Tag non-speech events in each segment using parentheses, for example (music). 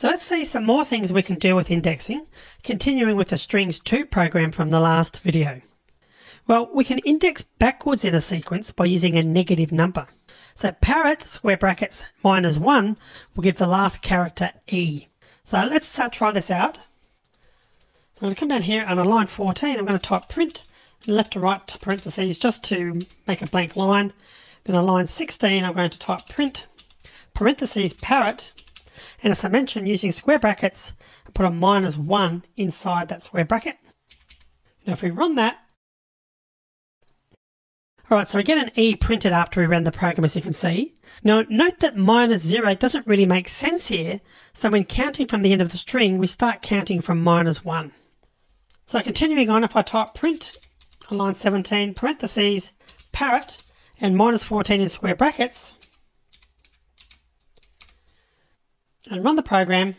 So let's see some more things we can do with indexing, continuing with the strings 2 program from the last video. Well, we can index backwards in a sequence by using a negative number. So parrot square brackets minus 1 will give the last character E. So let's uh, try this out. So I'm going to come down here and on line 14 I'm going to type print left to right parentheses just to make a blank line. Then on line 16 I'm going to type print parentheses parrot and as I mentioned using square brackets I put a minus 1 inside that square bracket. Now if we run that Alright, so we get an E printed after we ran the program as you can see. Now note that minus 0 doesn't really make sense here, so when counting from the end of the string we start counting from minus 1. So continuing on, if I type print on line 17, parentheses, parrot, and minus 14 in square brackets, and run the program,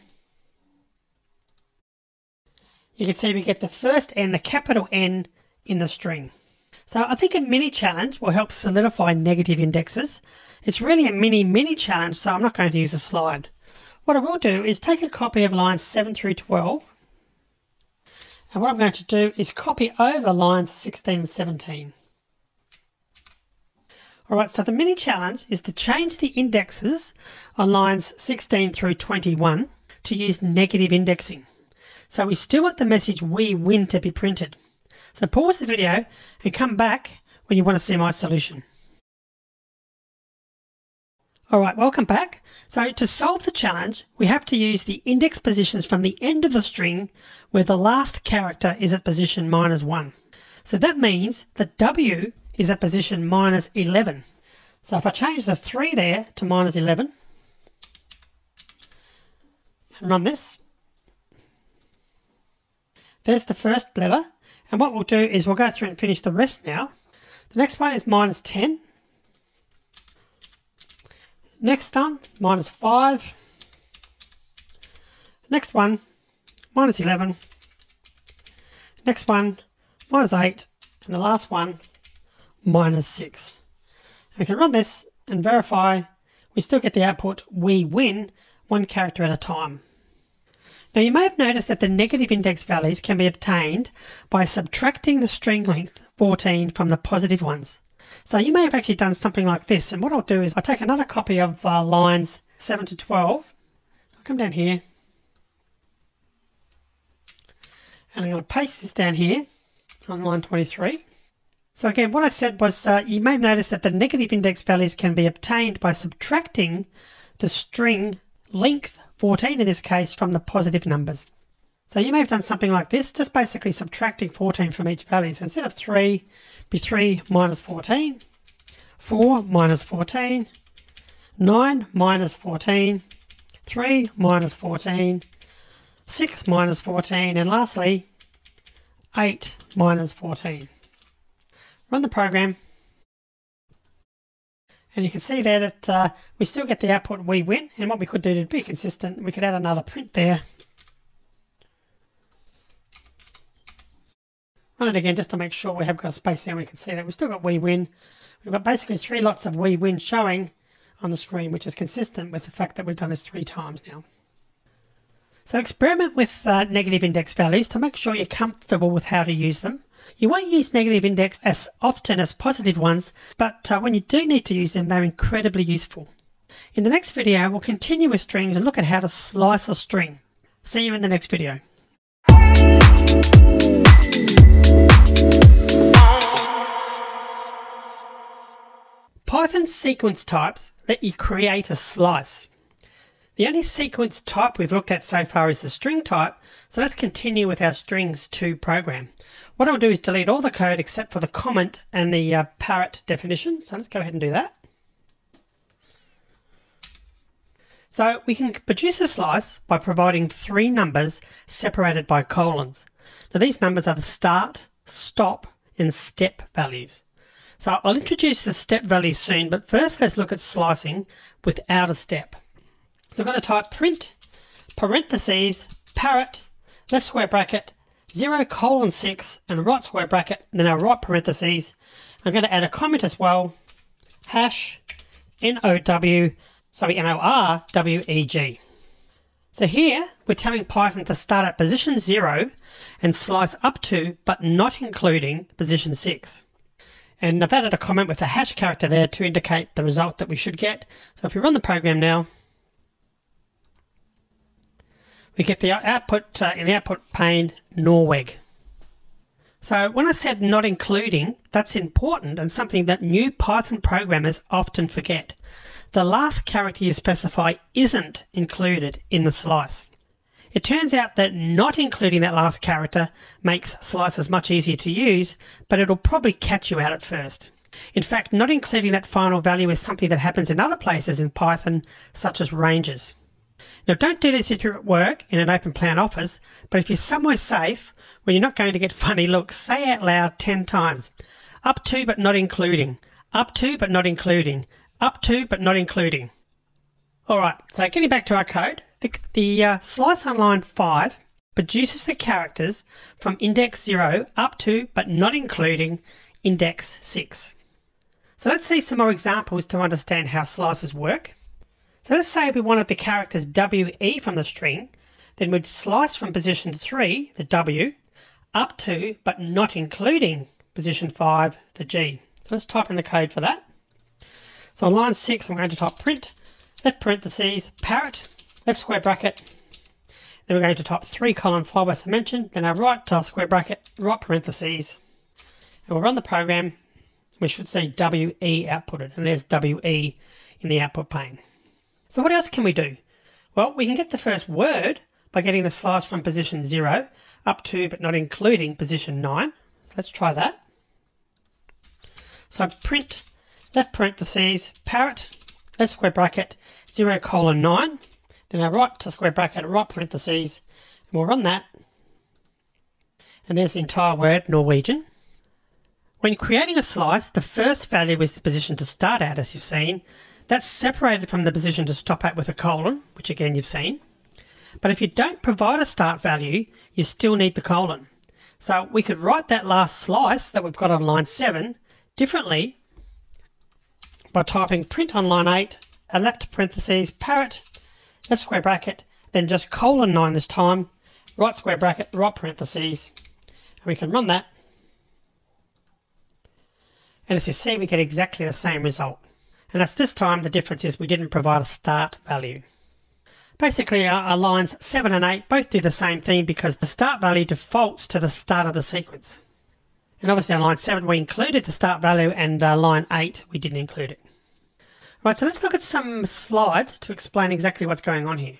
you can see we get the first N, the capital N, in the string. So I think a mini challenge will help solidify negative indexes. It's really a mini mini challenge, so I'm not going to use a slide. What I will do is take a copy of lines 7 through 12, and what I'm going to do is copy over lines 16 and 17. Alright, so the mini challenge is to change the indexes on lines 16 through 21 to use negative indexing. So we still want the message we win to be printed. So pause the video and come back when you want to see my solution. Alright, welcome back. So to solve the challenge, we have to use the index positions from the end of the string where the last character is at position minus 1. So that means that W is at position minus 11. So if I change the 3 there to minus 11 and run this, there's the first letter and what we'll do is we'll go through and finish the rest now. The next one is minus 10. Next one, minus 5. Next one, minus 11. Next one, minus 8. And the last one, minus 6. We can run this and verify we still get the output we win one character at a time. Now you may have noticed that the negative index values can be obtained by subtracting the string length 14 from the positive ones. So you may have actually done something like this and what I'll do is I'll take another copy of uh, lines 7 to 12. I'll come down here and I'm going to paste this down here on line 23. So again, what I said was uh, you may notice that the negative index values can be obtained by subtracting the string length 14 in this case from the positive numbers. So you may have done something like this, just basically subtracting 14 from each value. So instead of 3, be 3 minus 14, 4 minus 14, 9 minus 14, 3 minus 14, 6 minus 14, and lastly, 8 minus 14. Run the program. And you can see there that uh, we still get the output we win. And what we could do to be consistent, we could add another print there. Run it again just to make sure we have got a space there. We can see that we've still got we win. We've got basically three lots of we win showing on the screen, which is consistent with the fact that we've done this three times now. So experiment with uh, negative index values to make sure you're comfortable with how to use them. You won't use negative index as often as positive ones, but uh, when you do need to use them, they're incredibly useful. In the next video, we'll continue with strings and look at how to slice a string. See you in the next video. Python sequence types let you create a slice. The only sequence type we've looked at so far is the string type, so let's continue with our strings 2 program. What I'll do is delete all the code except for the comment and the uh, parrot definition, so let's go ahead and do that. So we can produce a slice by providing three numbers separated by colons. Now these numbers are the start, stop and step values. So I'll introduce the step value soon, but first let's look at slicing without a step. So I'm going to type print parentheses parrot left square bracket 0 colon 6 and right square bracket then our right parentheses. I'm going to add a comment as well hash N-O-W sorry N-O-R-W-E-G. So here we're telling Python to start at position 0 and slice up to but not including position 6. And I've added a comment with a hash character there to indicate the result that we should get. So if we run the program now, we get the output uh, in the output pane Norweg. So when I said not including, that's important and something that new Python programmers often forget. The last character you specify isn't included in the slice. It turns out that not including that last character makes slices much easier to use, but it'll probably catch you out at first. In fact, not including that final value is something that happens in other places in Python, such as ranges. Now, don't do this if you're at work in an open plan office, but if you're somewhere safe where you're not going to get (laughs) funny looks, say out loud 10 times up to but not including, up to but not including, up to but not including. Alright, so getting back to our code, the, the uh, slice on line 5 produces the characters from index 0 up to, but not including, index 6. So let's see some more examples to understand how slices work. So let's say we wanted the characters WE from the string, then we'd slice from position 3, the W, up to, but not including, position 5, the G. So let's type in the code for that. So on line 6 I'm going to type print, left parentheses, parrot, left square bracket, then we're going to type 3 colon 5 as I mentioned, then our right uh, square bracket, right parentheses, and we'll run the program. We should see WE outputted, and there's WE in the output pane. So what else can we do? Well, we can get the first word by getting the slice from position 0 up to, but not including, position 9. So let's try that. So print left parentheses, parrot, left square bracket, 0 colon 9, then our right to square bracket, right parentheses, and we'll run that. And there's the entire word, Norwegian. When creating a slice, the first value is the position to start at, as you've seen. That's separated from the position to stop at with a colon, which again you've seen. But if you don't provide a start value, you still need the colon. So we could write that last slice that we've got on line 7 differently by typing print on line 8, a left parentheses, parrot, left square bracket, then just colon 9 this time, right square bracket, right parentheses, and we can run that. And as you see, we get exactly the same result. And that's this time the difference is we didn't provide a start value. Basically, our, lines 7 and 8 both do the same thing because the start value defaults to the start of the sequence. And obviously on line 7 we included the start value and uh, line 8 we didn't include it. Right, so let's look at some slides to explain exactly what's going on here.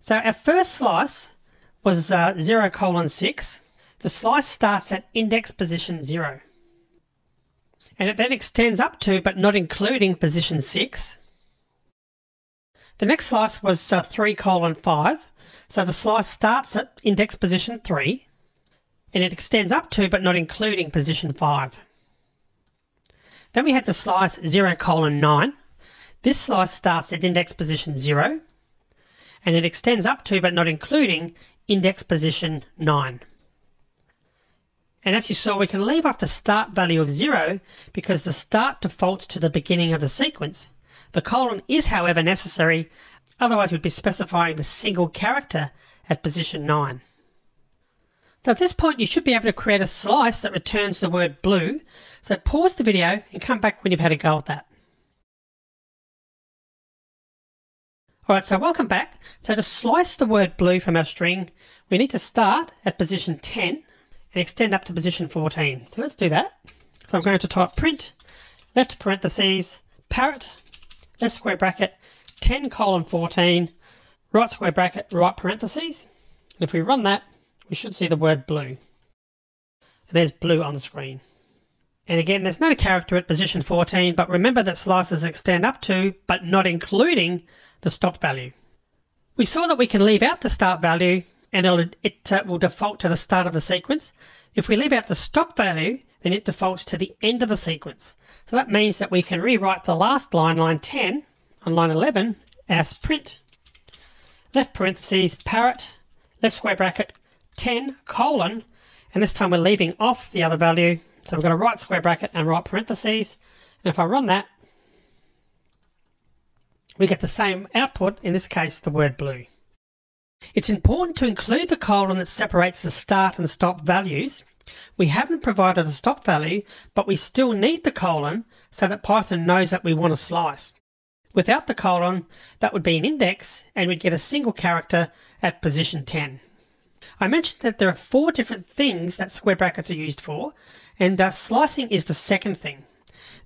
So our first slice was uh, 0 colon 6. The slice starts at index position 0. And it then extends up to, but not including, position 6. The next slice was uh, 3 colon 5. So the slice starts at index position 3 and it extends up to but not including position 5. Then we have the slice 0 colon 9. This slice starts at index position 0 and it extends up to but not including index position 9. And as you saw, we can leave off the start value of 0 because the start defaults to the beginning of the sequence. The colon is, however, necessary, otherwise we'd be specifying the single character at position 9. So at this point you should be able to create a slice that returns the word blue. So pause the video and come back when you've had a go at that. Alright, so welcome back. So to slice the word blue from our string, we need to start at position 10 and extend up to position 14. So let's do that. So I'm going to type print, left parentheses, parrot, left square bracket, 10 colon 14, right square bracket, right parentheses. And if we run that, we should see the word blue. And there's blue on the screen. And again, there's no character at position 14, but remember that slices extend up to, but not including, the stop value. We saw that we can leave out the start value and it uh, will default to the start of the sequence. If we leave out the stop value, then it defaults to the end of the sequence. So that means that we can rewrite the last line, line 10, on line 11, as print, left parentheses, parrot, left square bracket, 10 colon, and this time we're leaving off the other value. So we've got a right square bracket and right parentheses. And if I run that, we get the same output, in this case the word blue. It's important to include the colon that separates the start and stop values. We haven't provided a stop value, but we still need the colon so that Python knows that we want to slice. Without the colon, that would be an index and we'd get a single character at position 10. I mentioned that there are four different things that square brackets are used for, and uh, slicing is the second thing.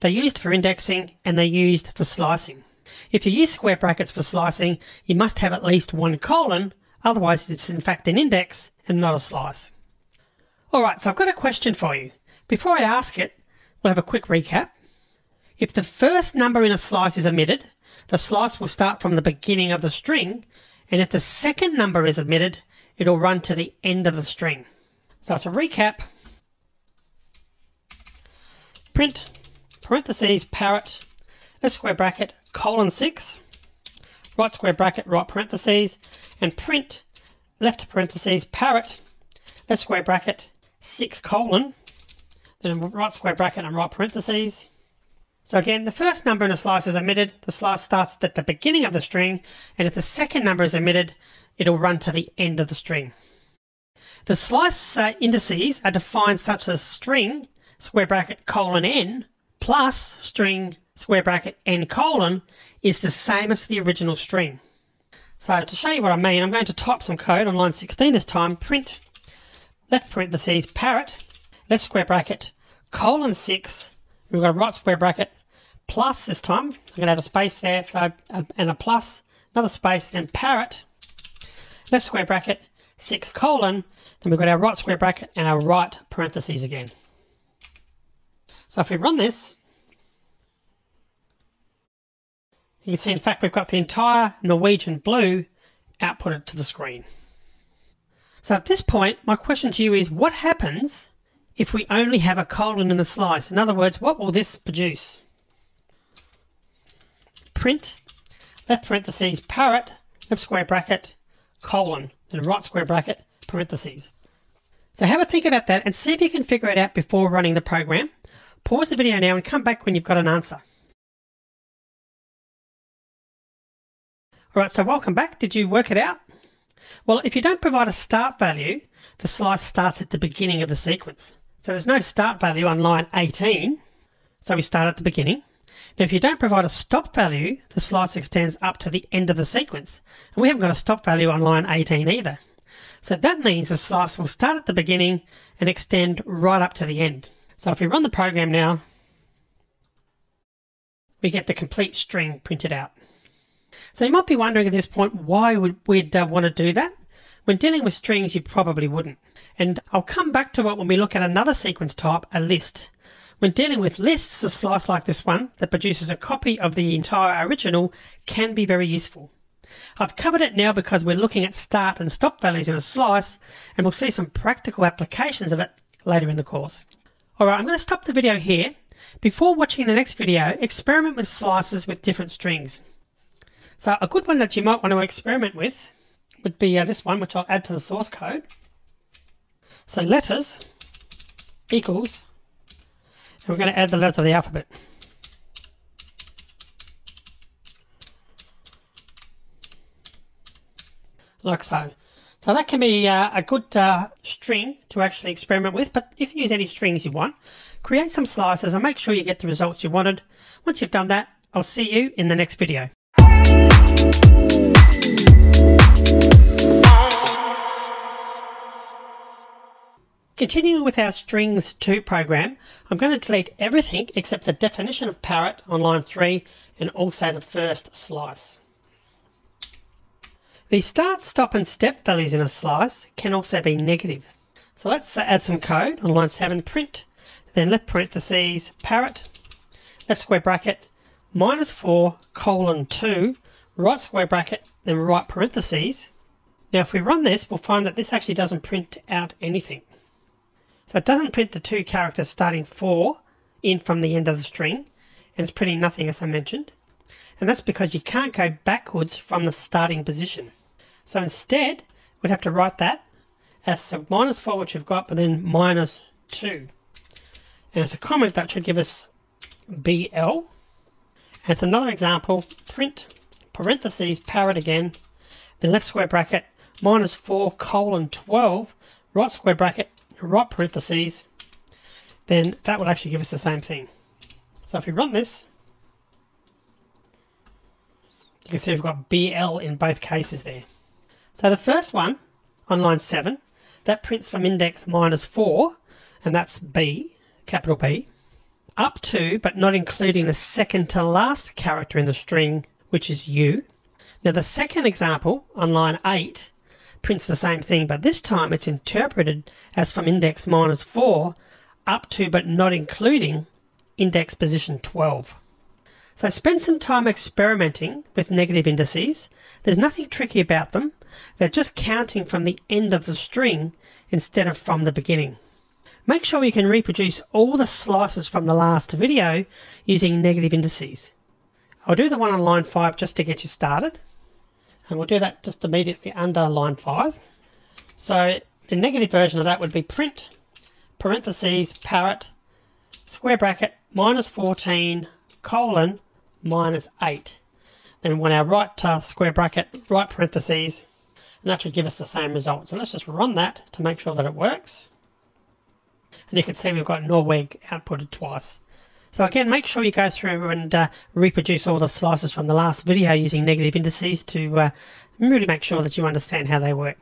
They're used for indexing and they're used for slicing. If you use square brackets for slicing, you must have at least one colon, otherwise it's in fact an index and not a slice. Alright, so I've got a question for you. Before I ask it, we'll have a quick recap. If the first number in a slice is omitted, the slice will start from the beginning of the string, and if the second number is omitted, it'll run to the end of the string. So to recap, print parentheses parrot left square bracket colon 6 right square bracket right parentheses and print left parentheses parrot left square bracket 6 colon then right square bracket and right parentheses so again, the first number in a slice is omitted. The slice starts at the beginning of the string, and if the second number is omitted, it'll run to the end of the string. The slice uh, indices are defined such as string square bracket colon n plus string square bracket n colon is the same as the original string. So to show you what I mean, I'm going to type some code on line 16 this time, print left parentheses parrot left square bracket colon 6 we've got a right square bracket plus this time. I'm going to add a space there, so uh, and a plus, another space, then parrot, left square bracket, 6 colon, then we've got our right square bracket and our right parentheses again. So if we run this, you can see in fact we've got the entire Norwegian blue outputted to the screen. So at this point, my question to you is what happens if we only have a colon in the slice. In other words, what will this produce? Print, left parentheses, parrot, left square bracket, colon, then right square bracket, parentheses. So have a think about that and see if you can figure it out before running the program. Pause the video now and come back when you've got an answer. Alright, so welcome back. Did you work it out? Well, if you don't provide a start value, the slice starts at the beginning of the sequence. So there's no start value on line 18, so we start at the beginning. Now if you don't provide a stop value, the slice extends up to the end of the sequence. And we haven't got a stop value on line 18 either. So that means the slice will start at the beginning and extend right up to the end. So if we run the program now, we get the complete string printed out. So you might be wondering at this point why we'd uh, want to do that? When dealing with strings, you probably wouldn't. And I'll come back to it when we look at another sequence type, a list. When dealing with lists, a slice like this one that produces a copy of the entire original can be very useful. I've covered it now because we're looking at start and stop values in a slice, and we'll see some practical applications of it later in the course. Alright, I'm going to stop the video here. Before watching the next video, experiment with slices with different strings. So a good one that you might want to experiment with would be uh, this one, which I'll add to the source code. So letters equals, and we're going to add the letters of the alphabet. Like so. So that can be uh, a good uh, string to actually experiment with, but you can use any strings you want. Create some slices and make sure you get the results you wanted. Once you've done that, I'll see you in the next video. Continuing with our strings 2 program, I'm going to delete everything except the definition of parrot on line 3 and also the first slice. The start, stop and step values in a slice can also be negative. So let's add some code on line 7, print, then left parentheses, parrot, left square bracket, minus 4, colon 2, right square bracket, then right parentheses. Now if we run this, we'll find that this actually doesn't print out anything. So it doesn't print the two characters starting 4 in from the end of the string, and it's printing nothing as I mentioned. And that's because you can't go backwards from the starting position. So instead, we'd have to write that as a minus 4, which we've got, but then minus 2. And it's a comment that should give us BL. And it's another example, print parentheses, parrot again, then left square bracket, minus 4 colon 12, right square bracket, right parentheses, then that will actually give us the same thing. So if we run this, you can see we've got BL in both cases there. So the first one on line 7, that prints from index minus 4, and that's B, capital B, up to, but not including the second to last character in the string, which is U. Now the second example on line 8 prints the same thing, but this time it's interpreted as from index minus 4 up to, but not including, index position 12. So spend some time experimenting with negative indices. There's nothing tricky about them. They're just counting from the end of the string instead of from the beginning. Make sure you can reproduce all the slices from the last video using negative indices. I'll do the one on line 5 just to get you started. And we'll do that just immediately under line 5. So the negative version of that would be print, parentheses, parrot, square bracket, minus 14, colon, minus 8. Then we want our right uh, square bracket, right parentheses, and that should give us the same result. So let's just run that to make sure that it works. And you can see we've got Norweg outputted twice. So again, make sure you go through and uh, reproduce all the slices from the last video using negative indices to uh, really make sure that you understand how they work.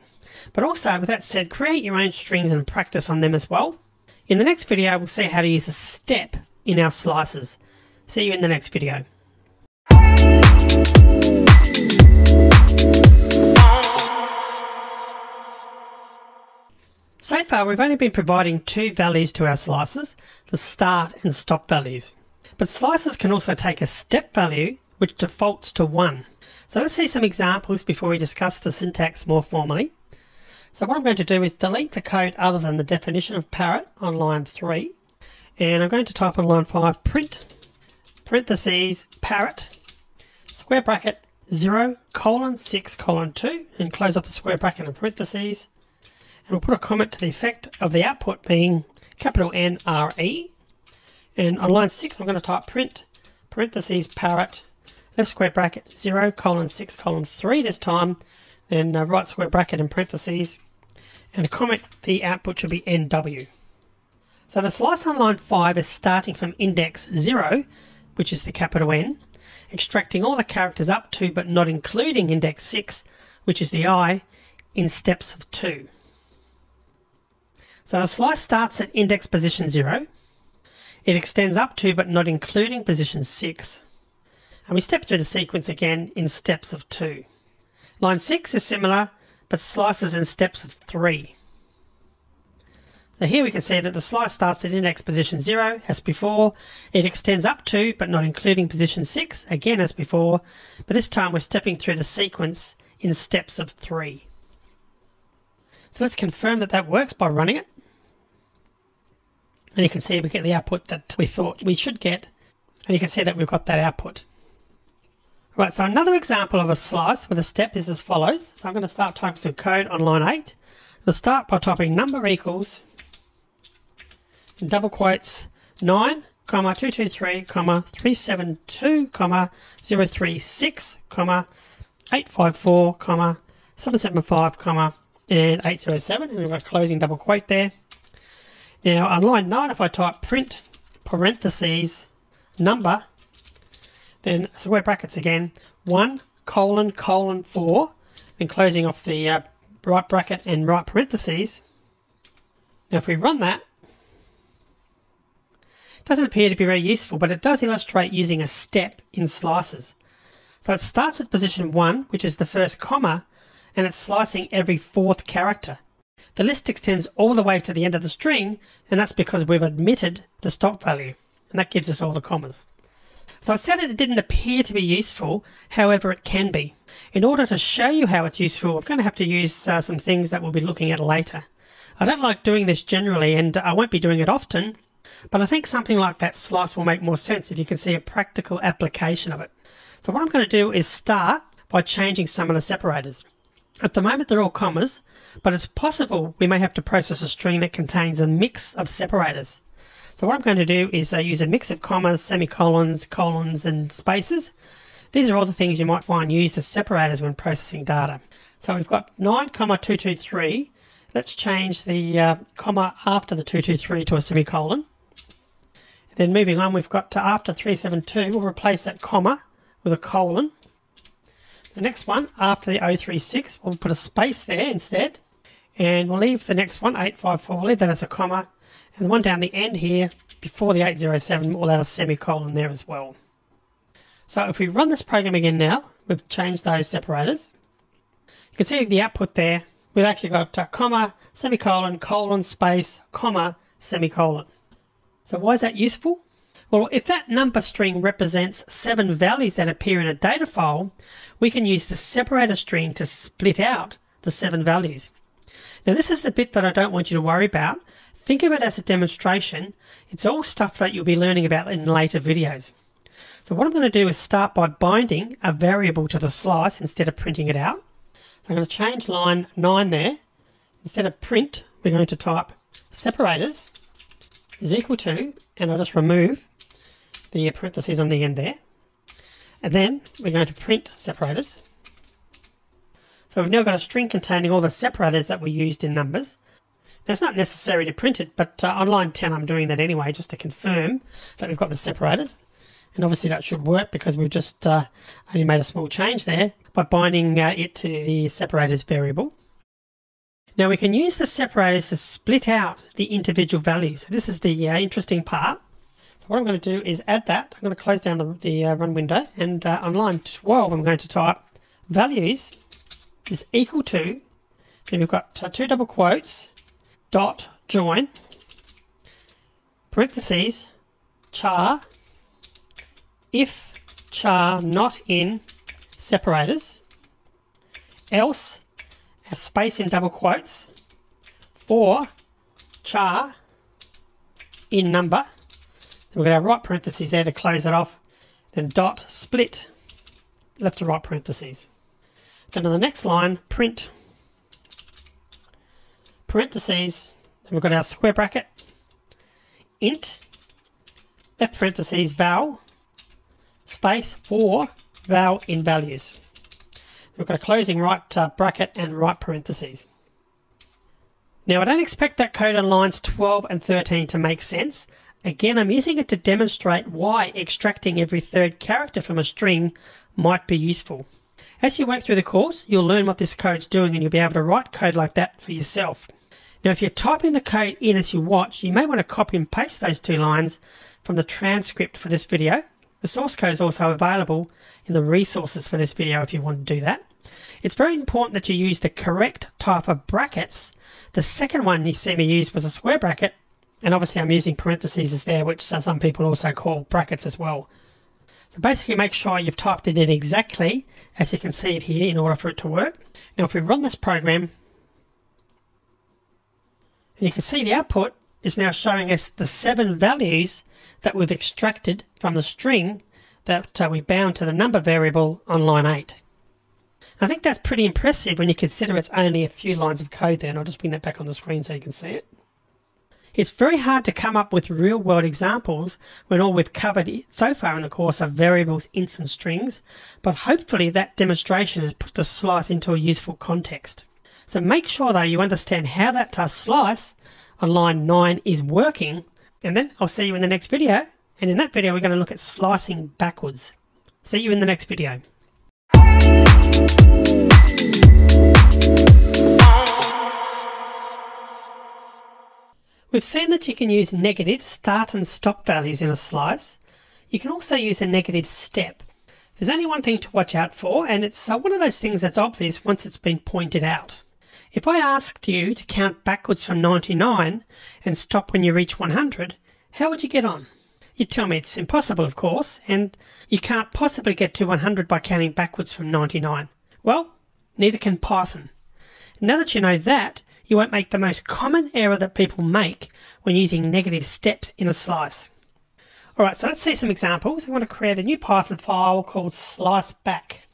But also, with that said, create your own strings and practice on them as well. In the next video, we'll see how to use a step in our slices. See you in the next video. So far we've only been providing two values to our slices, the start and stop values. But slices can also take a step value which defaults to 1. So let's see some examples before we discuss the syntax more formally. So what I'm going to do is delete the code other than the definition of parrot on line 3 and I'm going to type on line 5 print parentheses parrot square bracket 0 colon 6 colon 2 and close up the square bracket and parentheses and we'll put a comment to the effect of the output being capital N R E. And on line 6, I'm going to type print parentheses parrot left square bracket 0 colon 6 colon 3 this time, then uh, right square bracket in parentheses, and a comment the output should be NW. So the slice on line 5 is starting from index 0, which is the capital N, extracting all the characters up to but not including index 6, which is the I, in steps of 2. So the slice starts at index position 0. It extends up to but not including position 6. And we step through the sequence again in steps of 2. Line 6 is similar but slices in steps of 3. So here we can see that the slice starts at index position 0 as before. It extends up to but not including position 6 again as before. But this time we're stepping through the sequence in steps of 3. So let's confirm that that works by running it. And you can see we get the output that we thought we should get. And you can see that we've got that output. Right, so another example of a slice with a step is as follows. So I'm going to start typing some code on line 8. I'll start by typing number equals, in double quotes, 9, comma, 223, comma, 372, comma, 036, comma, 854, comma, 775, comma, and 807. And we've got a closing double quote there. Now on line 9 if I type print parentheses number then square brackets again 1 colon colon 4 then closing off the uh, right bracket and right parentheses. Now if we run that doesn't appear to be very useful but it does illustrate using a step in slices. So it starts at position 1 which is the first comma and it's slicing every fourth character. The list extends all the way to the end of the string, and that's because we've omitted the stop value, and that gives us all the commas. So I said it didn't appear to be useful, however it can be. In order to show you how it's useful, I'm going to have to use uh, some things that we'll be looking at later. I don't like doing this generally, and I won't be doing it often, but I think something like that slice will make more sense if you can see a practical application of it. So what I'm going to do is start by changing some of the separators. At the moment they're all commas, but it's possible we may have to process a string that contains a mix of separators. So what I'm going to do is uh, use a mix of commas, semicolons, colons and spaces. These are all the things you might find used as separators when processing data. So we've got 9, comma 223. Let's change the uh, comma after the 223 to a semicolon. Then moving on, we've got to after 372, we'll replace that comma with a colon. The next one, after the 036, we'll put a space there instead. And we'll leave the next one, 854, we'll leave that as a comma. And the one down the end here, before the 807, we'll add a semicolon there as well. So if we run this program again now, we've changed those separators. You can see the output there. We've actually got a comma, semicolon, colon, space, comma, semicolon. So why is that useful? Well, if that number string represents seven values that appear in a data file, we can use the separator string to split out the seven values. Now this is the bit that I don't want you to worry about. Think of it as a demonstration. It's all stuff that you'll be learning about in later videos. So what I'm going to do is start by binding a variable to the slice instead of printing it out. So I'm going to change line 9 there. Instead of print, we're going to type separators is equal to, and I'll just remove the parentheses on the end there. And then we're going to print separators. So we've now got a string containing all the separators that we used in numbers. Now it's not necessary to print it, but uh, on line 10 I'm doing that anyway just to confirm that we've got the separators. And obviously that should work because we've just uh, only made a small change there by binding uh, it to the separators variable. Now we can use the separators to split out the individual values. This is the uh, interesting part. So what I'm going to do is add that. I'm going to close down the, the uh, run window and uh, on line 12 I'm going to type values is equal to, then we've got two double quotes, dot join, parentheses, char, if char not in separators, else, a space in double quotes, for char in number, we've got our right parentheses there to close that off, then dot split left to right parentheses. Then on the next line, print parentheses, then we've got our square bracket, int, left parentheses, val, space, for val in values. We've got a closing right uh, bracket and right parentheses. Now I don't expect that code on lines 12 and 13 to make sense. Again, I'm using it to demonstrate why extracting every third character from a string might be useful. As you work through the course, you'll learn what this code's doing and you'll be able to write code like that for yourself. Now, if you're typing the code in as you watch, you may want to copy and paste those two lines from the transcript for this video. The source code is also available in the resources for this video if you want to do that. It's very important that you use the correct type of brackets. The second one you see me use was a square bracket, and obviously I'm using parentheses there, which some people also call brackets as well. So basically make sure you've typed it in exactly as you can see it here in order for it to work. Now if we run this program, you can see the output is now showing us the seven values that we've extracted from the string that uh, we bound to the number variable on line 8. I think that's pretty impressive when you consider it's only a few lines of code there, and I'll just bring that back on the screen so you can see it. It's very hard to come up with real world examples when all we've covered so far in the course are variables, ints and strings, but hopefully that demonstration has put the slice into a useful context. So make sure though you understand how that slice on line 9 is working and then I'll see you in the next video and in that video we're going to look at slicing backwards. See you in the next video. We've seen that you can use negative start and stop values in a slice. You can also use a negative step. There's only one thing to watch out for, and it's uh, one of those things that's obvious once it's been pointed out. If I asked you to count backwards from 99 and stop when you reach 100, how would you get on? You'd tell me it's impossible, of course, and you can't possibly get to 100 by counting backwards from 99. Well, neither can Python. Now that you know that, you won't make the most common error that people make when using negative steps in a slice. Alright, so let's see some examples. I want to create a new Python file called sliceback.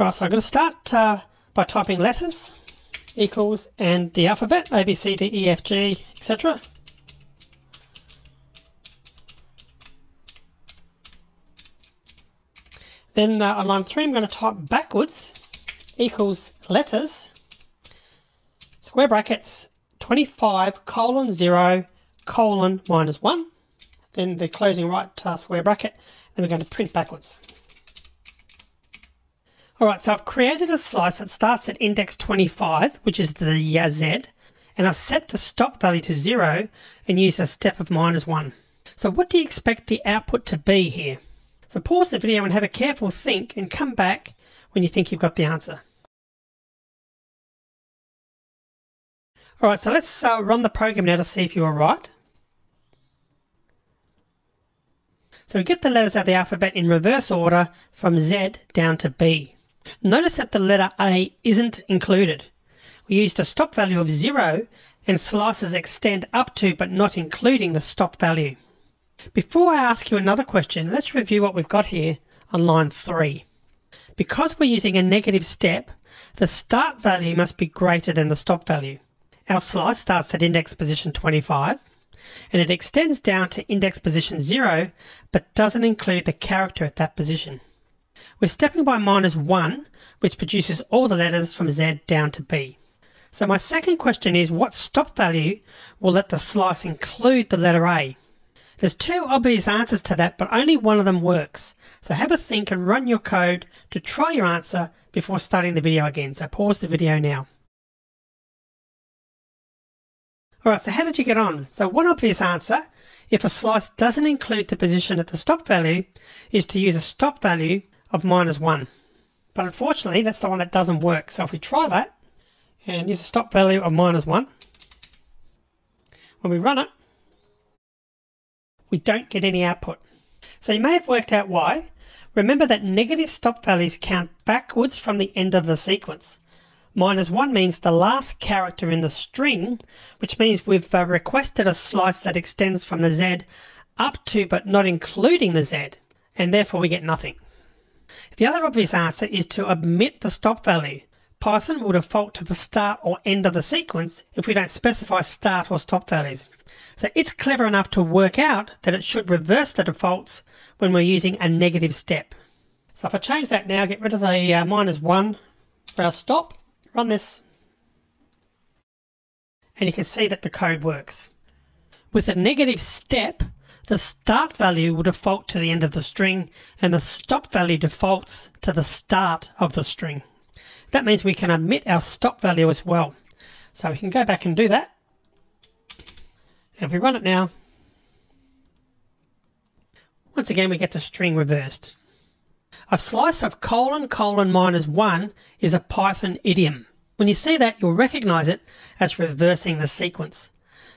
Alright, so I'm going to start uh, by typing letters. equals and the alphabet A, B, C, D, E, F, G, etc. Then uh, on line 3 I'm going to type backwards equals letters square brackets 25 colon 0 colon minus 1 then the closing right uh, square bracket then we're going to print backwards. Alright, so I've created a slice that starts at index 25, which is the uh, Z, and I've set the stop value to 0 and used a step of minus 1. So what do you expect the output to be here? So pause the video and have a careful think and come back when you think you've got the answer. Alright, so let's uh, run the program now to see if you are right. So we get the letters of the alphabet in reverse order from Z down to B. Notice that the letter A isn't included. We used a stop value of 0 and slices extend up to but not including the stop value. Before I ask you another question, let's review what we've got here on line 3. Because we're using a negative step, the start value must be greater than the stop value. Our slice starts at index position 25 and it extends down to index position 0 but doesn't include the character at that position. We're stepping by minus 1 which produces all the letters from Z down to B. So my second question is what stop value will let the slice include the letter A? There's two obvious answers to that, but only one of them works. So have a think and run your code to try your answer before starting the video again. So pause the video now. Alright, so how did you get on? So one obvious answer, if a slice doesn't include the position at the stop value, is to use a stop value of minus 1. But unfortunately, that's the one that doesn't work. So if we try that, and use a stop value of minus 1, when we run it, we don't get any output. So you may have worked out why. Remember that negative stop values count backwards from the end of the sequence. Minus 1 means the last character in the string, which means we've uh, requested a slice that extends from the Z up to but not including the Z, and therefore we get nothing. The other obvious answer is to omit the stop value. Python will default to the start or end of the sequence if we don't specify start or stop values. So it's clever enough to work out that it should reverse the defaults when we're using a negative step. So if I change that now, get rid of the uh, minus 1 for our stop, Run this. And you can see that the code works. With a negative step, the start value will default to the end of the string and the stop value defaults to the start of the string. That means we can omit our stop value as well. So we can go back and do that. And if we run it now, once again we get the string reversed. A slice of colon colon minus 1 is a Python idiom. When you see that, you'll recognize it as reversing the sequence.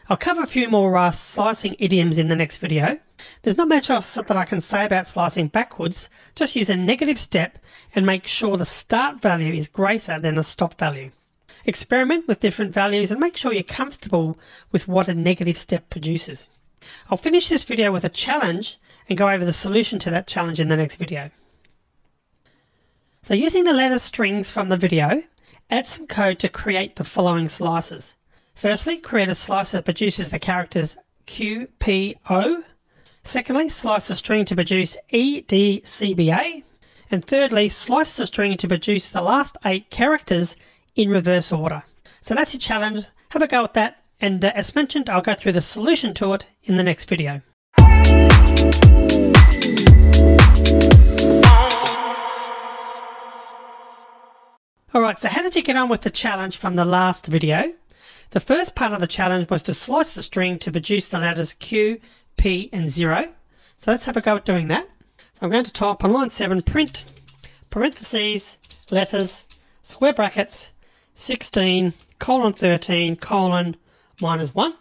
I'll cover a few more uh, slicing idioms in the next video. There's not much else that I can say about slicing backwards, just use a negative step and make sure the start value is greater than the stop value. Experiment with different values and make sure you're comfortable with what a negative step produces. I'll finish this video with a challenge and go over the solution to that challenge in the next video. So using the letter strings from the video, add some code to create the following slices. Firstly, create a slice that produces the characters Q, P, O. Secondly, slice the string to produce E, D, C, B, A. And thirdly, slice the string to produce the last eight characters in reverse order. So that's your challenge. Have a go at that. And uh, as mentioned, I'll go through the solution to it in the next video. Alright, so how did you get on with the challenge from the last video? The first part of the challenge was to slice the string to produce the letters Q, P and 0. So let's have a go at doing that. So I'm going to type on line 7 print parentheses letters square brackets 16 colon 13 colon minus 1.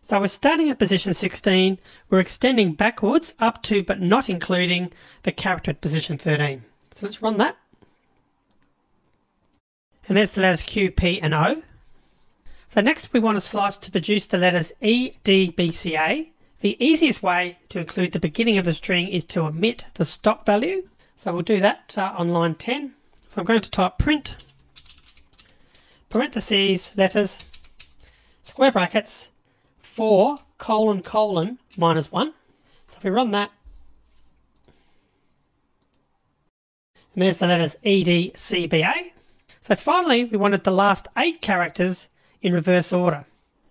So we're starting at position 16, we're extending backwards up to but not including the character at position 13. So let's run that. And there's the letters Q, P and O. So next we want to slice to produce the letters E, D, B, C, A. The easiest way to include the beginning of the string is to omit the stop value. So we'll do that uh, on line 10. So I'm going to type print parentheses, letters, square brackets, 4 colon colon minus 1. So if we run that, and there's the letters E, D, C, B, A. So finally, we wanted the last eight characters in reverse order.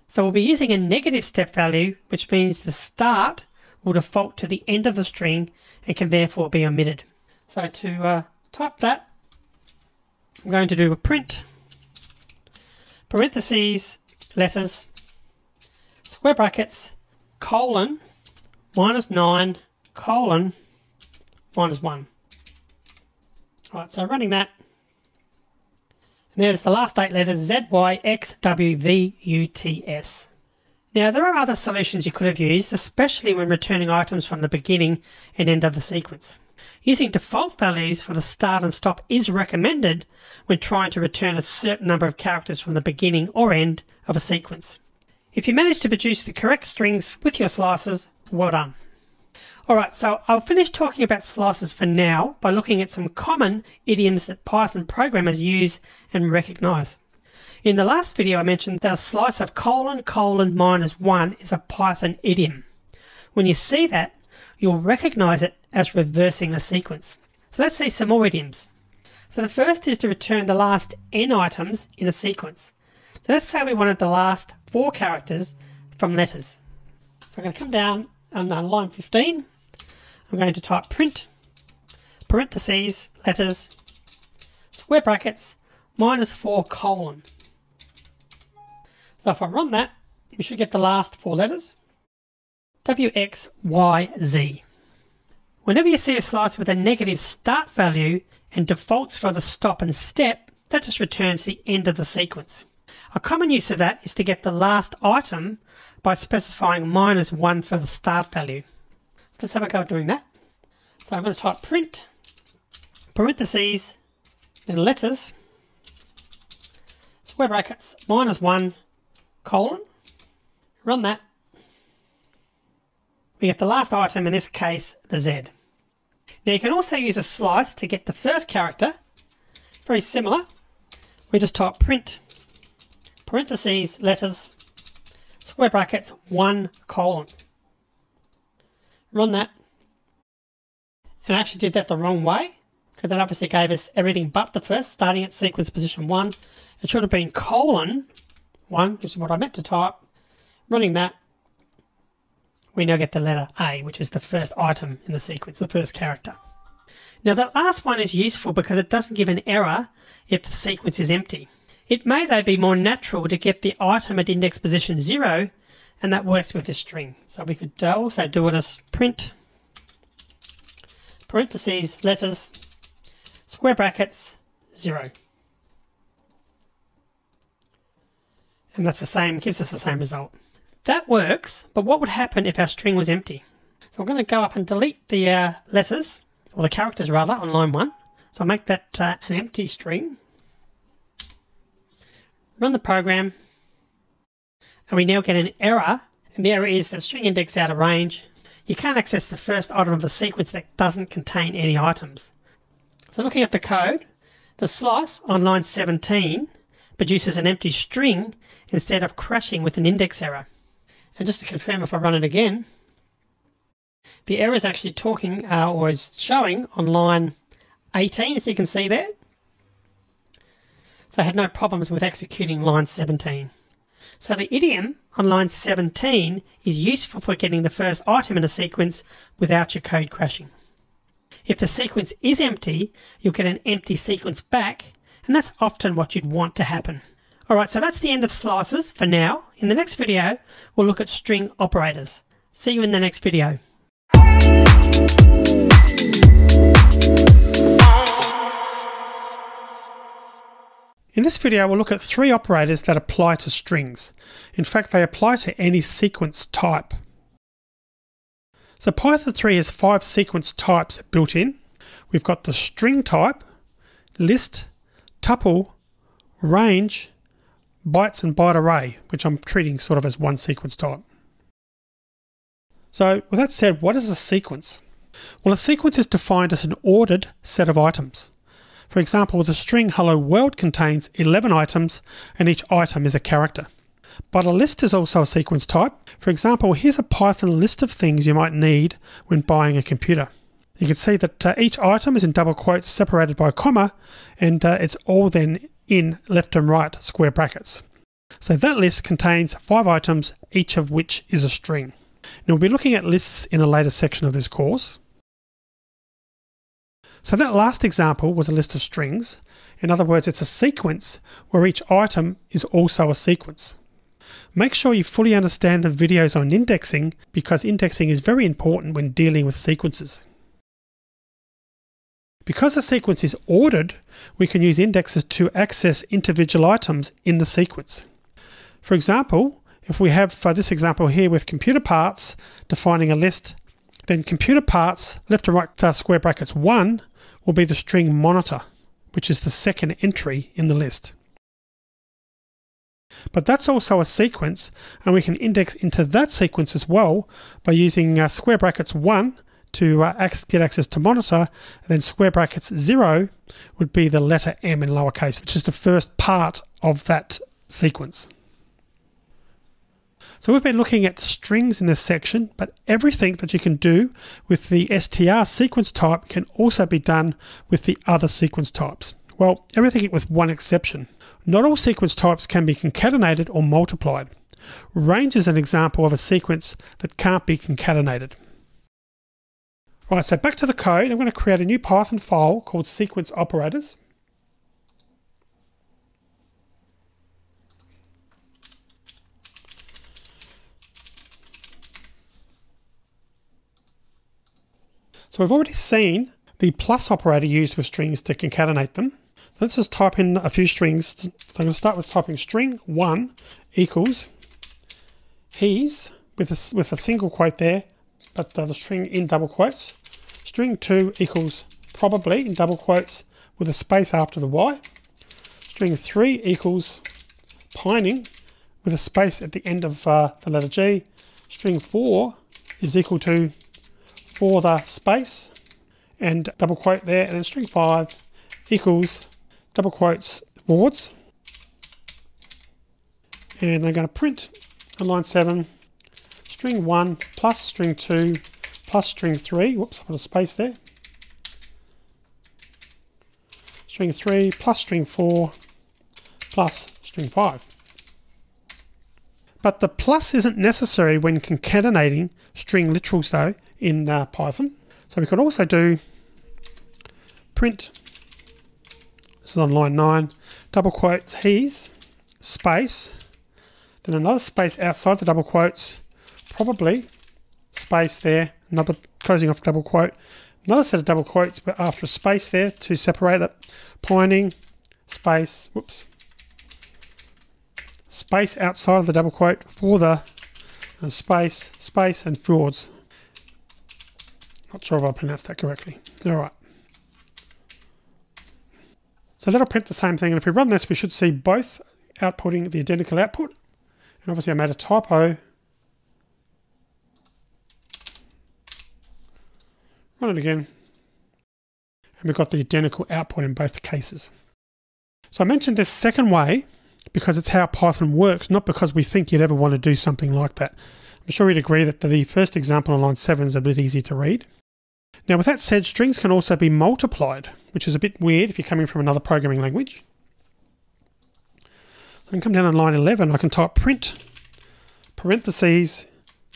So we'll be using a negative step value, which means the start will default to the end of the string and can therefore be omitted. So to uh, type that, I'm going to do a print, parentheses, letters, square brackets, colon, minus 9, colon, minus 1. Alright, so running that, and there's the last eight letters Z, Y, X, W, V, U, T, S. Now, there are other solutions you could have used, especially when returning items from the beginning and end of the sequence. Using default values for the start and stop is recommended when trying to return a certain number of characters from the beginning or end of a sequence. If you manage to produce the correct strings with your slices, well done. Alright, so I'll finish talking about slices for now by looking at some common idioms that Python programmers use and recognize. In the last video I mentioned that a slice of colon colon minus 1 is a Python idiom. When you see that, you'll recognize it as reversing the sequence. So let's see some more idioms. So the first is to return the last n items in a sequence. So let's say we wanted the last four characters from letters. So I'm going to come down on line 15. I'm going to type print, parentheses, letters, square brackets, minus 4 colon. So if I run that, we should get the last four letters. W, X, Y, Z. Whenever you see a slice with a negative start value and defaults for the stop and step, that just returns the end of the sequence. A common use of that is to get the last item by specifying minus 1 for the start value. So let's have a go at doing that. So I'm going to type print, parentheses, then letters, square brackets, minus 1 colon, run that. We get the last item, in this case, the Z. Now you can also use a slice to get the first character. Very similar. We just type print, parentheses, letters, square brackets, 1 colon. Run that. And I actually did that the wrong way because that obviously gave us everything but the first, starting at sequence position 1. It should have been colon 1, which is what I meant to type. Running that, we now get the letter A, which is the first item in the sequence, the first character. Now that last one is useful because it doesn't give an error if the sequence is empty. It may though be more natural to get the item at index position 0 and that works with this string. So we could also do it as print parentheses letters square brackets 0. And that's the same, gives us the same result. That works, but what would happen if our string was empty? So I'm going to go up and delete the uh, letters, or the characters rather, on line 1. So I'll make that uh, an empty string. Run the program, and we now get an error, and the error is that string index out of range. You can't access the first item of a sequence that doesn't contain any items. So looking at the code, the slice on line 17 produces an empty string instead of crashing with an index error. And just to confirm if I run it again, the error is actually talking uh, or is showing on line 18 as you can see there. So I had no problems with executing line 17. So the idiom on line 17 is useful for getting the first item in a sequence without your code crashing. If the sequence is empty, you'll get an empty sequence back, and that's often what you'd want to happen. Alright, so that's the end of slices for now. In the next video, we'll look at string operators. See you in the next video. In this video, we'll look at three operators that apply to strings. In fact, they apply to any sequence type. So Python 3 has five sequence types built in. We've got the string type, list, tuple, range, bytes and byte array, which I'm treating sort of as one sequence type. So with that said, what is a sequence? Well, a sequence is defined as an ordered set of items. For example, the string hello world contains 11 items and each item is a character. But a list is also a sequence type. For example, here's a Python list of things you might need when buying a computer. You can see that uh, each item is in double quotes separated by a comma and uh, it's all then in left and right square brackets. So that list contains five items, each of which is a string. Now we'll be looking at lists in a later section of this course. So that last example was a list of strings. In other words, it's a sequence where each item is also a sequence. Make sure you fully understand the videos on indexing because indexing is very important when dealing with sequences. Because a sequence is ordered, we can use indexes to access individual items in the sequence. For example, if we have for this example here with computer parts defining a list, then computer parts left and right uh, square brackets 1 will be the string monitor, which is the second entry in the list. But that's also a sequence, and we can index into that sequence as well by using uh, square brackets 1 to uh, get access to monitor, and then square brackets 0 would be the letter M in lowercase, which is the first part of that sequence. So we've been looking at the strings in this section, but everything that you can do with the str sequence type can also be done with the other sequence types. Well, everything with one exception. Not all sequence types can be concatenated or multiplied. Range is an example of a sequence that can't be concatenated. Right, so back to the code. I'm going to create a new Python file called sequence operators. So we've already seen the plus operator used with strings to concatenate them. So let's just type in a few strings. So I'm going to start with typing string 1 equals he's with a, with a single quote there, but the string in double quotes. String 2 equals probably in double quotes with a space after the y. String 3 equals pining with a space at the end of uh, the letter G. String 4 is equal to for the space. And double quote there and then string 5 equals double quotes forwards. And I'm going to print on line 7 string 1 plus string 2 plus string 3 whoops I put a space there. String 3 plus string 4 plus string 5 but the plus isn't necessary when concatenating string literals though in uh, Python. So we could also do print, this is on line 9, double quotes he's, space, then another space outside the double quotes, probably space there, another closing off double quote, another set of double quotes, but after a space there to separate it, pointing, space, whoops, space outside of the double quote for the and space, space, and forwards. Not sure if I pronounced that correctly. All right. So that'll print the same thing. And if we run this, we should see both outputting the identical output. And obviously I made a typo. Run it again. And we've got the identical output in both cases. So I mentioned this second way because it's how Python works, not because we think you'd ever want to do something like that. I'm sure you'd agree that the first example on line 7 is a bit easier to read. Now with that said, strings can also be multiplied, which is a bit weird if you're coming from another programming language. I can come down on line 11, I can type print, parentheses,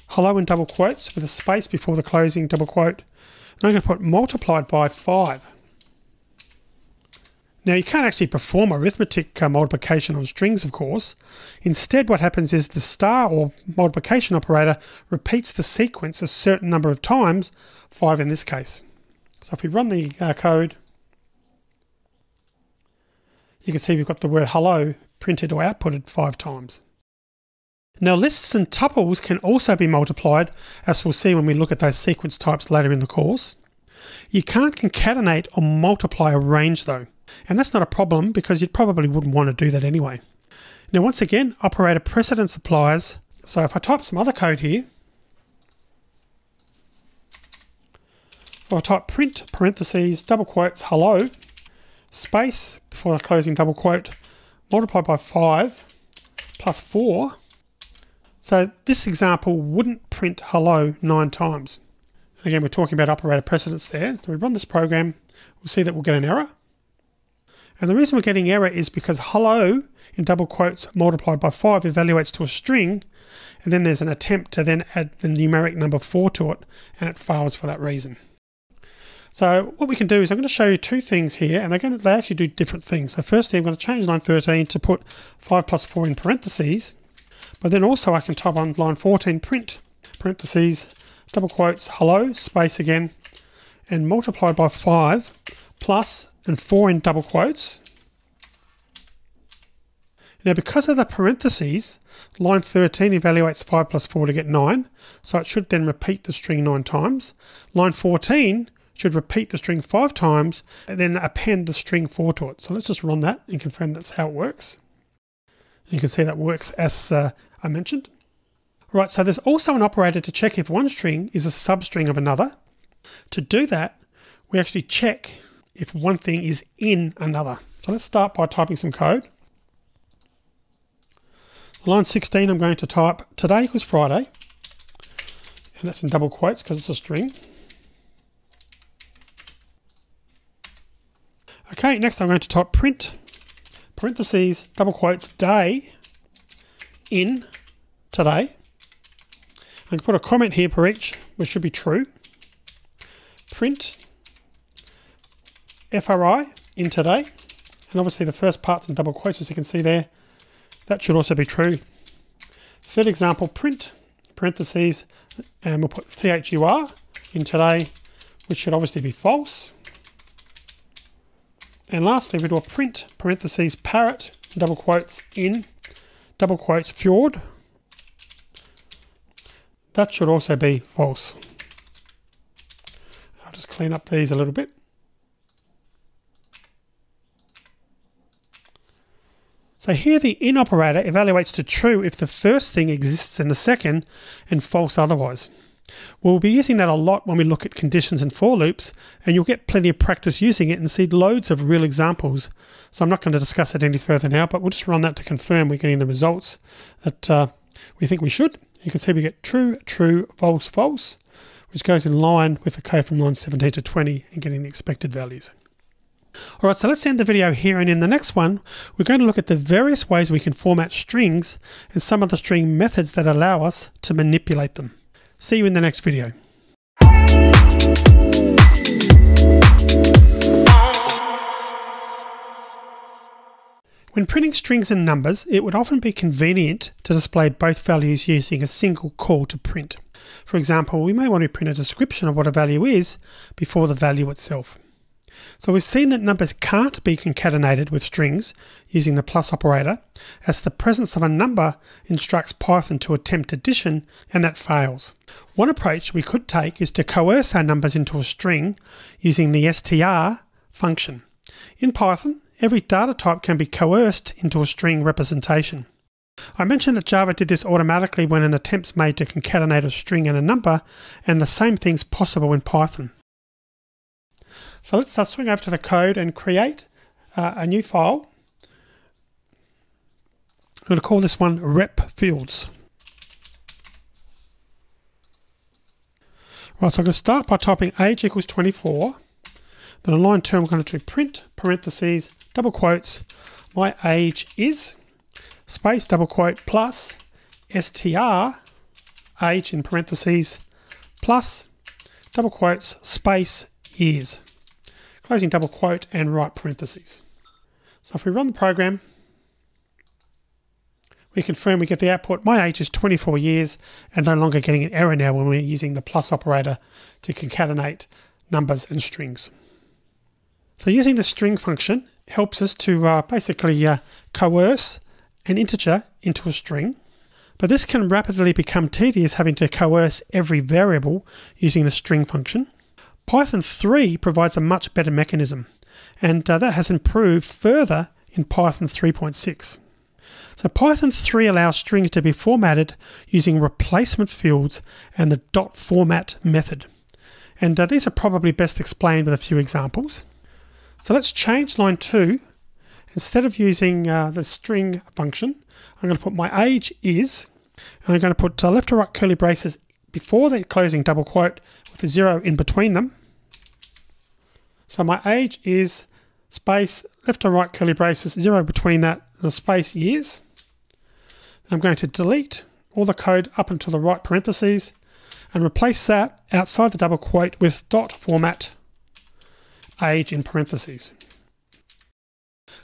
hello in double quotes with a space before the closing double quote. And I'm going to put multiplied by 5. Now you can't actually perform arithmetic uh, multiplication on strings, of course. Instead, what happens is the star or multiplication operator repeats the sequence a certain number of times, five in this case. So if we run the uh, code, you can see we've got the word hello printed or outputted five times. Now lists and tuples can also be multiplied, as we'll see when we look at those sequence types later in the course. You can't concatenate or multiply a range though. And that's not a problem because you probably wouldn't want to do that anyway. Now, once again, operator precedence applies. So if I type some other code here, if I type print parentheses, double quotes, hello, space before the closing double quote multiplied by 5 plus 4. So this example wouldn't print hello nine times. Again, we're talking about operator precedence there. So we run this program, we'll see that we'll get an error. And the reason we're getting error is because hello in double quotes multiplied by 5 evaluates to a string, and then there's an attempt to then add the numeric number 4 to it, and it fails for that reason. So what we can do is I'm going to show you two things here, and they're going to, they actually do different things. So firstly, I'm going to change line 13 to put 5 plus 4 in parentheses, but then also I can type on line 14 print parentheses double quotes hello space again and multiply by 5 plus and 4 in double quotes. Now because of the parentheses, line 13 evaluates 5 plus 4 to get 9, so it should then repeat the string 9 times. Line 14 should repeat the string 5 times and then append the string 4 to it. So let's just run that and confirm that's how it works. You can see that works as uh, I mentioned. Right, so there's also an operator to check if one string is a substring of another. To do that, we actually check if one thing is in another. So let's start by typing some code. Line 16, I'm going to type today equals Friday. And that's in double quotes because it's a string. Okay, next I'm going to type print, parentheses, double quotes, day in today. I can put a comment here for each, which should be true. Print FRI in today. And obviously the first part's in double quotes, as you can see there. That should also be true. Third example, print, parentheses, and we'll put THUR in today, which should obviously be false. And lastly, we do a print, parentheses, parrot, double quotes, in, double quotes, fjord. That should also be false. I'll just clean up these a little bit. So here the in operator evaluates to true if the first thing exists in the second and false otherwise. We'll be using that a lot when we look at conditions and for loops, and you'll get plenty of practice using it and see loads of real examples. So I'm not going to discuss it any further now, but we'll just run that to confirm we're getting the results that uh, we think we should. You can see we get true, true, false, false, which goes in line with the code from line 17 to 20 and getting the expected values. All right, so let's end the video here, and in the next one, we're going to look at the various ways we can format strings and some of the string methods that allow us to manipulate them. See you in the next video. When printing strings and numbers, it would often be convenient to display both values using a single call to print. For example, we may want to print a description of what a value is before the value itself. So we've seen that numbers can't be concatenated with strings using the plus operator, as the presence of a number instructs Python to attempt addition, and that fails. One approach we could take is to coerce our numbers into a string using the str function. In Python, every data type can be coerced into a string representation. I mentioned that Java did this automatically when an attempt's made to concatenate a string and a number, and the same thing's possible in Python. So let's uh, swing over to the code and create uh, a new file. I'm going to call this one rep fields. Right, so I'm going to start by typing age equals 24. Then on line 2, I'm going to do print, parentheses, double quotes, my age is, space, double quote, plus, str, age in parentheses, plus, double quotes, space, years closing double quote and right parentheses. So if we run the program, we confirm we get the output. My age is 24 years and no longer getting an error now when we're using the plus operator to concatenate numbers and strings. So using the string function helps us to uh, basically uh, coerce an integer into a string. But this can rapidly become tedious having to coerce every variable using the string function. Python 3 provides a much better mechanism, and uh, that has improved further in Python 3.6. So Python 3 allows strings to be formatted using replacement fields and the dot format method. And uh, these are probably best explained with a few examples. So let's change line 2. Instead of using uh, the string function, I'm going to put my age is, and I'm going to put uh, left to right curly braces before the closing double quote with a zero in between them. So my age is space left to right curly braces, zero between that, the space years. Then I'm going to delete all the code up until the right parentheses and replace that outside the double quote with dot format age in parentheses.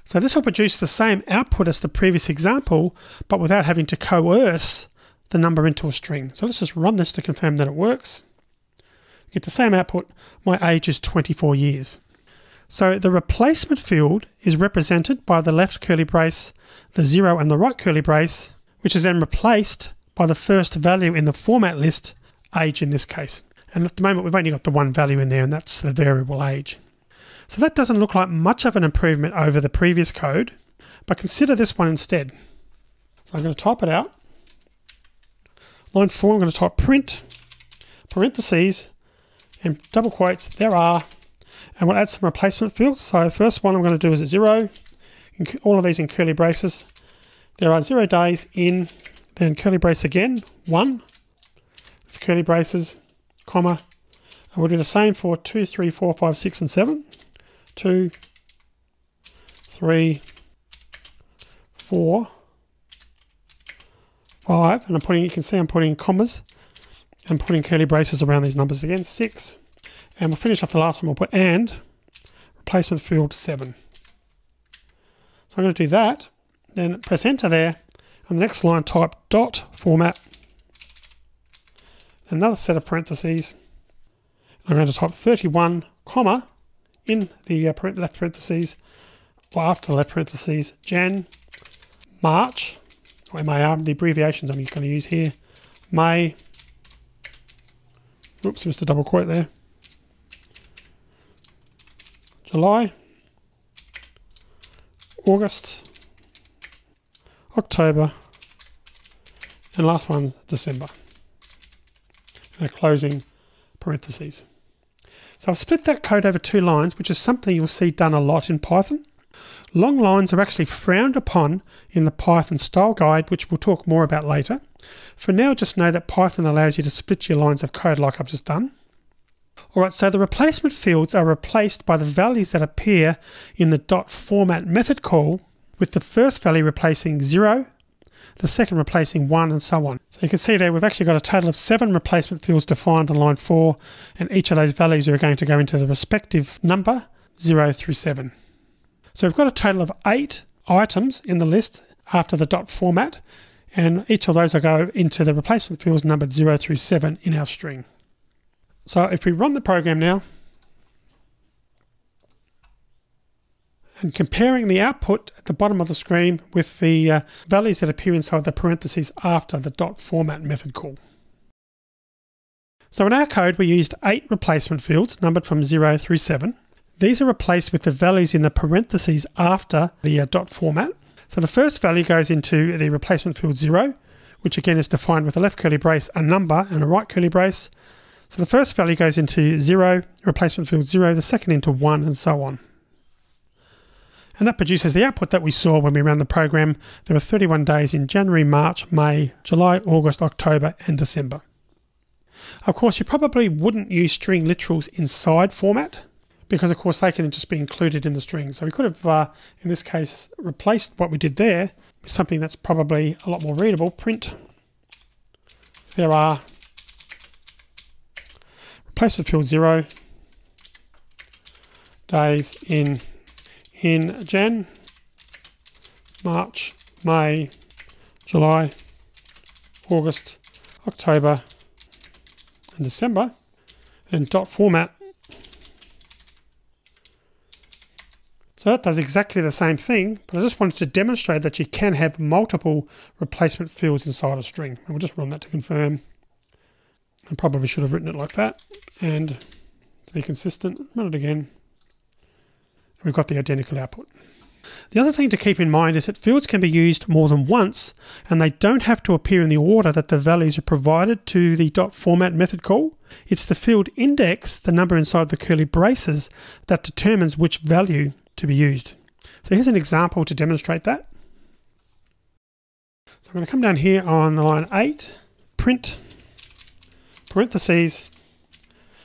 So this will produce the same output as the previous example, but without having to coerce the number into a string. So let's just run this to confirm that it works. Get the same output, my age is 24 years. So the replacement field is represented by the left curly brace, the zero and the right curly brace, which is then replaced by the first value in the format list, age in this case. And at the moment we've only got the one value in there and that's the variable age. So that doesn't look like much of an improvement over the previous code, but consider this one instead. So I'm going to type it out. Line 4, I'm going to type print, parentheses, and double quotes, there are, and we'll add some replacement fields. So first one I'm going to do is a 0, all of these in curly braces. There are 0 days in, then curly brace again, 1, with curly braces, comma, and we'll do the same for 2, 3, 4, 5, 6, and 7 two, three, four, five, and I'm putting, you can see I'm putting commas and putting curly braces around these numbers again, six, and we'll finish off the last one, we'll put and, replacement field seven. So I'm going to do that, then press enter there, and the next line type dot format, another set of parentheses, I'm going to type 31, comma, in the uh, left parentheses, or after the left parentheses, Jan, March, or MAR, the abbreviations I'm going to use here, May, oops, missed a double quote there, July, August, October, and last one's December. And a closing parentheses. So I've split that code over two lines, which is something you'll see done a lot in Python. Long lines are actually frowned upon in the Python style guide, which we'll talk more about later. For now, just know that Python allows you to split your lines of code like I've just done. Alright, so the replacement fields are replaced by the values that appear in the dot format method call, with the first value replacing 0, the second replacing 1 and so on. So you can see there we've actually got a total of seven replacement fields defined on line 4 and each of those values are going to go into the respective number 0 through 7. So we've got a total of 8 items in the list after the dot format and each of those will go into the replacement fields numbered 0 through 7 in our string. So if we run the program now, and comparing the output at the bottom of the screen with the uh, values that appear inside the parentheses after the dot format method call. So in our code, we used eight replacement fields numbered from 0 through 7. These are replaced with the values in the parentheses after the uh, dot format. So the first value goes into the replacement field 0, which again is defined with a left curly brace, a number, and a right curly brace. So the first value goes into 0, replacement field 0, the second into 1, and so on and that produces the output that we saw when we ran the program. There were 31 days in January, March, May, July, August, October, and December. Of course, you probably wouldn't use string literals inside format because, of course, they can just be included in the string. So we could have, uh, in this case, replaced what we did there with something that's probably a lot more readable. Print. There are replacement field zero days in in Jan, March, May, July, August, October, and December, and dot format. So that does exactly the same thing, but I just wanted to demonstrate that you can have multiple replacement fields inside a string. And we'll just run that to confirm. I probably should have written it like that. And to be consistent, run it again we've got the identical output. The other thing to keep in mind is that fields can be used more than once and they don't have to appear in the order that the values are provided to the dot format method call. It's the field index, the number inside the curly braces, that determines which value to be used. So here's an example to demonstrate that. So I'm going to come down here on the line 8, print, parentheses.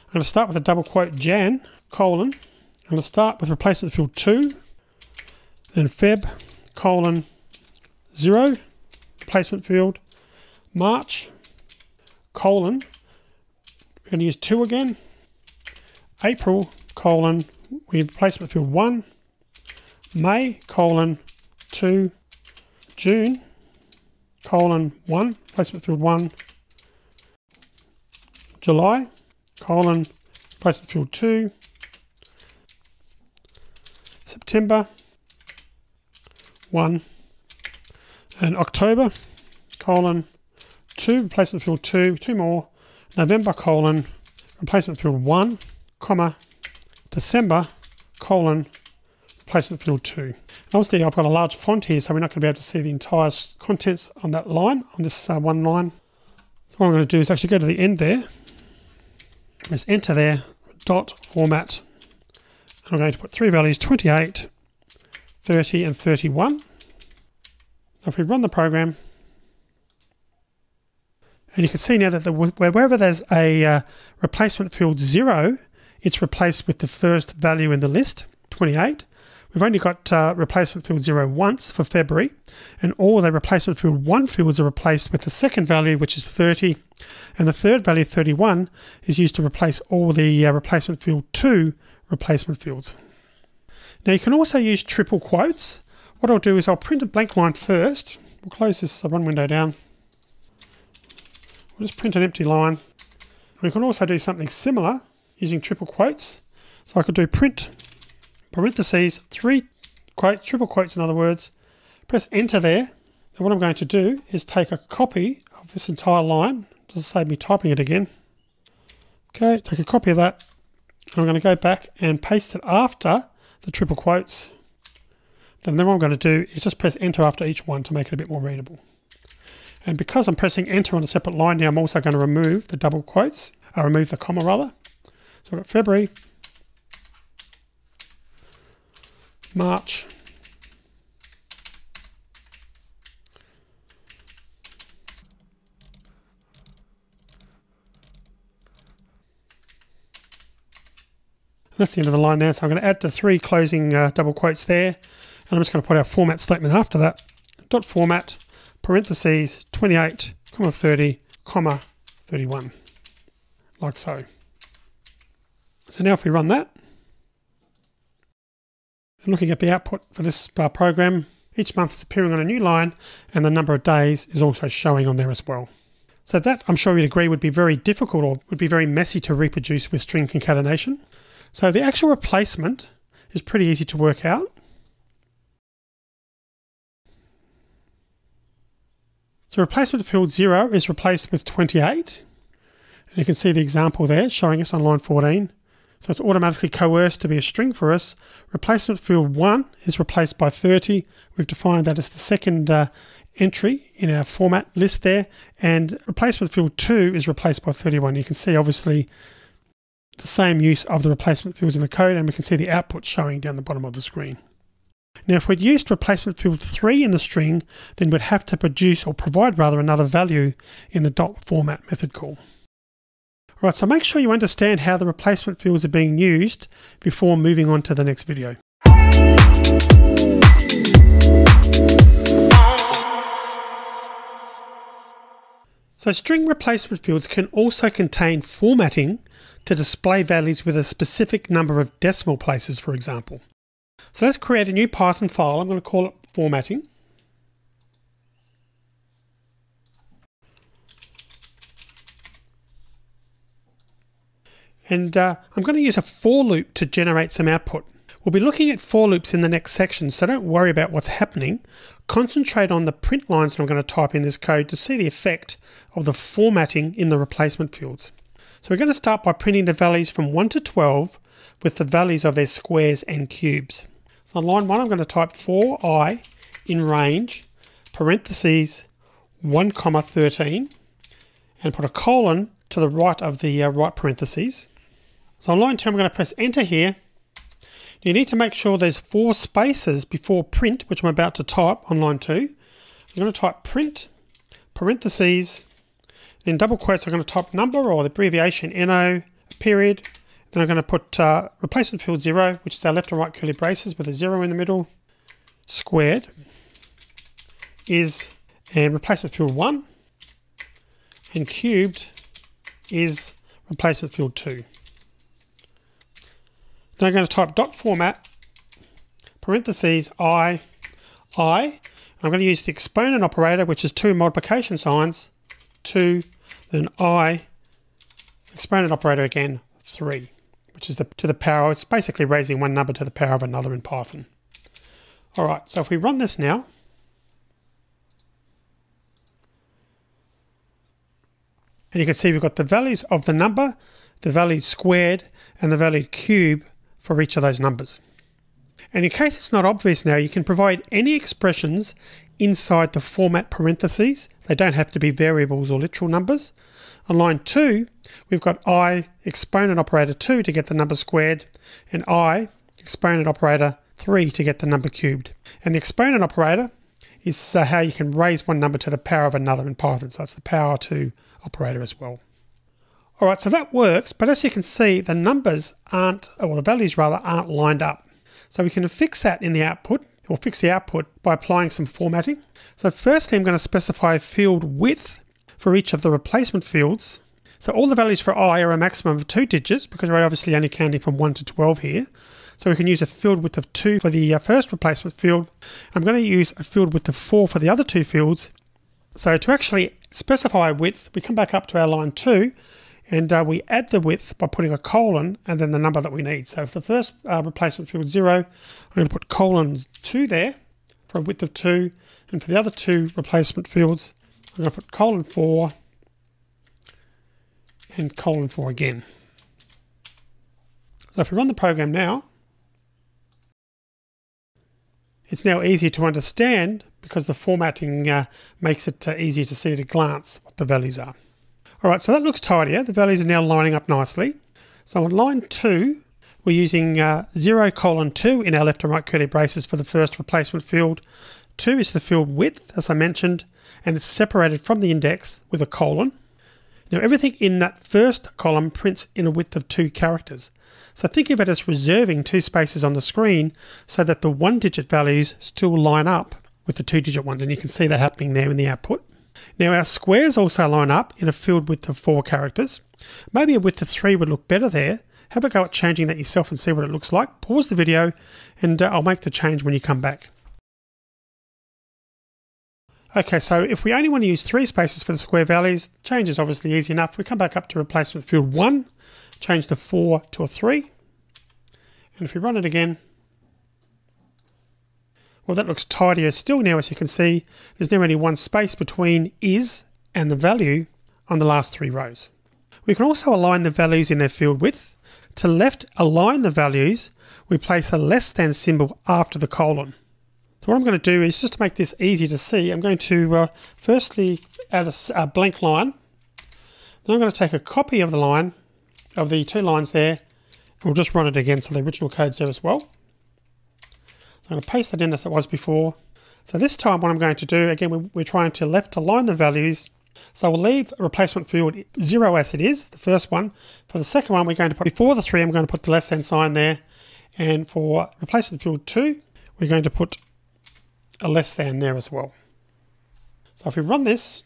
I'm going to start with a double quote Jan, colon. I'm going to start with replacement field 2, then Feb, colon, 0, replacement field, March, colon, we're going to use 2 again, April, colon, we replacement field 1, May, colon, 2, June, colon, 1, placement field 1, July, colon, placement field 2, September, 1, and October, colon, 2, replacement field 2, 2 more, November, colon, replacement field 1, comma, December, colon, replacement field 2. And obviously I've got a large font here, so we're not going to be able to see the entire contents on that line, on this uh, one line. So what I'm going to do is actually go to the end there, press enter there, dot format. I'm going to put three values, 28, 30 and 31. So if we run the program, and you can see now that the, wherever there's a uh, replacement field 0, it's replaced with the first value in the list, 28. We've only got uh, replacement field 0 once for February, and all the replacement field 1 fields are replaced with the second value, which is 30, and the third value, 31, is used to replace all the uh, replacement field 2 replacement fields. Now you can also use triple quotes. What I'll do is I'll print a blank line first. We'll close this run window down. We'll just print an empty line. We can also do something similar using triple quotes. So I could do print parentheses, three quotes, triple quotes in other words, press enter there. And what I'm going to do is take a copy of this entire line, doesn't save me typing it again. Okay, take a copy of that. And I'm going to go back and paste it after the triple quotes. Then, then what I'm going to do is just press enter after each one to make it a bit more readable. And because I'm pressing enter on a separate line now, I'm also going to remove the double quotes. I remove the comma rather. So I've got February, March. That's the end of the line there. So I'm going to add the three closing uh, double quotes there. And I'm just going to put our format statement after that. Dot format, parentheses, 28, comma 30, comma 31. Like so. So now if we run that, looking at the output for this uh, program, each month is appearing on a new line and the number of days is also showing on there as well. So that, I'm sure you'd agree, would be very difficult or would be very messy to reproduce with string concatenation. So the actual replacement is pretty easy to work out. So replacement field 0 is replaced with 28. And you can see the example there showing us on line 14. So it's automatically coerced to be a string for us. Replacement field 1 is replaced by 30. We've defined that as the second uh, entry in our format list there. And replacement field 2 is replaced by 31. You can see obviously the same use of the replacement fields in the code and we can see the output showing down the bottom of the screen. Now if we'd used replacement field 3 in the string, then we'd have to produce or provide rather another value in the dot format method call. Right, so make sure you understand how the replacement fields are being used before moving on to the next video. So string replacement fields can also contain formatting to display values with a specific number of decimal places, for example. So let's create a new Python file. I'm going to call it formatting. And uh, I'm going to use a for loop to generate some output. We'll be looking at for loops in the next section, so don't worry about what's happening. Concentrate on the print lines that I'm going to type in this code to see the effect of the formatting in the replacement fields. So we're going to start by printing the values from 1 to 12 with the values of their squares and cubes. So on line 1 I'm going to type for i in range, parentheses 1 comma 13, and put a colon to the right of the uh, right parentheses. So on line 2 I'm going to press enter here. You need to make sure there's four spaces before print, which I'm about to type on line 2. I'm going to type print, parentheses, in double quotes I'm going to type number or the abbreviation NO, period, then I'm going to put uh, replacement field 0, which is our left and right curly braces with a 0 in the middle, squared, is, and replacement field 1, and cubed is replacement field 2. Then I'm going to type dot format, parentheses, i, i. I'm going to use the exponent operator, which is two multiplication signs, 2, then i, exponent operator again, 3, which is the, to the power, it's basically raising one number to the power of another in Python. All right, so if we run this now, and you can see we've got the values of the number, the value squared, and the value cube for each of those numbers. And in case it's not obvious now, you can provide any expressions inside the format parentheses. They don't have to be variables or literal numbers. On line 2, we've got i exponent operator 2 to get the number squared, and i exponent operator 3 to get the number cubed. And the exponent operator is uh, how you can raise one number to the power of another in Python, so it's the power 2 operator as well. Alright, so that works, but as you can see, the numbers aren't, or the values rather, aren't lined up. So we can fix that in the output, or fix the output by applying some formatting. So firstly, I'm going to specify field width for each of the replacement fields. So all the values for i are a maximum of two digits because we're obviously only counting from 1 to 12 here. So we can use a field width of 2 for the uh, first replacement field. I'm going to use a field width of 4 for the other two fields. So to actually specify width, we come back up to our line 2 and uh, we add the width by putting a colon and then the number that we need. So if the first uh, replacement field is 0, I'm going to put colon 2 there for a width of 2. And for the other two replacement fields, I'm going to put colon 4 and colon 4 again. So if we run the program now, it's now easy to understand because the formatting uh, makes it uh, easier to see at a glance what the values are. All right, so that looks tidier. The values are now lining up nicely. So on line 2, we're using uh, 0 colon 2 in our left and right curly braces for the first replacement field. 2 is the field width, as I mentioned, and it's separated from the index with a colon. Now everything in that first column prints in a width of two characters. So think of it as reserving two spaces on the screen so that the one digit values still line up with the two digit ones and you can see that happening there in the output. Now our squares also line up in a field width of four characters. Maybe a width of three would look better there. Have a go at changing that yourself and see what it looks like. Pause the video and uh, I'll make the change when you come back. Okay, so if we only want to use three spaces for the square values, change is obviously easy enough. We come back up to replacement field 1, change the 4 to a 3, and if we run it again, well, that looks tidier still now, as you can see. There's now only one space between is and the value on the last three rows. We can also align the values in their field width. To left align the values, we place a less than symbol after the colon. So what I'm going to do is just to make this easy to see, I'm going to uh, firstly add a, a, blank line. Then I'm going to take a copy of the line, of the two lines there, and we'll just run it again so the original code's there as well. I'm going to paste that in as it was before. So this time what I'm going to do, again, we're trying to left align the values. So we'll leave replacement field 0 as it is, the first one. For the second one, we're going to put, before the 3, I'm going to put the less than sign there. And for replacement field 2, we're going to put a less than there as well. So if we run this,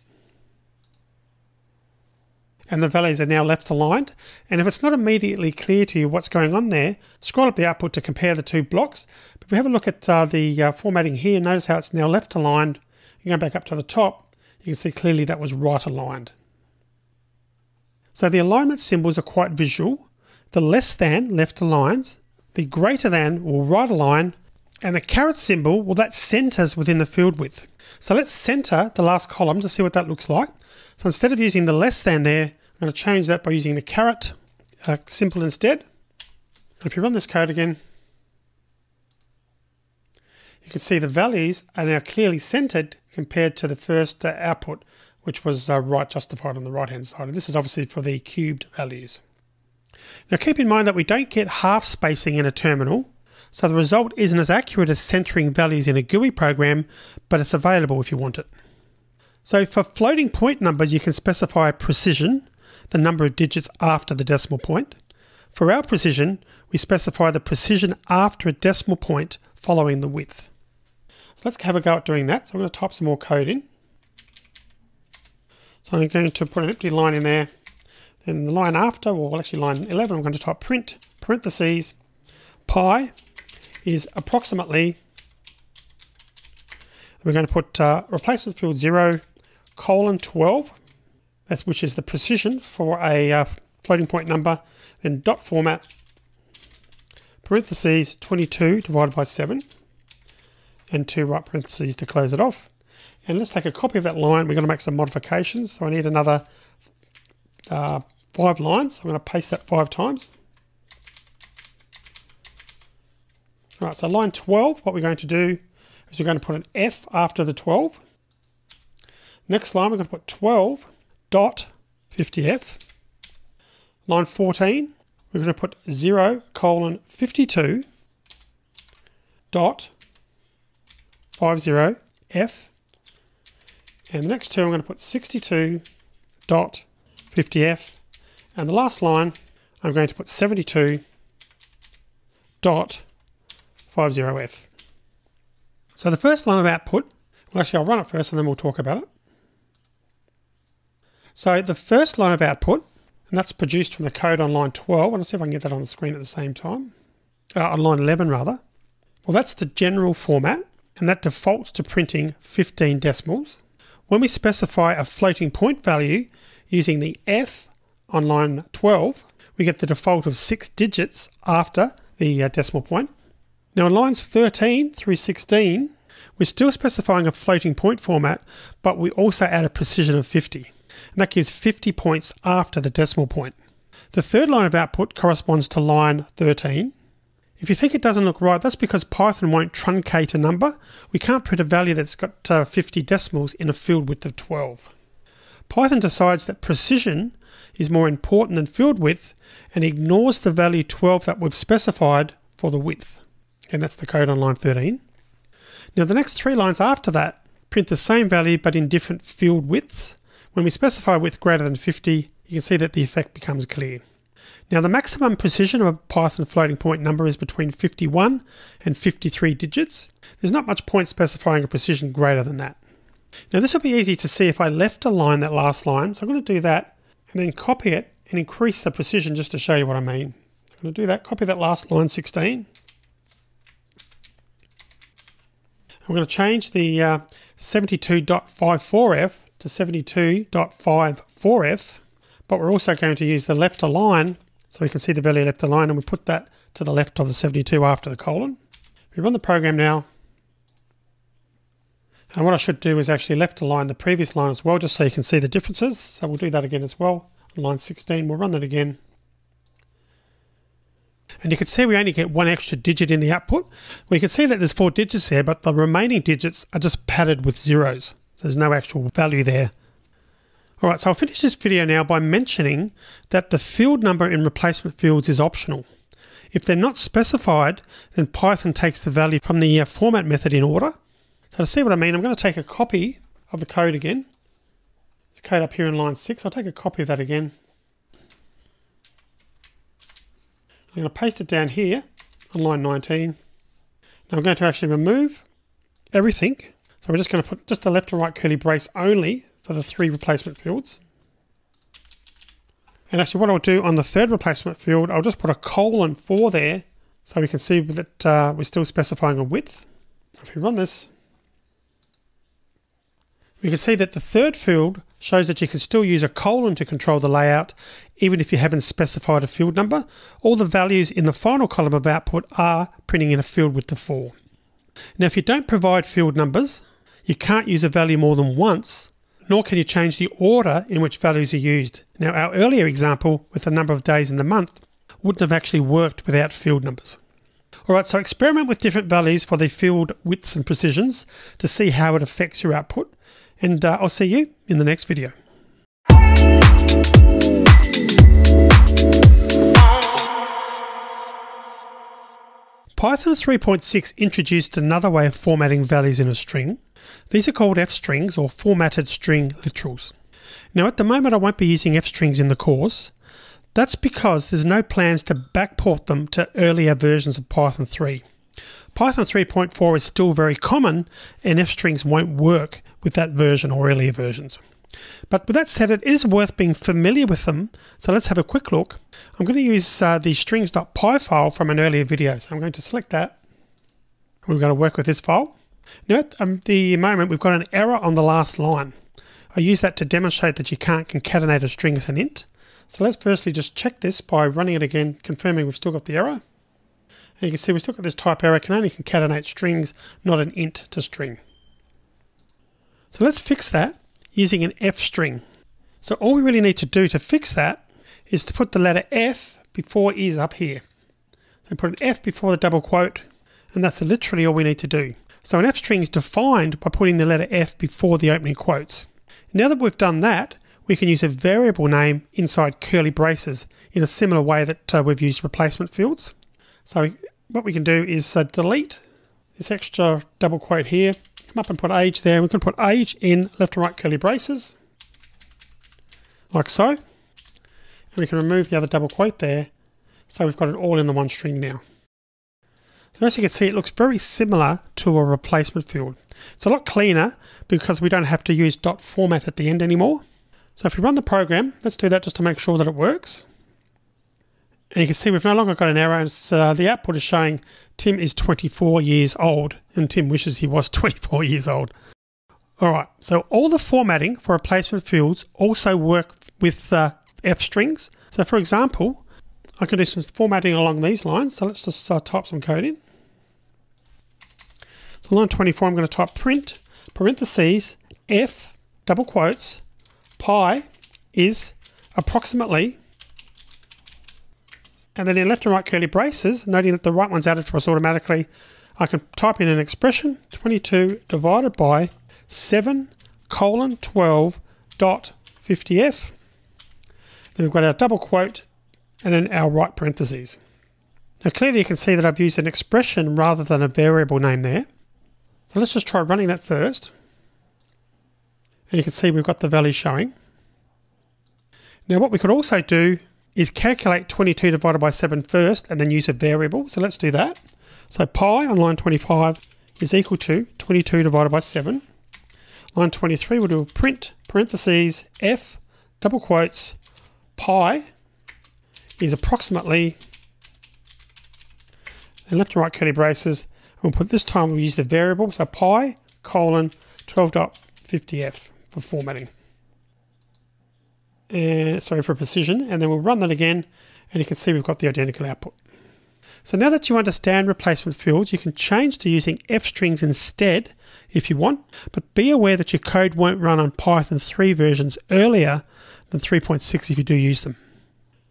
and the values are now left aligned. And if it's not immediately clear to you what's going on there, scroll up the output to compare the two blocks. But if we have a look at uh, the uh, formatting here, notice how it's now left aligned. You go back up to the top, you can see clearly that was right aligned. So the alignment symbols are quite visual. The less than left aligned, the greater than will right align, and the caret symbol, well, that centers within the field width. So let's center the last column to see what that looks like. So instead of using the less than there, I'm going to change that by using the caret uh, symbol instead. And if you run this code again, you can see the values are now clearly centered compared to the first uh, output, which was uh, right justified on the right hand side. And this is obviously for the cubed values. Now keep in mind that we don't get half spacing in a terminal, so the result isn't as accurate as centering values in a GUI program, but it's available if you want it. So for floating point numbers, you can specify precision, the number of digits after the decimal point. For our precision, we specify the precision after a decimal point following the width. So let's have a go at doing that. So I'm going to type some more code in. So I'm going to put an empty line in there. Then the line after, well actually line 11, I'm going to type print parentheses pi is approximately, we're going to put uh, replacement field 0 colon 12, that's, which is the precision for a uh, floating point number, then dot format, parentheses 22 divided by 7, and two right parentheses to close it off. And let's take a copy of that line. We're going to make some modifications. So I need another uh, five lines. I'm going to paste that five times. All right, so line 12, what we're going to do is we're going to put an F after the 12. Next line, we're going to put 12 dot 50F. Line 14, we're going to put 0 colon 52 dot 50F. And the next two, I'm going to put 62 dot 50F. And the last line, I'm going to put 72 dot 50F. So the first line of output, well actually I'll run it first and then we'll talk about it. So the first line of output, and that's produced from the code on line 12, and I'll see if I can get that on the screen at the same time, uh, on line 11 rather. Well that's the general format, and that defaults to printing 15 decimals. When we specify a floating point value using the F on line 12, we get the default of six digits after the uh, decimal point. Now in lines 13 through 16, we're still specifying a floating point format, but we also add a precision of 50. And that gives 50 points after the decimal point. The third line of output corresponds to line 13. If you think it doesn't look right, that's because Python won't truncate a number. We can't print a value that's got uh, 50 decimals in a field width of 12. Python decides that precision is more important than field width and ignores the value 12 that we've specified for the width and that's the code on line 13. Now the next three lines after that print the same value but in different field widths. When we specify width greater than 50, you can see that the effect becomes clear. Now the maximum precision of a Python floating point number is between 51 and 53 digits. There's not much point specifying a precision greater than that. Now this will be easy to see if I left a line that last line. So I'm going to do that and then copy it and increase the precision just to show you what I mean. I'm going to do that, copy that last line 16 I'm going to change the uh, 72.54f to 72.54f, but we're also going to use the left align so we can see the value left align and we put that to the left of the 72 after the colon. We run the program now. And what I should do is actually left align the previous line as well, just so you can see the differences. So we'll do that again as well. Line 16, we'll run that again. And you can see we only get one extra digit in the output. We can see that there's four digits there, but the remaining digits are just padded with zeros. There's no actual value there. All right, so I'll finish this video now by mentioning that the field number in replacement fields is optional. If they're not specified, then Python takes the value from the uh, format method in order. So to see what I mean, I'm going to take a copy of the code again. This code up here in line 6, I'll take a copy of that again. I'm going to paste it down here on line 19. Now I'm going to actually remove everything. So we're just going to put just a left and right curly brace only for the three replacement fields. And actually what I'll do on the third replacement field, I'll just put a colon 4 there so we can see that uh, we're still specifying a width. If we run this, we can see that the third field shows that you can still use a colon to control the layout even if you haven't specified a field number. All the values in the final column of output are printing in a field width of 4. Now if you don't provide field numbers, you can't use a value more than once, nor can you change the order in which values are used. Now our earlier example with the number of days in the month wouldn't have actually worked without field numbers. Alright, so experiment with different values for the field widths and precisions to see how it affects your output. And uh, I'll see you in the next video. Python 3.6 introduced another way of formatting values in a string. These are called f-strings or formatted string literals. Now at the moment I won't be using f-strings in the course. That's because there's no plans to backport them to earlier versions of Python 3. Python 3.4 is still very common and f-strings won't work with that version or earlier versions. But with that said, it is worth being familiar with them. So let's have a quick look. I'm going to use uh, the strings.py file from an earlier video. So I'm going to select that. We're going to work with this file. Now at um, the moment, we've got an error on the last line. I use that to demonstrate that you can't concatenate a string as an int. So let's firstly just check this by running it again, confirming we've still got the error. And you can see we've still got this type error, can only concatenate strings, not an int to string. So let's fix that using an F string. So all we really need to do to fix that is to put the letter F before is up here. So put an F before the double quote, and that's literally all we need to do. So an F string is defined by putting the letter F before the opening quotes. Now that we've done that, we can use a variable name inside curly braces in a similar way that uh, we've used replacement fields. So what we can do is uh, delete this extra double quote here come up and put age there. We can put age in left and right curly braces, like so. And we can remove the other double quote there. So we've got it all in the one string now. So as you can see, it looks very similar to a replacement field. It's a lot cleaner because we don't have to use dot format at the end anymore. So if we run the program, let's do that just to make sure that it works. And you can see we've no longer got an error. And uh, the output is showing Tim is 24 years old, and Tim wishes he was (laughs) 24 years old. Alright, so all the formatting for replacement fields also work with uh, F strings. So for example, I can do some formatting along these lines. So let's just uh, type some code in. So line 24, I'm going to type print, parentheses, F, double quotes, pi is approximately and then in left and right curly braces, noting that the right one's added for us automatically, I can type in an expression 22 divided by 7 colon 12 dot 50f. Then we've got our double quote and then our right parentheses. Now clearly you can see that I've used an expression rather than a variable name there. So let's just try running that first. And you can see we've got the value showing. Now what we could also do is calculate 22 divided by 7 first and then use a variable. So let's do that. So pi on line 25 is equal to 22 divided by 7. Line 23 we'll do print parentheses f double quotes pi is approximately and left and right curly braces. And we'll put this time we'll use the variable so pi colon 12.50f for formatting and sorry for precision, and then we'll run that again, and you can see we've got the identical output. So now that you understand replacement fields, you can change to using F strings instead if you want, but be aware that your code won't run on Python 3 versions earlier than 3.6 if you do use them.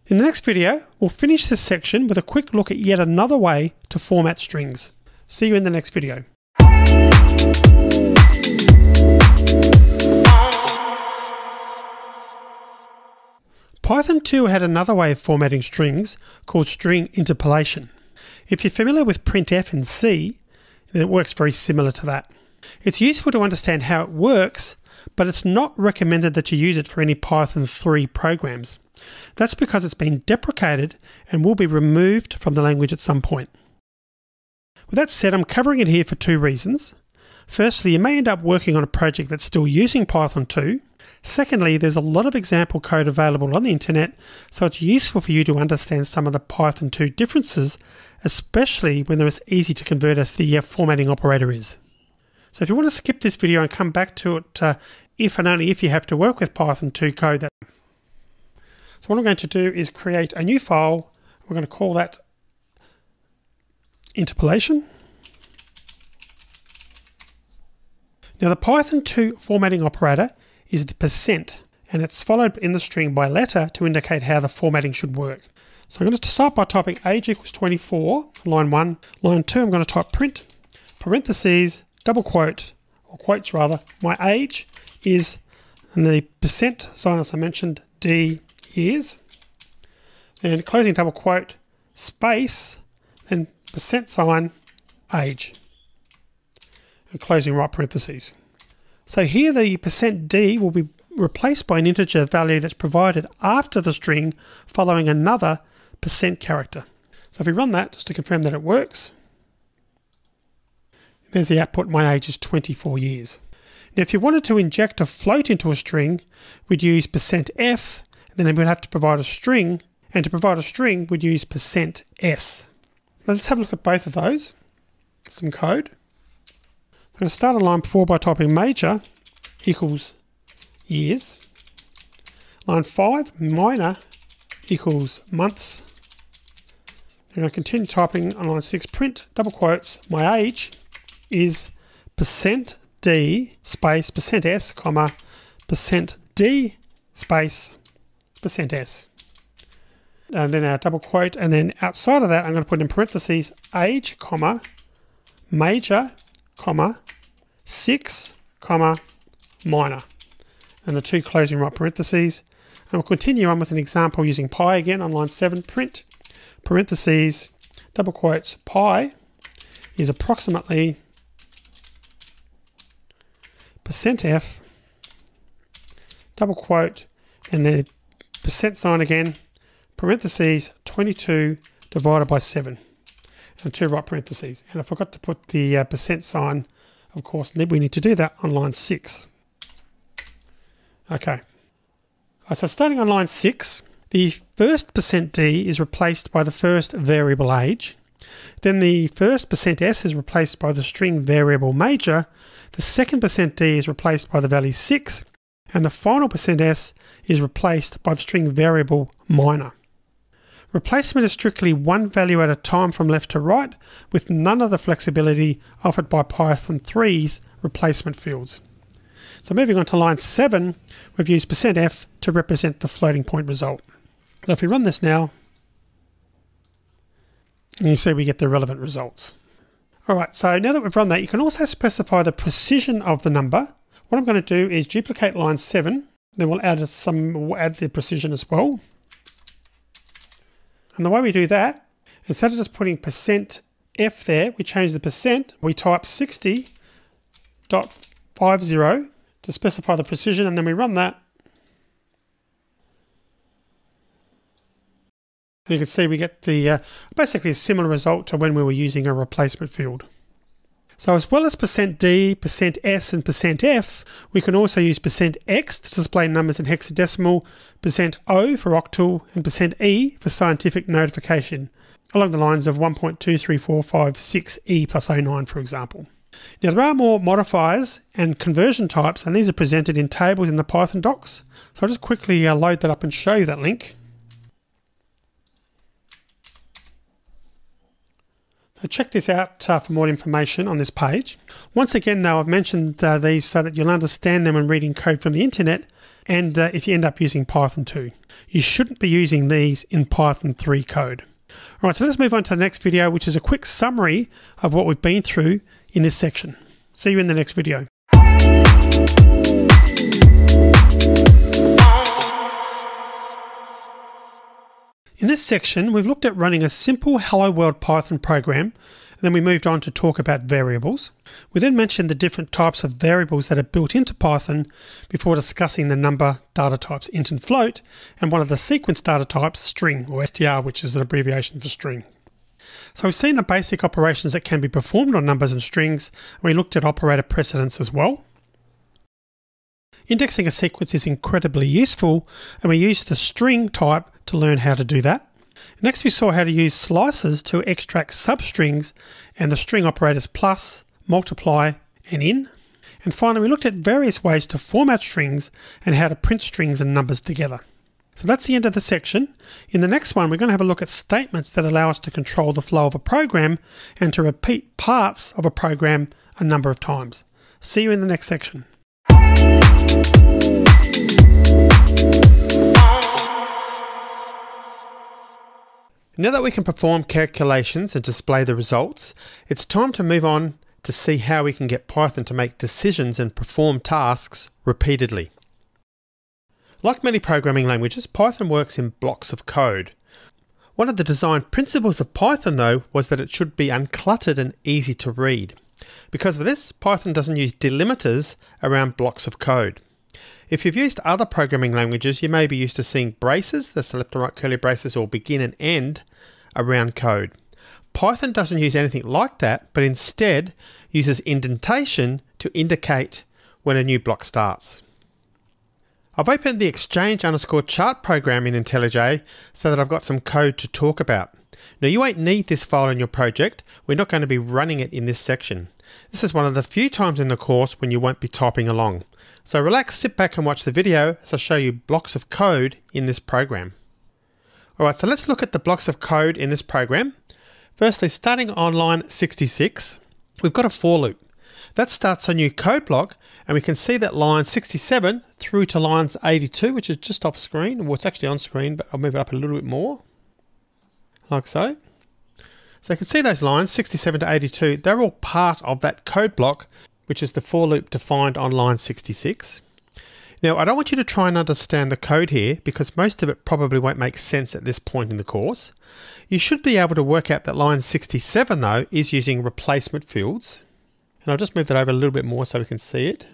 In the next video, we'll finish this section with a quick look at yet another way to format strings. See you in the next video. Python 2 had another way of formatting strings called string interpolation. If you're familiar with printf and C, then it works very similar to that. It's useful to understand how it works, but it's not recommended that you use it for any Python 3 programs. That's because it's been deprecated and will be removed from the language at some point. With that said, I'm covering it here for two reasons. Firstly, you may end up working on a project that's still using Python 2, Secondly, there's a lot of example code available on the internet, so it's useful for you to understand some of the Python 2 differences, especially when they're as easy to convert as the uh, formatting operator is. So if you want to skip this video and come back to it uh, if and only if you have to work with Python 2 code. That so what I'm going to do is create a new file. We're going to call that interpolation. Now the Python 2 formatting operator is the percent, and it's followed in the string by letter to indicate how the formatting should work. So I'm going to start by typing age equals 24, line 1. Line 2, I'm going to type print, parentheses, double quote, or quotes rather, my age is, and the percent sign as I mentioned, D years. Then closing double quote, space, then percent sign, age. And closing right parentheses. So here the percent %d will be replaced by an integer value that's provided after the string following another percent character. So if we run that just to confirm that it works, there's the output, my age is 24 years. Now if you wanted to inject a float into a string, we'd use percent %f, and then we'd have to provide a string, and to provide a string, we'd use percent %s. Let's have a look at both of those. Some code. I'm going to start on line 4 by typing major equals years. Line 5, minor equals months. Going to continue typing on line 6, print, double quotes, my age is percent %d space percent %s, comma, percent %d space percent %s. And then our double quote, and then outside of that, I'm going to put in parentheses age, comma, major, comma, 6, comma, minor. And the two closing right parentheses. And we'll continue on with an example using pi again on line 7, print, parentheses, double quotes, pi is approximately percent %f, double quote, and then percent sign again, parentheses, 22 divided by 7, and two right parentheses. And I forgot to put the uh, percent sign, of course, we need to do that on line 6. Okay. So starting on line 6, the first percent %d is replaced by the first variable age. Then the first percent %s is replaced by the string variable major. The second percent %d is replaced by the value 6. And the final percent %s is replaced by the string variable minor. Replacement is strictly one value at a time from left to right, with none of the flexibility offered by Python 3's replacement fields. So moving on to line 7, we've used %f to represent the floating point result. So if we run this now, and you see we get the relevant results. All right, so now that we've run that, you can also specify the precision of the number. What I'm going to do is duplicate line 7, then we'll add some we'll add the precision as well. And the way we do that, instead of just putting percent %f there, we change the percent, we type 60.50 to specify the precision, and then we run that, And you can see we get the uh, basically a similar result to when we were using a replacement field. So as well as percent %d, percent %s and percent %f, we can also use percent %x to display numbers in hexadecimal, percent %o for octal, and percent %e for scientific notification, along the lines of 1.23456e plus 09 for example. Now there are more modifiers and conversion types and these are presented in tables in the Python docs. So I'll just quickly uh, load that up and show you that link. So check this out uh, for more information on this page. Once again, though, I've mentioned uh, these so that you'll understand them when reading code from the internet and uh, if you end up using Python 2. You shouldn't be using these in Python 3 code. All right, so let's move on to the next video, which is a quick summary of what we've been through in this section. See you in the next video. In this section, we've looked at running a simple Hello World Python program, and then we moved on to talk about variables. We then mentioned the different types of variables that are built into Python before discussing the number data types int and float, and one of the sequence data types, string or str, which is an abbreviation for string. So we've seen the basic operations that can be performed on numbers and strings, and we looked at operator precedence as well. Indexing a sequence is incredibly useful, and we used the string type to learn how to do that. Next, we saw how to use slices to extract substrings and the string operators plus, multiply, and in. And finally, we looked at various ways to format strings and how to print strings and numbers together. So that's the end of the section. In the next one, we're going to have a look at statements that allow us to control the flow of a program and to repeat parts of a program a number of times. See you in the next section. Now that we can perform calculations and display the results, it's time to move on to see how we can get Python to make decisions and perform tasks repeatedly. Like many programming languages, Python works in blocks of code. One of the design principles of Python, though, was that it should be uncluttered and easy to read. Because of this, Python doesn't use delimiters around blocks of code. If you've used other programming languages, you may be used to seeing braces, the left and right curly braces, or begin and end around code. Python doesn't use anything like that, but instead uses indentation to indicate when a new block starts. I've opened the exchange underscore chart program in IntelliJ so that I've got some code to talk about. Now you won't need this file in your project, we're not going to be running it in this section. This is one of the few times in the course when you won't be typing along. So relax, sit back and watch the video as I show you blocks of code in this program. Alright, so let's look at the blocks of code in this program. Firstly, starting on line 66, we've got a for loop. That starts a new code block and we can see that line 67 through to lines 82, which is just off screen. Well, it's actually on screen, but I'll move it up a little bit more, like so. So you can see those lines, 67 to 82, they're all part of that code block, which is the for loop defined on line 66. Now, I don't want you to try and understand the code here because most of it probably won't make sense at this point in the course. You should be able to work out that line 67 though is using replacement fields. And I'll just move that over a little bit more so we can see it.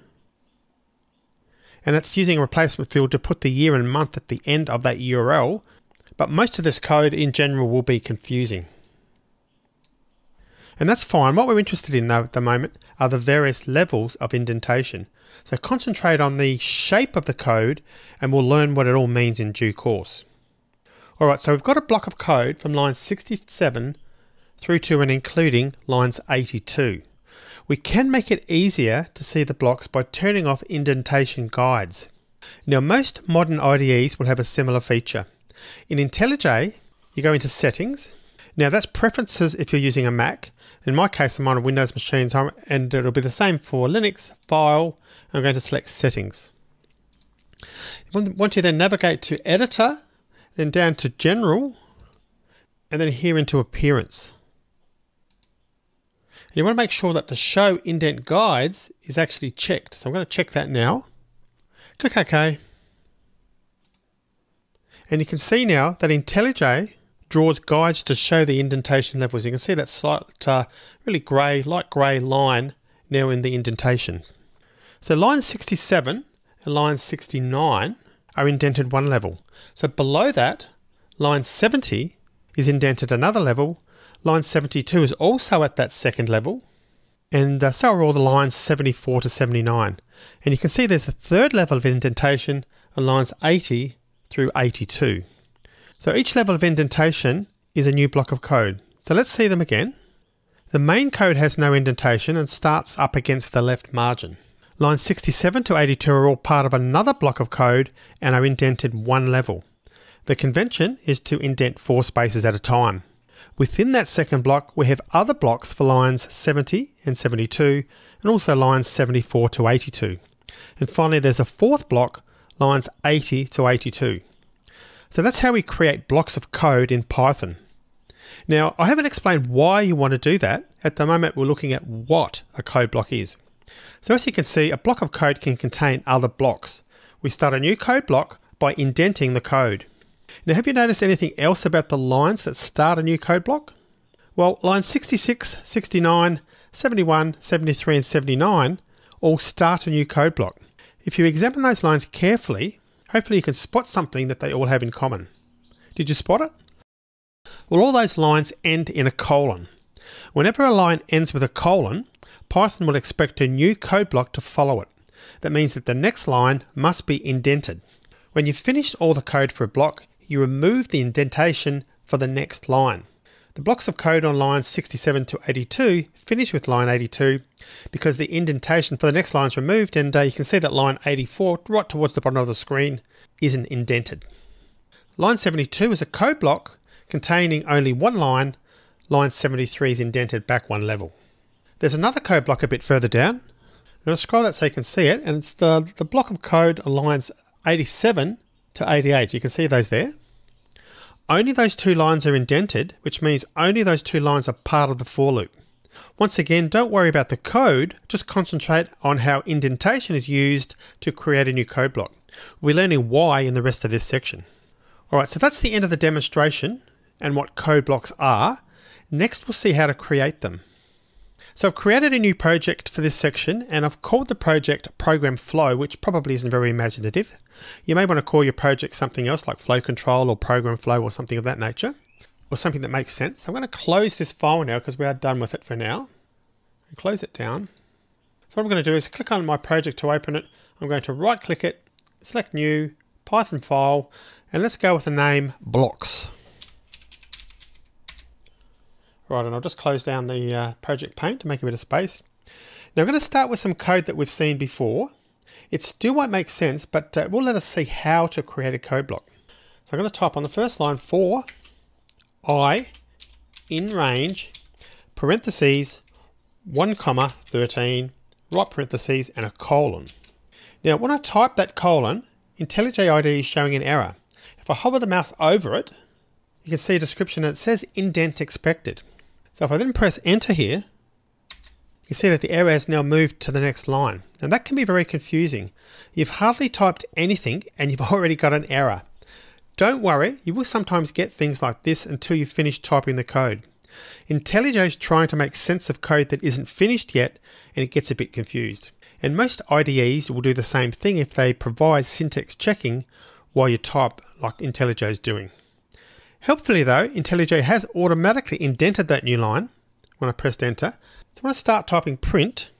And it's using a replacement field to put the year and month at the end of that URL. But most of this code in general will be confusing. And that's fine. What we're interested in though at the moment are the various levels of indentation. So concentrate on the shape of the code and we'll learn what it all means in due course. Alright, so we've got a block of code from line 67 through to and including lines 82. We can make it easier to see the blocks by turning off indentation guides. Now most modern IDEs will have a similar feature. In IntelliJ, you go into settings. Now that's preferences if you're using a Mac in my case, I'm on a Windows machine, so and it'll be the same for Linux, File, I'm going to select Settings. Once you then navigate to Editor, then down to General, and then here into Appearance. And you want to make sure that the Show Indent Guides is actually checked. So I'm going to check that now. Click OK. And you can see now that IntelliJ draws guides to show the indentation levels. You can see that slight, uh, really grey, light grey line now in the indentation. So line 67 and line 69 are indented one level. So below that, line 70 is indented another level. Line 72 is also at that second level. And uh, so are all the lines 74 to 79. And you can see there's a third level of indentation on lines 80 through 82. So each level of indentation is a new block of code. So let's see them again. The main code has no indentation and starts up against the left margin. Lines 67 to 82 are all part of another block of code and are indented one level. The convention is to indent four spaces at a time. Within that second block, we have other blocks for lines 70 and 72, and also lines 74 to 82. And finally, there's a fourth block, lines 80 to 82. So that's how we create blocks of code in Python. Now, I haven't explained why you want to do that. At the moment, we're looking at what a code block is. So as you can see, a block of code can contain other blocks. We start a new code block by indenting the code. Now, have you noticed anything else about the lines that start a new code block? Well, lines 66, 69, 71, 73, and 79 all start a new code block. If you examine those lines carefully, Hopefully you can spot something that they all have in common. Did you spot it? Well, all those lines end in a colon. Whenever a line ends with a colon, Python will expect a new code block to follow it. That means that the next line must be indented. When you've finished all the code for a block, you remove the indentation for the next line. The blocks of code on lines 67 to 82 finish with line 82 because the indentation for the next line is removed and uh, you can see that line 84 right towards the bottom of the screen isn't indented. Line 72 is a code block containing only one line. Line 73 is indented back one level. There's another code block a bit further down. I'm going to scroll that so you can see it and it's the, the block of code on lines 87 to 88. You can see those there. Only those two lines are indented, which means only those two lines are part of the for loop. Once again, don't worry about the code, just concentrate on how indentation is used to create a new code block. We're learning why in the rest of this section. Alright, so that's the end of the demonstration and what code blocks are. Next we'll see how to create them. So I've created a new project for this section and I've called the project Program Flow, which probably isn't very imaginative. You may want to call your project something else like Flow Control or Program Flow or something of that nature, or something that makes sense. I'm going to close this file now because we are done with it for now. And close it down. So what I'm going to do is click on my project to open it. I'm going to right click it, select new, Python file, and let's go with the name blocks. Right, and I'll just close down the uh, project pane to make a bit of space. Now I'm going to start with some code that we've seen before. It still won't make sense, but uh, will let us see how to create a code block. So I'm going to type on the first line for i in range parentheses 1 comma 13 right parentheses and a colon. Now when I type that colon, IntelliJ IDE is showing an error. If I hover the mouse over it, you can see a description that says indent expected. So if I then press enter here, you see that the error has now moved to the next line. And that can be very confusing. You've hardly typed anything and you've (laughs) already got an error. Don't worry, you will sometimes get things like this until you finish typing the code. IntelliJ is trying to make sense of code that isn't finished yet and it gets a bit confused. And most IDEs will do the same thing if they provide syntax checking while you type like IntelliJ is doing. Helpfully though, IntelliJ has automatically indented that new line when I pressed enter. So when I start typing print,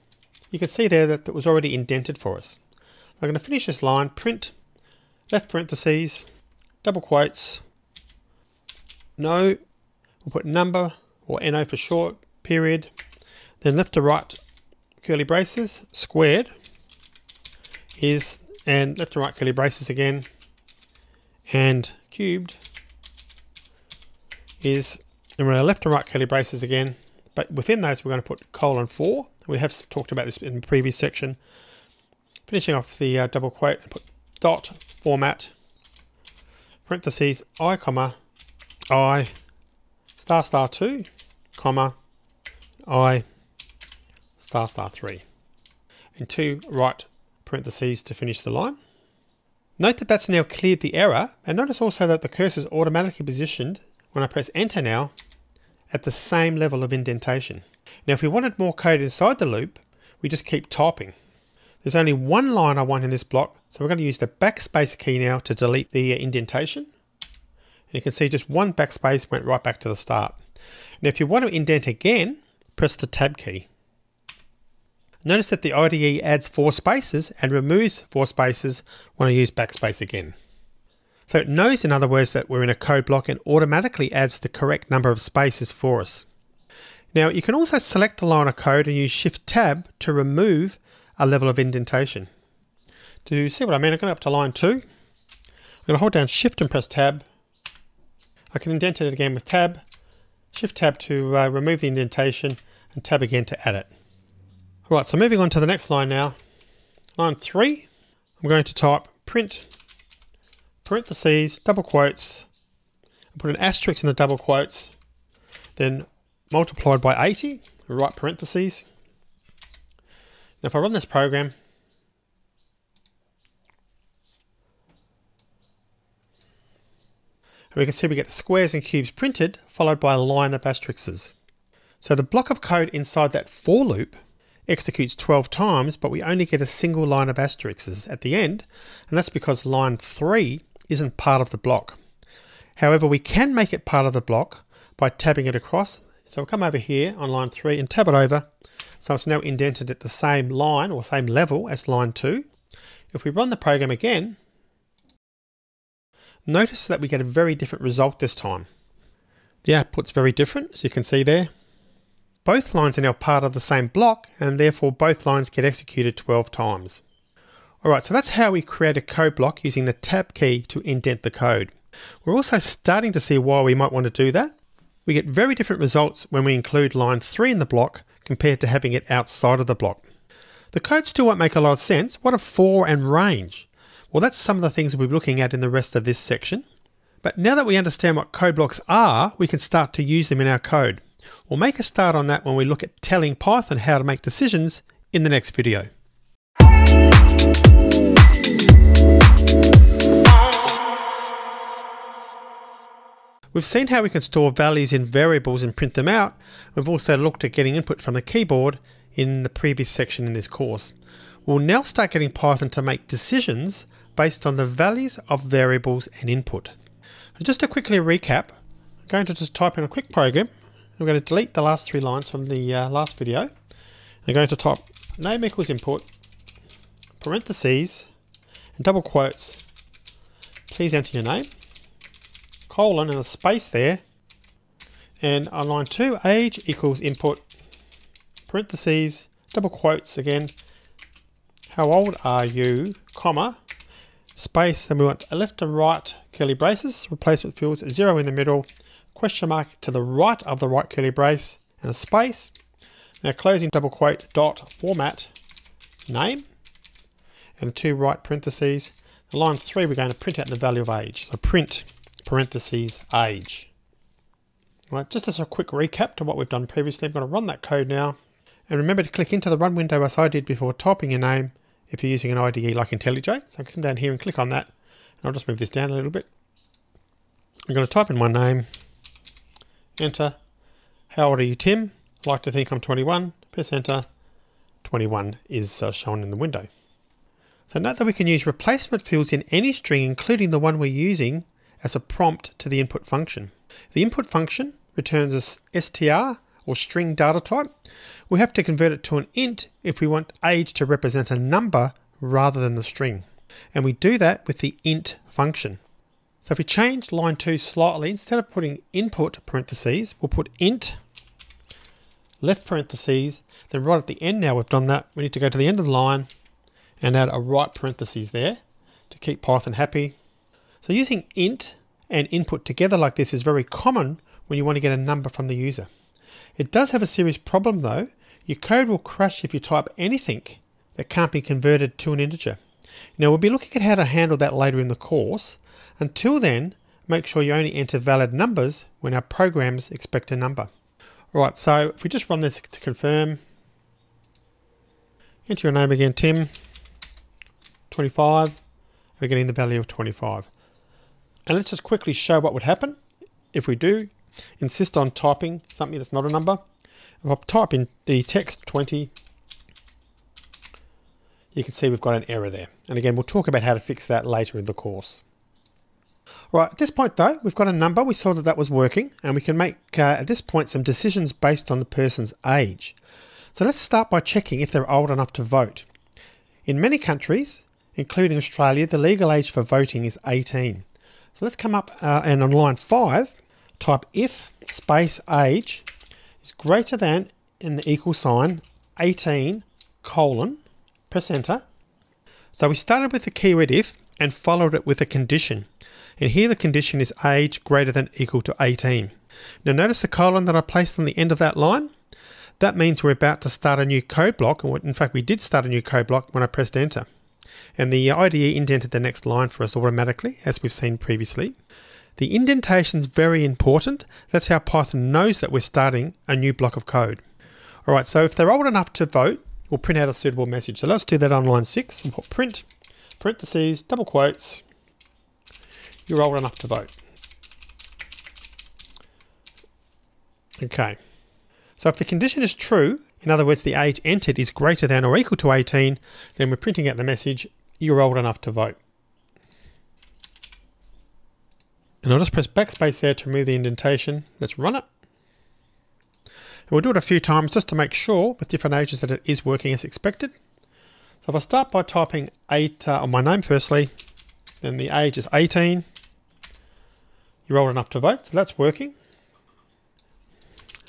you can see there that it was already indented for us. I'm going to finish this line, print, left parentheses, double quotes, no, we'll put number or NO for short, period, then left to right curly braces, squared is, and left to right curly braces again, and cubed is, and we're going to left and right curly braces again, but within those we're going to put colon 4. We have talked about this in the previous section. Finishing off the uh, double quote, and put dot format, parentheses, i, comma, i, star star 2, comma, i, star star 3. And two right parentheses to finish the line. Note that that's now cleared the error, and notice also that the cursor is automatically positioned when I press enter now at the same level of indentation. Now if we wanted more code inside the loop, we just keep typing. There's only one line I want in this block, so we're going to use the backspace key now to delete the uh, indentation. And you can see just one backspace went right back to the start. Now if you want to indent again, press the tab key. Notice that the IDE adds four spaces and removes four spaces when I use backspace again. So it knows, in other words, that we're in a code block and automatically adds the correct number of spaces for us. Now you can also select a line of code and use Shift Tab to remove a level of indentation. To see what I mean, I'm going up to line 2. I'm going to hold down Shift and press Tab. I can indent it again with Tab. Shift Tab to uh, remove the indentation and Tab again to add it. Alright, so moving on to the next line now. Line 3, I'm going to type print parentheses, double quotes, and put an asterisk in the double quotes, then multiplied by 80, right parentheses. Now if I run this program, we can see we get the squares and cubes printed, followed by a line of asterisks. So the block of code inside that for loop executes 12 times, but we only get a single line of asterisks at the end, and that's because line 3 isn't part of the block. However, we can make it part of the block by tabbing it across. So we'll come over here on line 3 and tab it over. So it's now indented at the same line or same level as line 2. If we run the program again, notice that we get a very different result this time. The output's very different, as you can see there. Both lines are now part of the same block, and therefore both lines get executed 12 times. Alright, so that's how we create a code block using the tab key to indent the code. We're also starting to see why we might want to do that. We get very different results when we include line 3 in the block compared to having it outside of the block. The code still won't make a lot of sense. What are for and range? Well, that's some of the things we'll be looking at in the rest of this section. But now that we understand what code blocks are, we can start to use them in our code. We'll make a start on that when we look at telling Python how to make decisions in the next video. We've seen how we can store values in variables and print them out. We've also looked at getting input from the keyboard in the previous section in this course. We'll now start getting Python to make decisions based on the values of variables and input. just to quickly recap, I'm going to just type in a quick program. I'm going to delete the last three lines from the uh, last video. I'm going to type name equals input, parentheses, and double quotes. Please enter your name colon and a space there. And on line 2, age equals input, parentheses, double quotes again, how old are you, comma, space, then we want a left and right curly braces, replacement fields, zero in the middle, question mark to the right of the right curly brace, and a space. Now closing double quote, dot, format, name, and two right parentheses. The line 3 we're going to print out the value of age. So print parentheses age. Right, just as a quick recap to what we've done previously, I'm going to run that code now. And remember to click into the run window as I did before typing your name if you're using an IDE like IntelliJ. So come down here and click on that. And I'll just move this down a little bit. I'm going to type in my name, enter. How old are you, Tim? I like to think I'm 21. Press enter. 21 is uh, shown in the window. So note that we can use replacement fields in any string, including the one we're using, as a prompt to the input function. The input function returns a str or string data type. We have to convert it to an int if we want age to represent a number rather than the string. And we do that with the int function. So if we change line 2 slightly, instead of putting input parentheses, we'll put int left parentheses, then right at the end now we've done that, we need to go to the end of the line and add a right parentheses there to keep Python happy so using int and input together like this is very common when you want to get a number from the user. It does have a serious problem though. Your code will crash if you type anything that can't be converted to an integer. Now we'll be looking at how to handle that later in the course. Until then, make sure you only enter valid numbers when our programs expect a number. Alright, so if we just run this to confirm, enter your name again, Tim, 25, we're getting the value of 25. And let's just quickly show what would happen if we do insist on typing something that's not a number. If I type in the text 20, you can see we've got an error there. And again, we'll talk about how to fix that later in the course. Right, at this point though, we've got a number. We saw that that was working and we can make, uh, at this point, some decisions based on the person's age. So let's start by checking if they're old enough to vote. In many countries, including Australia, the legal age for voting is 18. So let's come up uh, and on line 5, type if space age is greater than in the equal sign 18 colon, press enter. So we started with the keyword if and followed it with a condition. And here the condition is age greater than equal to 18. Now notice the colon that I placed on the end of that line? That means we're about to start a new code block. In fact, we did start a new code block when I pressed enter and the IDE indented the next line for us automatically, as we've seen previously. The indentation is very important. That's how Python knows that we're starting a new block of code. All right, so if they're old enough to vote, we'll print out a suitable message. So let's do that on line six and put print, parentheses, double quotes, you're old enough to vote. Okay, so if the condition is true, in other words, the age entered is greater than or equal to 18, then we're printing out the message, you're old enough to vote. And I'll just press backspace there to remove the indentation. Let's run it. And we'll do it a few times just to make sure with different ages that it is working as expected. So if I start by typing 8 uh, on my name firstly, then the age is 18. You're old enough to vote, so that's working.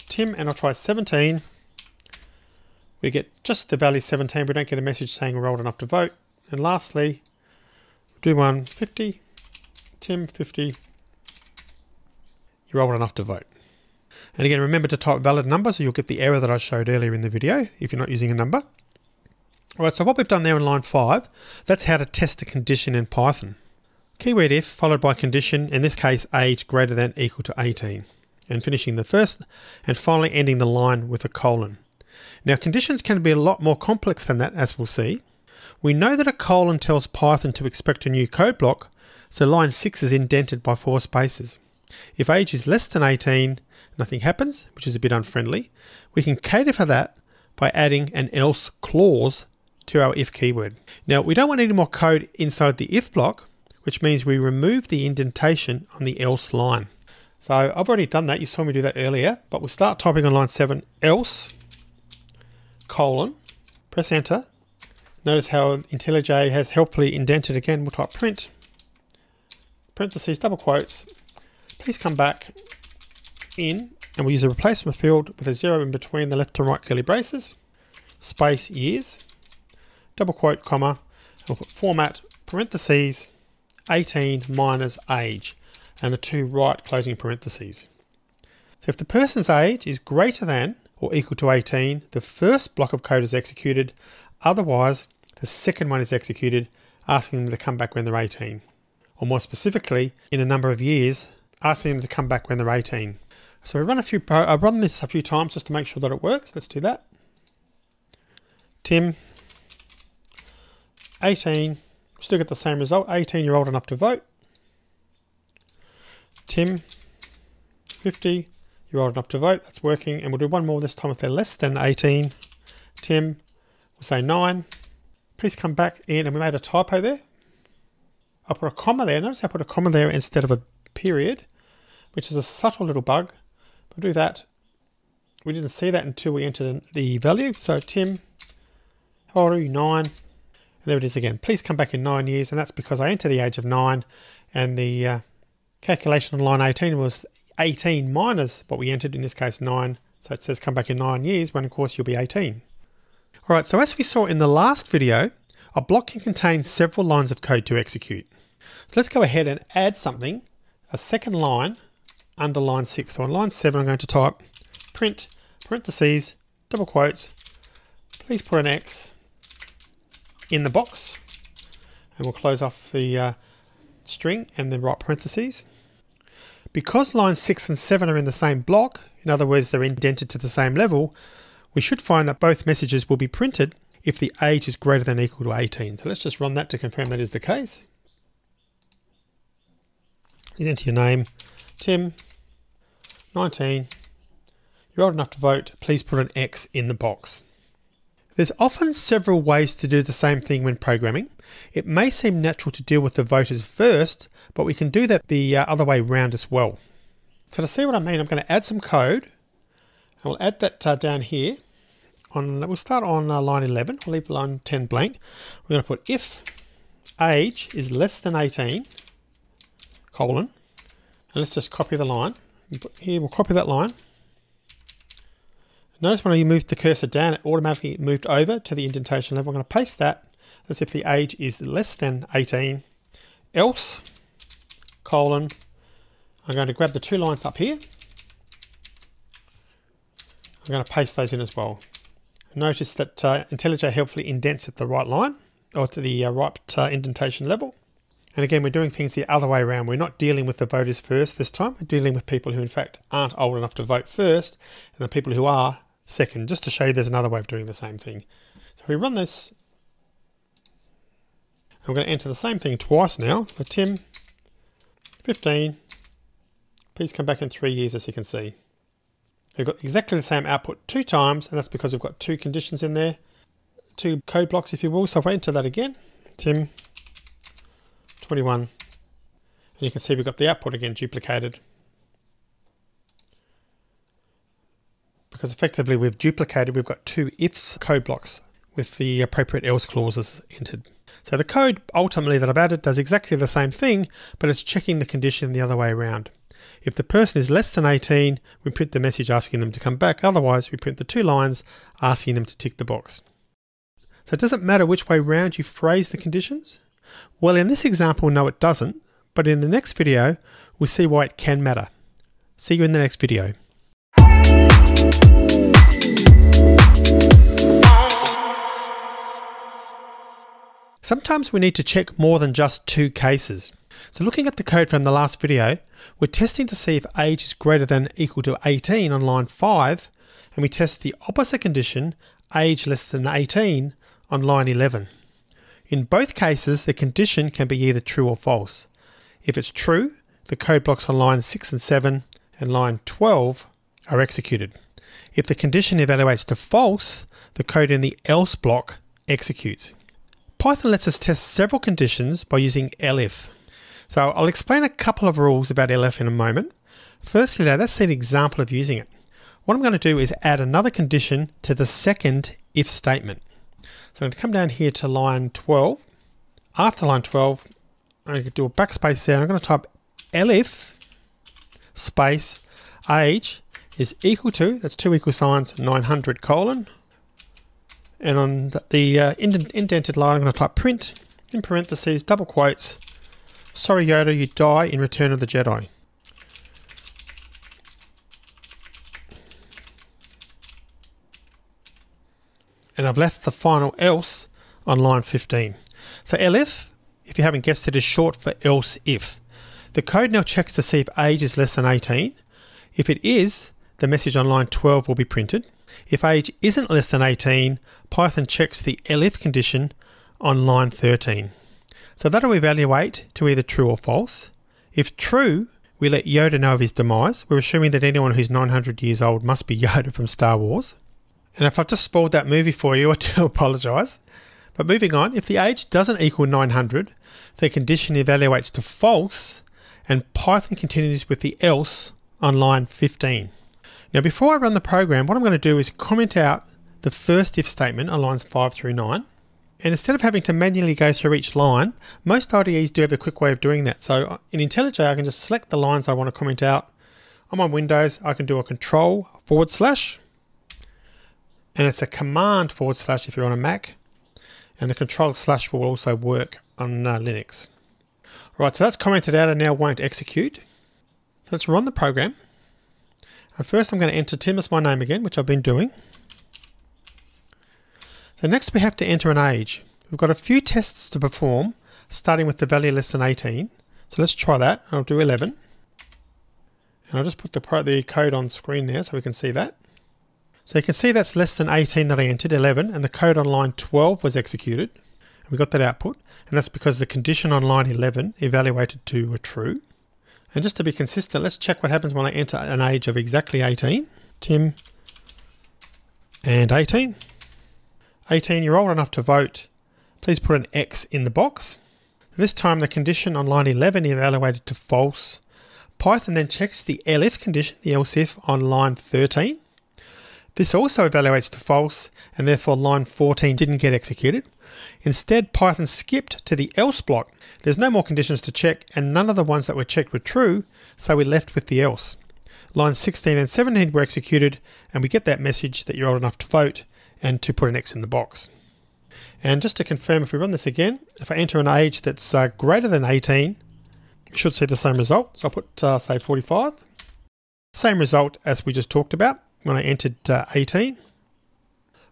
Tim, and I'll try 17 we get just the value 17. We don't get a message saying we're old enough to vote. And lastly, do one 50, Tim 50, you're old enough to vote. And again, remember to type valid number so you'll get the error that I showed earlier in the video if you're not using a number. All right, so what we've done there in line 5, that's how to test a condition in Python. Keyword if followed by condition, in this case age greater than equal to 18, and finishing the first and finally ending the line with a colon. Now conditions can be a lot more complex than that as we'll see. We know that a colon tells Python to expect a new code block, so line 6 is indented by four spaces. If age is less than 18, nothing happens, which is a bit unfriendly. We can cater for that by adding an else clause to our if keyword. Now we don't want any more code inside the if block, which means we remove the indentation on the else line. So I've already done that, you saw me do that earlier, but we'll start typing on line 7, else, colon, press enter. Notice how IntelliJ has helpfully indented again, we'll type print, parentheses, double quotes, please come back in, and we'll use a replacement field with a zero in between the left and right curly braces, space years, double quote, comma, we'll put format, parentheses, 18 minus age, and the two right closing parentheses. So if the person's age is greater than or equal to 18, the first block of code is executed, otherwise the second one is executed, asking them to come back when they're 18. Or more specifically, in a number of years, asking them to come back when they're 18. So we run a few, I run this a few times just to make sure that it works. Let's do that. Tim, 18, still get the same result, 18 year old enough to vote. Tim, 50, you're old enough to vote, that's working. And we'll do one more this time if they're less than 18. Tim, we'll say 9. Please come back in, and we made a typo there. I put a comma there. Notice I put a comma there instead of a period, which is a subtle little bug. We'll do that. We didn't see that until we entered the value. So Tim, how old are you? Nine. And there it is again. Please come back in nine years. And that's because I enter the age of nine and the uh, calculation on line 18 was 18 minus what we entered, in this case 9. So it says come back in 9 years when of course you'll be 18. Alright, so as we saw in the last video, a block can contain several lines of code to execute. So let's go ahead and add something, a second line under line 6. So on line 7 I'm going to type print parentheses, double quotes, please put an X in the box and we'll close off the uh, string and then right parentheses. Because lines 6 and 7 are in the same block, in other words they're indented to the same level, we should find that both messages will be printed if the age is greater than or equal to 18. So let's just run that to confirm that is the case. Enter your name, Tim, 19, you're old enough to vote, please put an X in the box. There's often several ways to do the same thing when programming. It may seem natural to deal with the voters first, but we can do that the uh, other way around as well. So to see what I mean, I'm going to add some code. I will add that uh, down here. On We'll start on uh, line 11. We'll leave line 10 blank. We're going to put if age is less than 18, colon, and let's just copy the line. Here, we'll copy that line. Notice when I moved the cursor down, it automatically moved over to the indentation level. I'm going to paste that as if the age is less than 18. Else, colon, I'm going to grab the two lines up here. I'm going to paste those in as well. Notice that uh, IntelliJ helpfully indents at the right line, or to the uh, right uh, indentation level. And again, we're doing things the other way around. We're not dealing with the voters first this time. We're dealing with people who, in fact, aren't old enough to vote first, and the people who are second, just to show you there's another way of doing the same thing. So if we run this, I'm going to enter the same thing twice now. So Tim, 15, please come back in three years as you can see. We've got exactly the same output two times, and that's because we've got two conditions in there, two code blocks if you will. So if I enter that again, Tim, 21, and you can see we've got the output again duplicated. Because effectively we've duplicated, we've got two ifs code blocks with the appropriate else clauses entered. So the code ultimately that I've added does exactly the same thing, but it's checking the condition the other way around. If the person is less than 18, we print the message asking them to come back. Otherwise, we print the two lines asking them to tick the box. So it doesn't matter which way round you phrase the conditions. Well, in this example, no, it doesn't. But in the next video, we'll see why it can matter. See you in the next video. Sometimes we need to check more than just two cases. So looking at the code from the last video, we're testing to see if age is greater than equal to 18 on line 5, and we test the opposite condition, age less than 18, on line 11. In both cases, the condition can be either true or false. If it's true, the code blocks on line 6 and 7 and line 12 are executed. If the condition evaluates to false, the code in the else block executes. Python lets us test several conditions by using elif. So I'll explain a couple of rules about elif in a moment. Firstly, though, let's see an example of using it. What I'm going to do is add another condition to the second if statement. So I'm going to come down here to line 12. After line 12, I'm going to do a backspace there. I'm going to type elif space age is equal to, that's two equal signs, 900 colon. And on the uh, indented line, I'm going to type print in parentheses, double quotes, sorry Yoda, you die in Return of the Jedi. And I've left the final else on line 15. So elif, if you haven't guessed it, is short for else if. The code now checks to see if age is less than 18. If it is, the message on line 12 will be printed. If age isn't less than 18, Python checks the elif condition on line 13. So that'll evaluate to either true or false. If true, we let Yoda know of his demise. We're assuming that anyone who's 900 years old must be (laughs) Yoda from Star Wars. And if I've just spoiled that movie for you, (laughs) I do apologise. But moving on, if the age doesn't equal 900, the condition evaluates to false, and Python continues with the else on line 15. Now, before I run the program, what I'm going to do is comment out the first if statement on lines 5 through 9. And instead of having to manually go through each line, most IDEs do have a quick way of doing that. So uh, in IntelliJ, I can just select the lines I want to comment out. I'm on Windows, I can do a control forward slash, and it's a command forward slash if you're on a Mac. And the control slash will also work on uh, Linux. Right, so that's commented out and now won't execute. Let's run the program. And first I'm going to enter Tim as my name again, which I've been doing. So next we have to enter an age. We've got a few tests to perform, starting with the value less than 18. So let's try that. I'll do 11. And I'll just put the, the code on screen there so we can see that. So you can see that's less than 18 that I entered, 11, and the code on line 12 was executed. And we got that output, and that's because the condition on line 11 evaluated to a true. And just to be consistent, let's check what happens when I enter an age of exactly 18. Tim and 18. 18, you're old enough to vote. Please put an X in the box. This time the condition on line 11 evaluated to false. Python then checks the elif condition, the else if, on line 13. This also evaluates to false, and therefore line 14 didn't get executed. Instead, Python skipped to the else block. There's no more conditions to check, and none of the ones that were checked were true, so we left with the else. Lines 16 and 17 were executed, and we get that message that you're old enough to vote and to put an X in the box. And just to confirm, if we run this again, if I enter an age that's uh, greater than 18, we should see the same result. So I'll put, uh, say, 45. Same result as we just talked about when I entered uh, 18.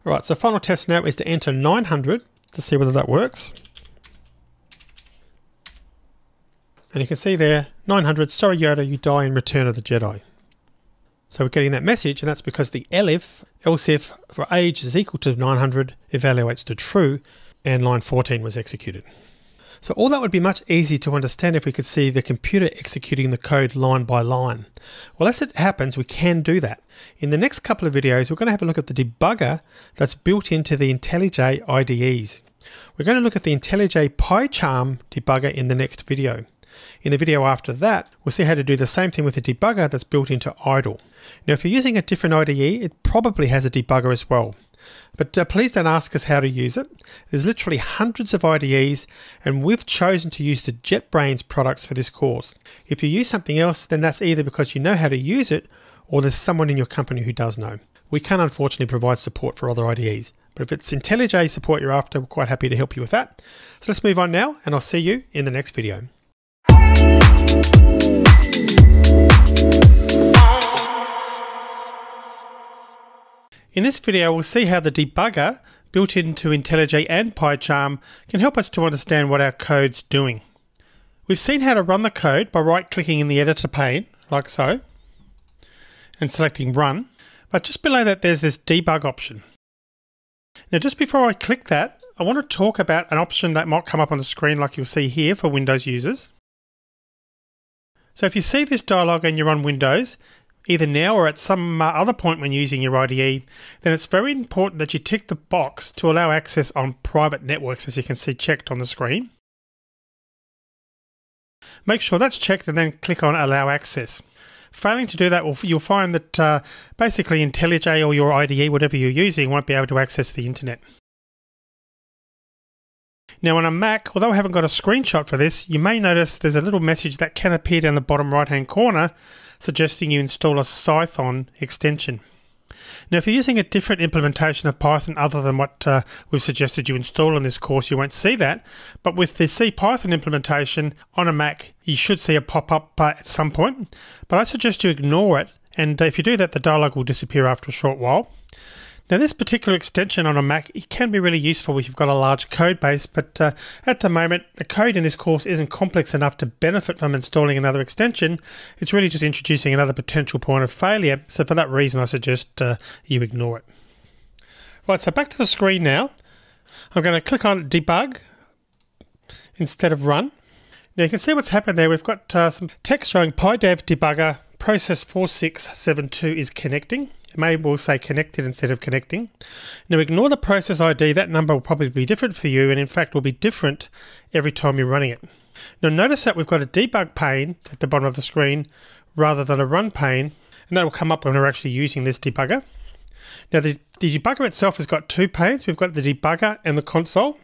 All right, so final test now is to enter 900 to see whether that works. And you can see there, 900, sorry Yoda, you die in Return of the Jedi. So we're getting that message, and that's because the elif, else if for age is equal to 900 evaluates to true, and line 14 was executed. So all that would be much easier to understand if we could see the computer executing the code line by line. Well, as it happens, we can do that. In the next couple of videos, we're going to have a look at the debugger that's built into the IntelliJ IDEs. We're going to look at the IntelliJ PyCharm debugger in the next video. In the video after that, we'll see how to do the same thing with the debugger that's built into idle. Now, if you're using a different IDE, it probably has a debugger as well. But uh, please don't ask us how to use it. There's literally hundreds of IDEs, and we've chosen to use the JetBrains products for this course. If you use something else, then that's either because you know how to use it, or there's someone in your company who does know. We can unfortunately provide support for other IDEs, but if it's IntelliJ support you're after, we're quite happy to help you with that. So let's move on now, and I'll see you in the next video. In this video, we'll see how the debugger built into IntelliJ and PyCharm can help us to understand what our code's doing. We've seen how to run the code by right-clicking in the editor pane, like so, and selecting Run, but just below that there's this debug option. Now just before I click that, I want to talk about an option that might come up on the screen like you'll see here for Windows users. So if you see this dialog and you're on Windows, either now or at some uh, other point when using your IDE, then it's very important that you tick the box to allow access on private networks as you can see checked on the screen. Make sure that's checked and then click on allow access. Failing to do that, you'll find that uh, basically IntelliJ or your IDE, whatever you're using, won't be able to access the internet. Now on a Mac, although I haven't got a screenshot for this, you may notice there's a little message that can appear down the bottom right hand corner suggesting you install a Cython extension. Now, if you're using a different implementation of Python other than what uh, we've suggested you install in this course, you won't see that. But with the C Python implementation on a Mac, you should see a pop up uh, at some point. But I suggest you ignore it, and if you do that, the dialog will disappear after a short while. Now this particular extension on a Mac it can be really useful if you've got a large code base, but uh, at the moment the code in this course isn't complex enough to benefit from installing another extension. It's really just introducing another potential point of failure, so for that reason I suggest uh, you ignore it. Right, so back to the screen now. I'm going to click on debug instead of run. Now you can see what's happened there. We've got uh, some text showing PyDev debugger process 4672 is connecting. It may well say connected instead of connecting. Now ignore the process ID, that number will probably be different for you and in fact will be different every time you're running it. Now notice that we've got a debug pane at the bottom of the screen rather than a run pane and that will come up when we're actually using this debugger. Now the, the debugger itself has got two panes, we've got the debugger and the console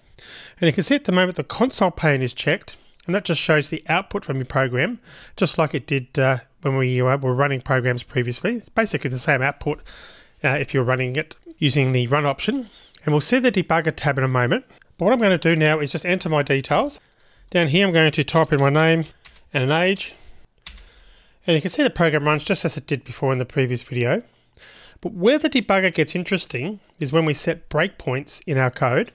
and you can see at the moment the console pane is checked and that just shows the output from your program just like it did uh, when we were running programs previously. It's basically the same output uh, if you're running it using the run option. And we'll see the debugger tab in a moment. But what I'm going to do now is just enter my details. Down here I'm going to type in my name and an age. And you can see the program runs just as it did before in the previous video. But where the debugger gets interesting is when we set breakpoints in our code.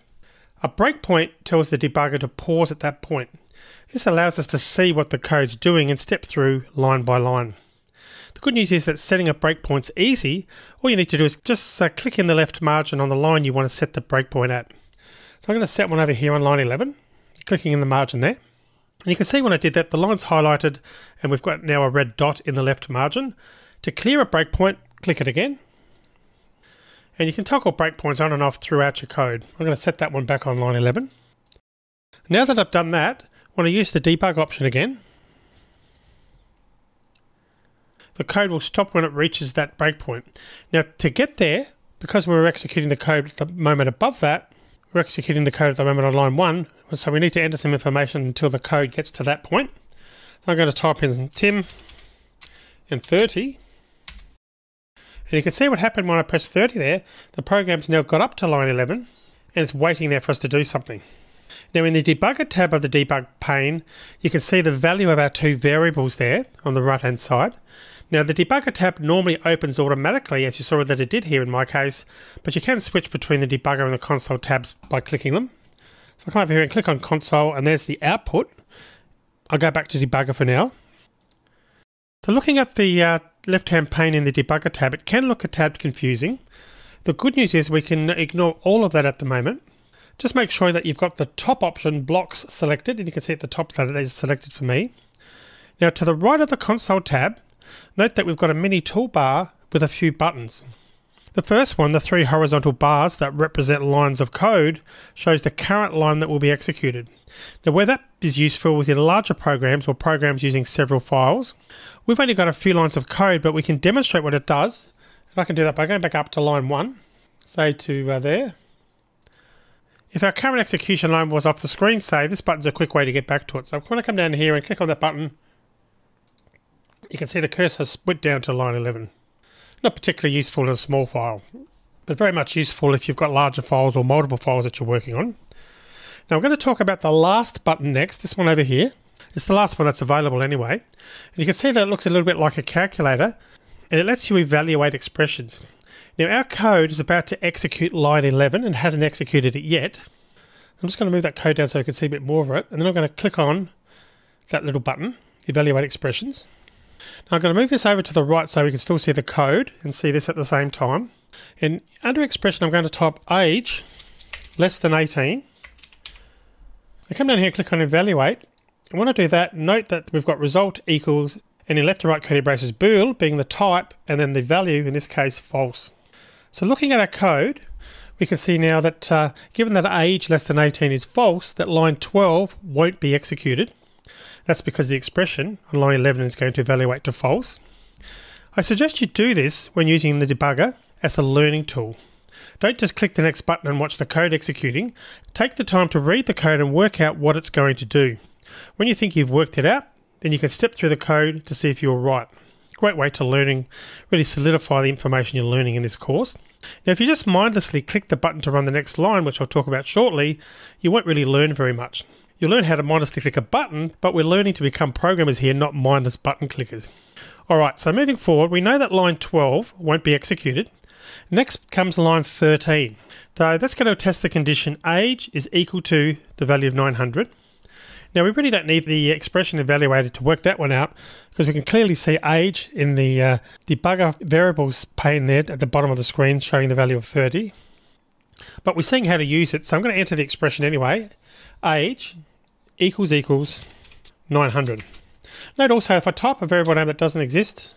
A breakpoint tells the debugger to pause at that point. This allows us to see what the code's doing and step through line by line. The good news is that setting up breakpoints is easy. All you need to do is just uh, click in the left margin on the line you want to set the breakpoint at. So I'm going to set one over here on line 11, clicking in the margin there. And you can see when I did that, the line's highlighted and we've got now a red dot in the left margin. To clear a breakpoint, click it again. And you can toggle breakpoints on and off throughout your code. I'm going to set that one back on line 11. Now that I've done that, when I use the debug option again, the code will stop when it reaches that breakpoint. Now to get there, because we're executing the code at the moment above that, we're executing the code at the moment on line 1, so we need to enter some information until the code gets to that point. So I'm going to type in Tim and 30. And you can see what happened when I pressed 30 there. The program's now got up to line 11 and it's waiting there for us to do something. Now in the debugger tab of the debug pane, you can see the value of our two variables there on the right hand side. Now the debugger tab normally opens automatically as you saw that it did here in my case, but you can switch between the debugger and the console tabs by clicking them. So I come over here and click on console and there's the output. I'll go back to debugger for now. So looking at the uh, left hand pane in the debugger tab, it can look a tad confusing. The good news is we can ignore all of that at the moment just make sure that you've got the top option blocks selected and you can see at the top that it is selected for me. Now to the right of the console tab, note that we've got a mini toolbar with a few buttons. The first one, the three horizontal bars that represent lines of code, shows the current line that will be executed. Now where that is useful is in larger programs or programs using several files. We've only got a few lines of code, but we can demonstrate what it does. If I can do that by going back up to line one, say to uh, there, if our current execution line was off the screen, say, this button's a quick way to get back to it. So when I come down here and click on that button, you can see the cursor split down to line 11. Not particularly useful in a small file, but very much useful if you've got larger files or multiple files that you're working on. Now we're going to talk about the last button next, this one over here. It's the last one that's available anyway. And you can see that it looks a little bit like a calculator, and it lets you evaluate expressions. Now our code is about to execute line 11 and hasn't executed it yet. I'm just going to move that code down so I can see a bit more of it. And then I'm going to click on that little button, Evaluate Expressions. Now I'm going to move this over to the right so we can still see the code and see this at the same time. And under expression, I'm going to type age less than 18. I come down here, click on evaluate. And when I do that, note that we've got result equals and in left to right curly braces bool being the type and then the value, in this case, false. So looking at our code, we can see now that uh, given that age less than 18 is false, that line 12 won't be executed. That's because the expression on line 11 is going to evaluate to false. I suggest you do this when using the debugger as a learning tool. Don't just click the next button and watch the code executing. Take the time to read the code and work out what it's going to do. When you think you've worked it out, then you can step through the code to see if you're right. Great way to learning, really solidify the information you're learning in this course. Now, if you just mindlessly click the button to run the next line, which I'll talk about shortly, you won't really learn very much. You'll learn how to mindlessly click a button, but we're learning to become programmers here, not mindless button clickers. Alright, so moving forward, we know that line 12 won't be executed. Next comes line 13. So that's going to test the condition age is equal to the value of 900. Now we really don't need the expression evaluated to work that one out because we can clearly see age in the uh, debugger variables pane there at the bottom of the screen showing the value of 30. But we're seeing how to use it, so I'm going to enter the expression anyway. Age equals equals 900. Note also if I type a variable name that doesn't exist,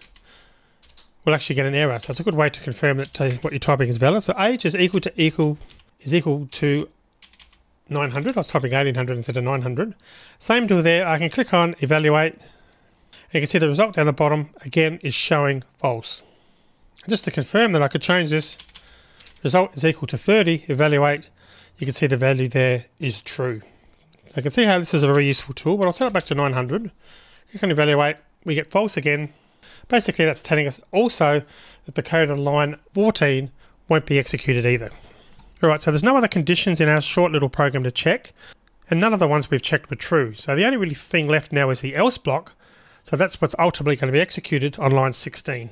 we'll actually get an error. So it's a good way to confirm that uh, what you're typing is valid. So age is equal to equal is equal to 900. I was typing 1800 instead of 900. Same tool there. I can click on evaluate. You can see the result down the bottom again is showing false. just to confirm that I could change this, result is equal to 30, evaluate, you can see the value there is true. So can see how this is a very useful tool, but I'll set it back to 900. You can evaluate, we get false again. Basically that's telling us also that the code on line 14 won't be executed either. Alright, so there's no other conditions in our short little program to check, and none of the ones we've checked were true. So the only really thing left now is the else block, so that's what's ultimately going to be executed on line 16.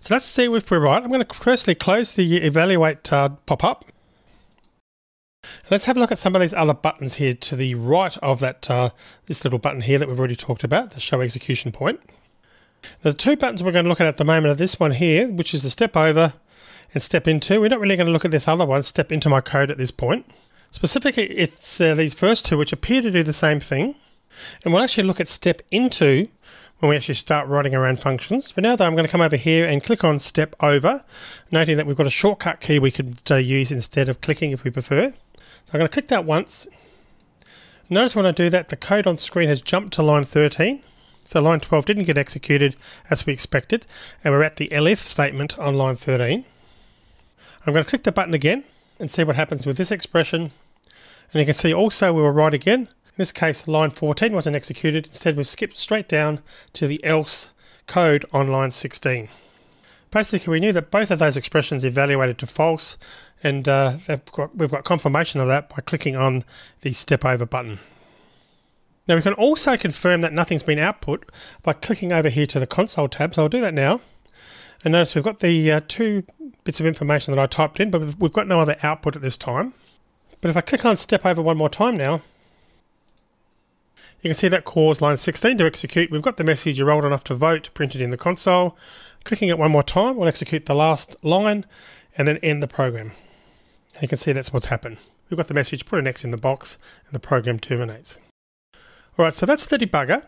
So let's see if we're right. I'm going to firstly close the evaluate uh, pop-up. Let's have a look at some of these other buttons here to the right of that uh, this little button here that we've already talked about, the show execution point. Now, the two buttons we're going to look at at the moment are this one here, which is the step over and step into. We're not really going to look at this other one, step into my code at this point. Specifically, it's uh, these first two which appear to do the same thing. And we'll actually look at step into when we actually start writing our own functions. For now though, I'm going to come over here and click on step over, noting that we've got a shortcut key we could uh, use instead of clicking if we prefer. So I'm going to click that once. Notice when I do that, the code on screen has jumped to line 13. So line 12 didn't get executed as we expected, and we're at the elif statement on line 13. I'm going to click the button again and see what happens with this expression. And you can see also we were right again. In this case, line 14 wasn't executed. Instead, we've skipped straight down to the else code on line 16. Basically, we knew that both of those expressions evaluated to false, and uh, got, we've got confirmation of that by clicking on the step over button. Now we can also confirm that nothing's been output by clicking over here to the console tab, so I'll do that now. And notice we've got the uh, two bits of information that I typed in, but we've, got no other output at this time. But if I click on step over one more time now, you can see that caused line 16 to execute. We've got the message you're old enough to vote printed in the console. Clicking it one more time will execute the last line and then end the program. And you can see that's what's happened. We've got the message, put an X in the box, and the program terminates. Alright, so that's the debugger.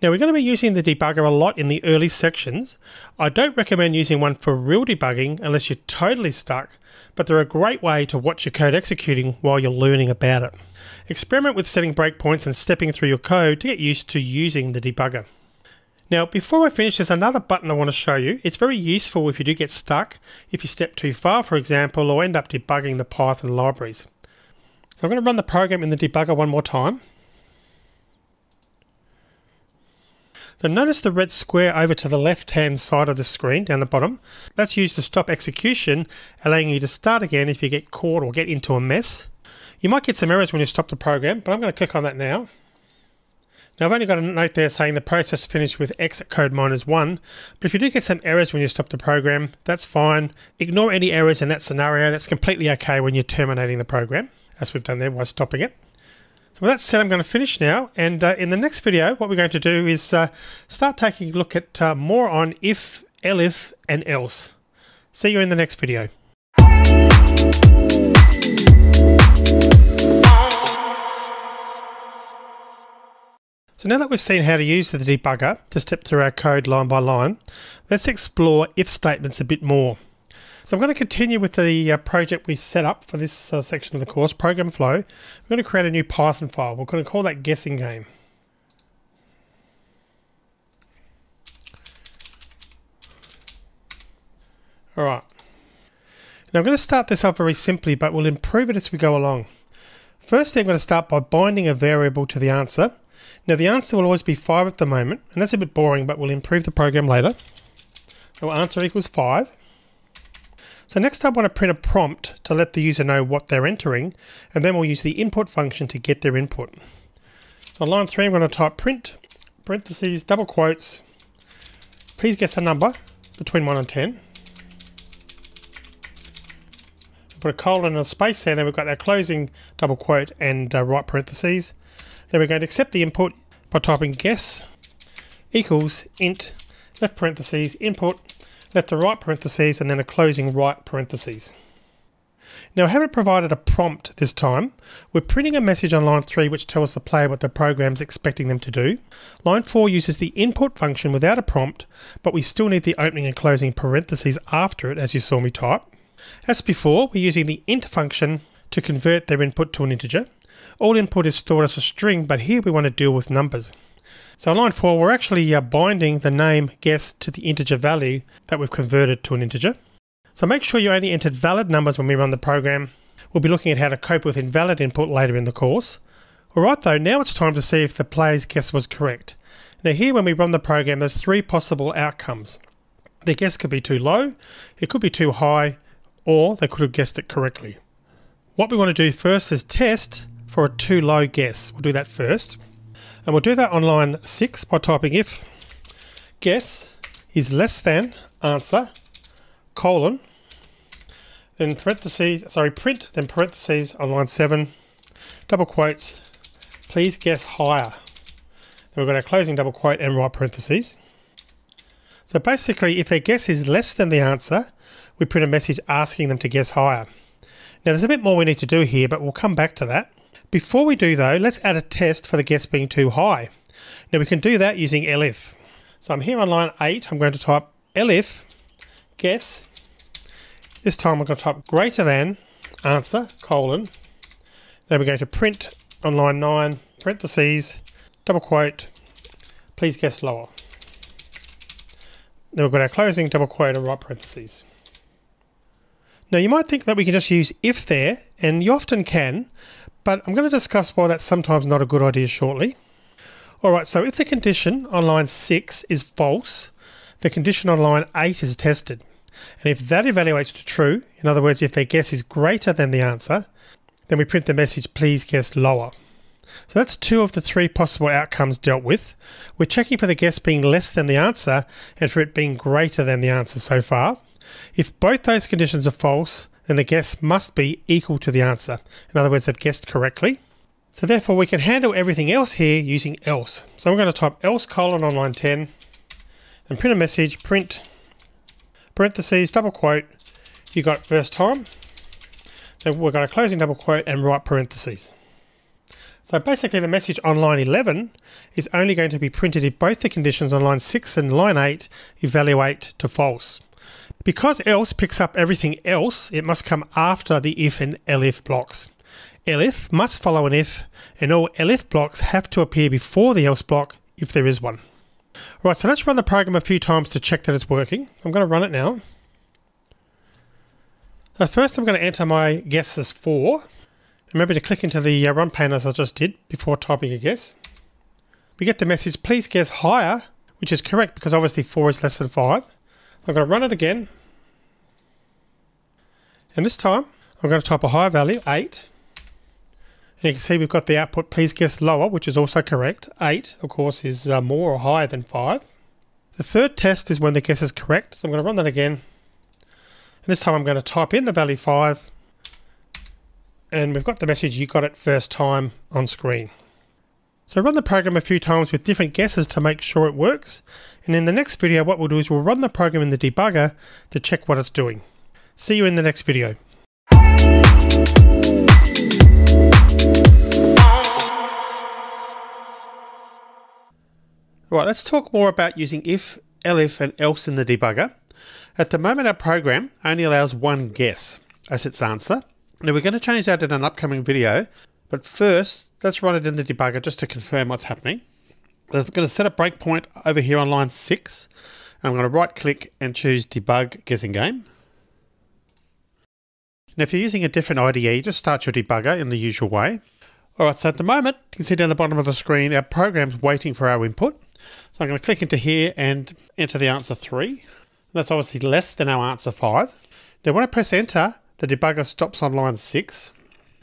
Now we're going to be using the debugger a lot in the early sections. I don't recommend using one for real debugging unless you're totally stuck, but they're a great way to watch your code executing while you're learning about it. Experiment with setting breakpoints and stepping through your code to get used to using the debugger. Now, before I finish, there's another button I want to show you. It's very useful if you do get stuck, if you step too far, for example, or end up debugging the Python libraries. So I'm going to run the program in the debugger one more time. So notice the red square over to the left hand side of the screen down the bottom. That's used to stop execution, allowing you to start again if you get caught or get into a mess. You might get some errors when you stop the program, but I'm going to click on that now. Now I've only got a note there saying the process finished with exit code minus one, but if you do get some errors when you stop the program, that's fine. Ignore any errors in that scenario. That's completely okay when you're terminating the program, as we've done there by stopping it. So with that said, I'm going to finish now, and uh, in the next video, what we're going to do is uh, start taking a look at uh, more on if, elif, and else. See you in the next video. So now that we've seen how to use the debugger to step through our code line by line, let's explore if statements a bit more. So I'm going to continue with the uh, project we set up for this uh, section of the course, Program Flow. We're going to create a new Python file. We're going to call that guessing game. All right. Now I'm going to start this off very simply, but we'll improve it as we go along. Firstly, I'm going to start by binding a variable to the answer. Now the answer will always be 5 at the moment, and that's a bit boring, but we'll improve the program later. So answer equals 5. So next I want to print a prompt to let the user know what they're entering, and then we'll use the input function to get their input. So on line 3 I'm going to type print, parentheses, double quotes, please guess a number between 1 and 10. Put a colon and a space there, then we've got our closing double quote and uh, right parentheses. Then we're going to accept the input by typing guess equals int left parentheses input left to right parentheses and then a closing right parentheses. Now I haven't provided a prompt this time. We're printing a message on line 3 which tells the player what the program's expecting them to do. Line 4 uses the input function without a prompt, but we still need the opening and closing parentheses after it as you saw me type. As before, we're using the int function to convert their input to an integer. All input is stored as a string, but here we want to deal with numbers. So on line 4, we're actually uh, binding the name guess to the integer value that we've converted to an integer. So make sure you only entered valid numbers when we run the program. We'll be looking at how to cope with invalid input later in the course. Alright though, now it's time to see if the player's guess was correct. Now here when we run the program, there's three possible outcomes. The guess could be too low, it could be too high, or they could have guessed it correctly. What we want to do first is test for a too low guess. We'll do that first. And we'll do that on line 6 by typing if guess is less than answer colon then parentheses sorry print then parentheses on line 7 double quotes please guess higher. Then we've got our closing double quote and right parentheses. So basically if their guess is less than the answer we print a message asking them to guess higher. Now there's a bit more we need to do here but we'll come back to that before we do though, let's add a test for the guess being too high. Now we can do that using elif. So I'm here on line 8, I'm going to type elif guess. This time I'm going to type greater than answer colon. Then we're going to print on line 9 parentheses double quote please guess lower. Then we've got our closing double quote and right parentheses. Now you might think that we can just use if there, and you often can, but I'm going to discuss why that's sometimes not a good idea shortly. Alright, so if the condition on line 6 is false, the condition on line 8 is tested. And if that evaluates to true, in other words, if their guess is greater than the answer, then we print the message, please guess lower. So that's two of the three possible outcomes dealt with. We're checking for the guess being less than the answer and for it being greater than the answer so far. If both those conditions are false, then the guess must be equal to the answer. In other words, they've guessed correctly. So therefore we can handle everything else here using else. So I'm going to type else colon on line 10 and print a message, print parentheses, double quote, you got first time. Then we're going to closing double quote and write parentheses. So basically the message on line 11 is only going to be printed if both the conditions on line 6 and line 8 evaluate to false. Because else picks up everything else, it must come after the if and elif blocks. Elif must follow an if, and all elif blocks have to appear before the else block if there is one. Right, so let's run the program a few times to check that it's working. I'm going to run it now. So first I'm going to enter my guess as 4. Remember to click into the uh, run pane as I just did before typing a guess. We get the message, please guess higher, which is correct because obviously 4 is less than 5. I'm going to run it again. And this time, I'm going to type a higher value, 8. And you can see we've got the output, please guess lower, which is also correct. 8, of course, is uh, more or higher than 5. The third test is when the guess is correct, so I'm going to run that again. And this time I'm going to type in the value 5, and we've got the message you got it first time on screen. So run the program a few times with different guesses to make sure it works. And in the next video, what we'll do is we'll run the program in the debugger to check what it's doing. See you in the next video. Right, let's talk more about using if, elif and else in the debugger. At the moment our program only allows one guess as its answer. Now we're going to change that in an upcoming video, but first let's run it in the debugger just to confirm what's happening. I'm going to set a breakpoint over here on line 6. I'm going to right click and choose debug guessing game. Now if you're using a different IDE, just start your debugger in the usual way. Alright, so at the moment, you can see down the bottom of the screen, our program's waiting for our input. So I'm going to click into here and enter the answer 3. That's obviously less than our answer 5. Now when I press enter, the debugger stops on line 6.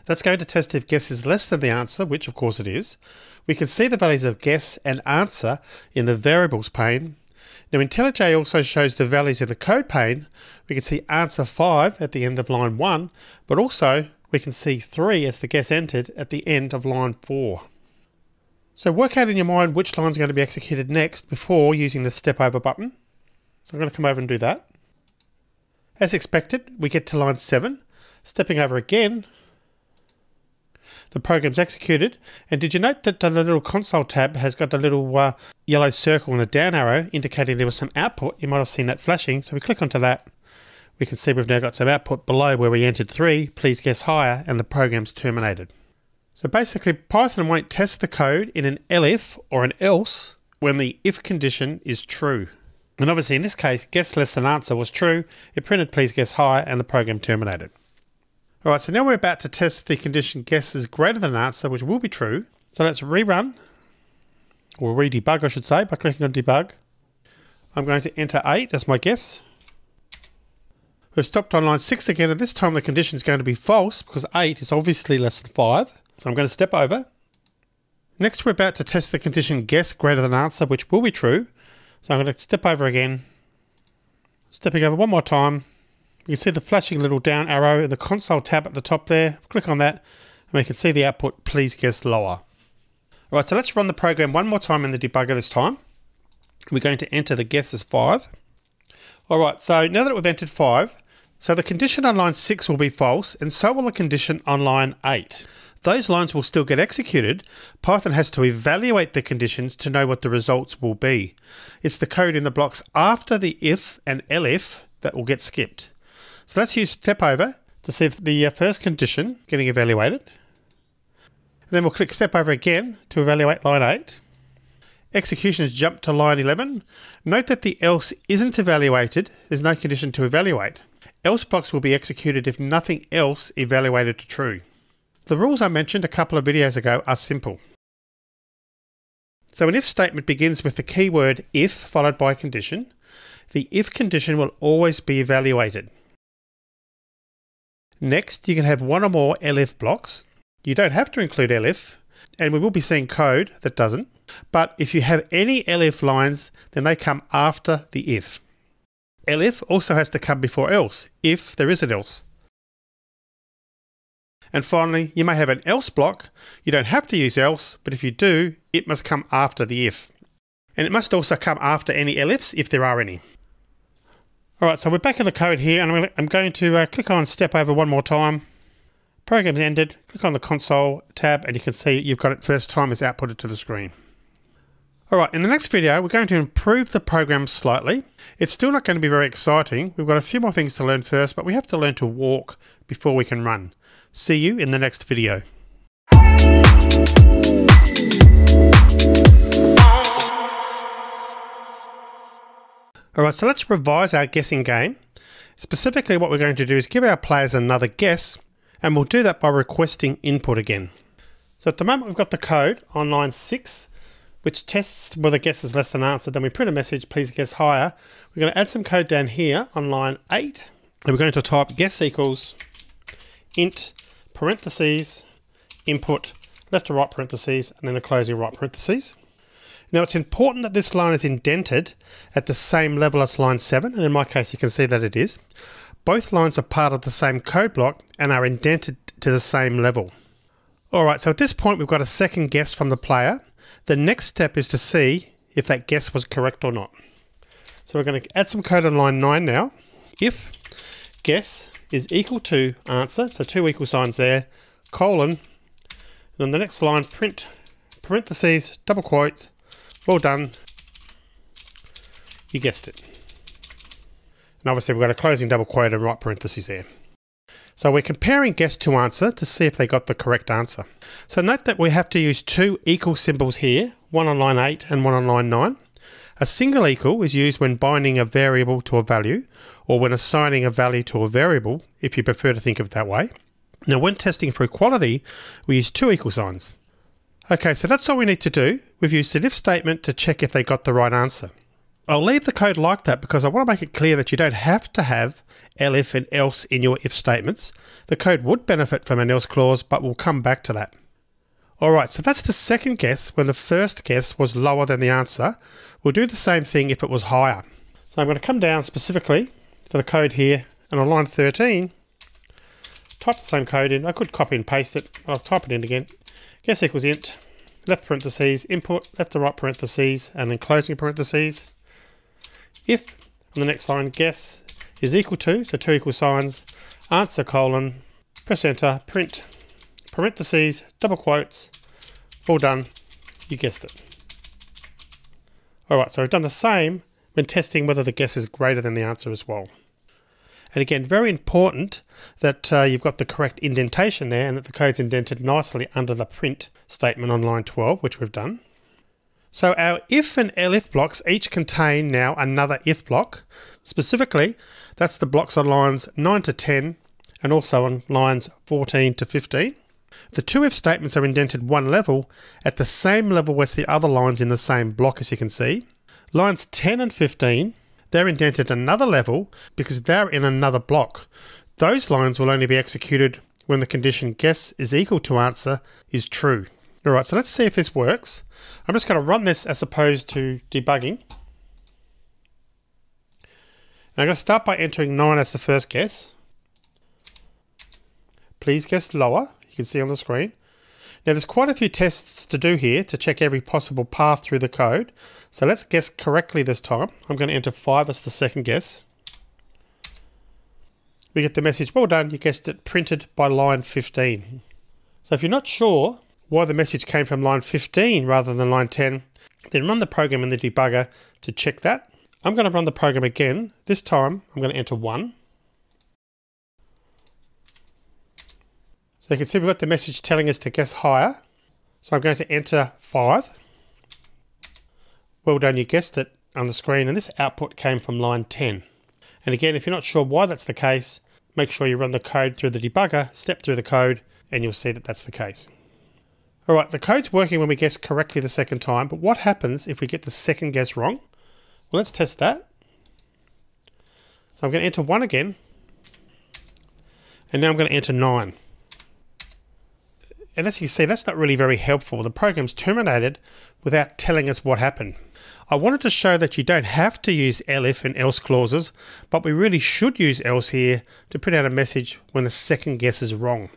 That's going to test if guess is less than the answer, which of course it is. We can see the values of guess and answer in the variables pane. Now IntelliJ also shows the values in the code pane. We can see answer 5 at the end of line 1, but also we can see 3 as the guess entered at the end of line 4. So work out in your mind which line is going to be executed next before using the step over button. So I'm going to come over and do that. As expected, we get to line 7. Stepping over again, the program's executed. And did you note that the little console tab has got the little uh, yellow circle and a down arrow indicating there was some output? You might have seen that flashing. So we click onto that we can see we've now got some output below where we entered 3, please guess higher, and the program's terminated. So basically Python won't test the code in an elif or an else when the if condition is true. And obviously in this case, guess less than answer was true, it printed please guess higher, and the program terminated. Alright, so now we're about to test the condition guess is greater than answer, which will be true. So let's rerun, or re-debug I should say, by clicking on debug. I'm going to enter 8 as my guess. We've stopped on line 6 again, and this time the condition is going to be false because 8 is obviously less than 5. So I'm going to step over. Next, we're about to test the condition guess greater than answer, which will be true. So I'm going to step over again. Stepping over one more time. You can see the flashing little down arrow in the console tab at the top there. Click on that, and we can see the output, please guess lower. All right, so let's run the program one more time in the debugger this time. We're going to enter the guess as 5. All right, so now that we've entered 5, so the condition on line 6 will be false, and so will the condition on line 8. Those lines will still get executed. Python has to evaluate the conditions to know what the results will be. It's the code in the blocks after the if and elif that will get skipped. So let's use step over to see the uh, first condition getting evaluated. And then we'll click step over again to evaluate line 8. Execution has jumped to line 11. Note that the else isn't evaluated. There's no condition to evaluate. Else blocks will be executed if nothing else evaluated to true. The rules I mentioned a couple of videos ago are simple. So an if statement begins with the keyword if followed by a condition. The if condition will always be evaluated. Next, you can have one or more elif blocks. You don't have to include elif, and we will be seeing code that doesn't. But if you have any elif lines, then they come after the if. Elif also has to come before else, if there is an else. And finally, you may have an else block. You don't have to use else, but if you do, it must come after the if. And it must also come after any elifs if there are any. Alright, so we're back in the code here, and I'm going to uh, click on step over one more time. Program's ended. Click on the console tab, and you can see you've got it first time as outputted to the screen. Alright, in the next video, we're going to improve the program slightly. It's still not going to be very exciting. We've got a few more things to learn first, but we have to learn to walk before we can run. See you in the next video. Alright, so let's revise our guessing game. Specifically, what we're going to do is give our players another guess, and we'll do that by requesting input again. So at the moment, we've got the code on line 6 which tests whether guess is less than answer. Then we print a message, please guess higher. We're going to add some code down here on line 8. And we're going to type guess equals int parentheses input, left to right parentheses, and then a closing right parentheses. Now it's important that this line is indented at the same level as line 7, and in my case you can see that it is. Both lines are part of the same code block and are indented to the same level. Alright, so at this point we've got a second guess from the player. The next step is to see if that guess was correct or not. So we're going to add some code on line 9 now. If guess is equal to answer, so two equal signs there, colon, and then the next line print parentheses, double quote, well done, you guessed it. And obviously we've got a closing double quote and right parentheses there. So we're comparing guess to answer to see if they got the correct answer. So note that we have to use two equal symbols here, one on line 8 and one on line 9. A single equal is used when binding a variable to a value, or when assigning a value to a variable, if you prefer to think of it that way. Now when testing for equality, we use two equal signs. Okay, so that's all we need to do. We've used an if statement to check if they got the right answer. I'll leave the code like that because I want to make it clear that you don't have to have elif and else in your if statements. The code would benefit from an else clause, but we'll come back to that. Alright, so that's the second guess when the first guess was lower than the answer. We'll do the same thing if it was higher. So I'm going to come down specifically to the code here, and on line 13, type the same code in. I could copy and paste it. I'll type it in again. Guess equals int, left parentheses, input, left to right parentheses, and then closing parentheses. If, on the next line, guess is equal to, so two equal signs, answer colon, press enter, print parentheses, double quotes, all done, you guessed it. Alright, so we've done the same when testing whether the guess is greater than the answer as well. And again, very important that uh, you've got the correct indentation there and that the code's indented nicely under the print statement on line 12, which we've done. So our if and elif blocks each contain now another if block. Specifically, that's the blocks on lines 9 to 10 and also on lines 14 to 15. The two if statements are indented one level at the same level as the other lines in the same block as you can see. Lines 10 and 15, they're indented another level because they're in another block. Those lines will only be executed when the condition guess is equal to answer is true. Alright, so let's see if this works. I'm just going to run this as opposed to debugging. I'm going to start by entering 9 as the first guess. Please guess lower you can see on the screen. Now there's quite a few tests to do here to check every possible path through the code. So let's guess correctly this time. I'm going to enter 5 as the second guess. We get the message, well done, you guessed it, printed by line 15. So if you're not sure why the message came from line 15 rather than line 10, then run the program in the debugger to check that. I'm going to run the program again. This time I'm going to enter 1. You can see we've got the message telling us to guess higher. So I'm going to enter 5. Well done, you guessed it on the screen. And this output came from line 10. And again, if you're not sure why that's the case, make sure you run the code through the debugger, step through the code, and you'll see that that's the case. All right, the code's working when we guess correctly the second time, but what happens if we get the second guess wrong? Well, let's test that. So I'm going to enter 1 again, and now I'm going to enter 9 and as you see, that's not really very helpful. The program's terminated without telling us what happened. I wanted to show that you don't have to use elif and else clauses, but we really should use else here to print out a message when the second guess is wrong.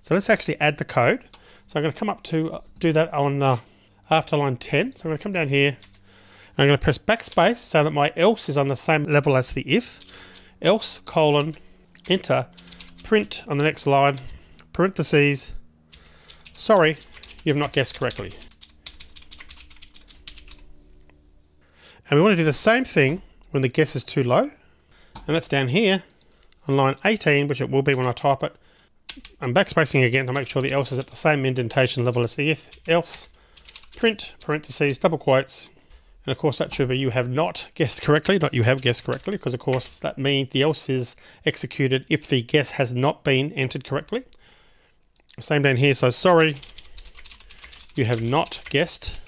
So let's actually add the code. So I'm going to come up to uh, do that on uh, after line 10. So I'm going to come down here. I'm going to press backspace so that my else is on the same level as the if. Else colon enter print on the next line parentheses Sorry, you have not guessed correctly. And we want to do the same thing when the guess is too low. And that's down here on line 18, which it will be when I type it. I'm backspacing again to make sure the else is at the same indentation level as the if else. Print, parentheses, double quotes. And of course that should be you have not guessed correctly, not you have guessed correctly, because of course that means the else is executed if the guess has not been entered correctly. Same down here, so sorry, you have not guessed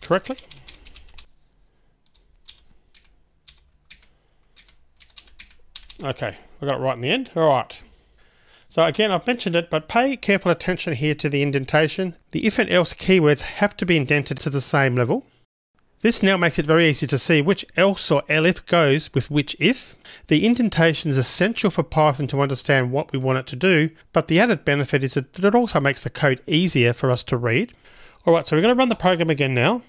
correctly. Okay, I got it right in the end. All right. So again, I've mentioned it, but pay careful attention here to the indentation. The if and else keywords have to be indented to the same level. This now makes it very easy to see which else or elif goes with which if. The indentation is essential for Python to understand what we want it to do, but the added benefit is that it also makes the code easier for us to read. Alright, so we're going to run the program again now.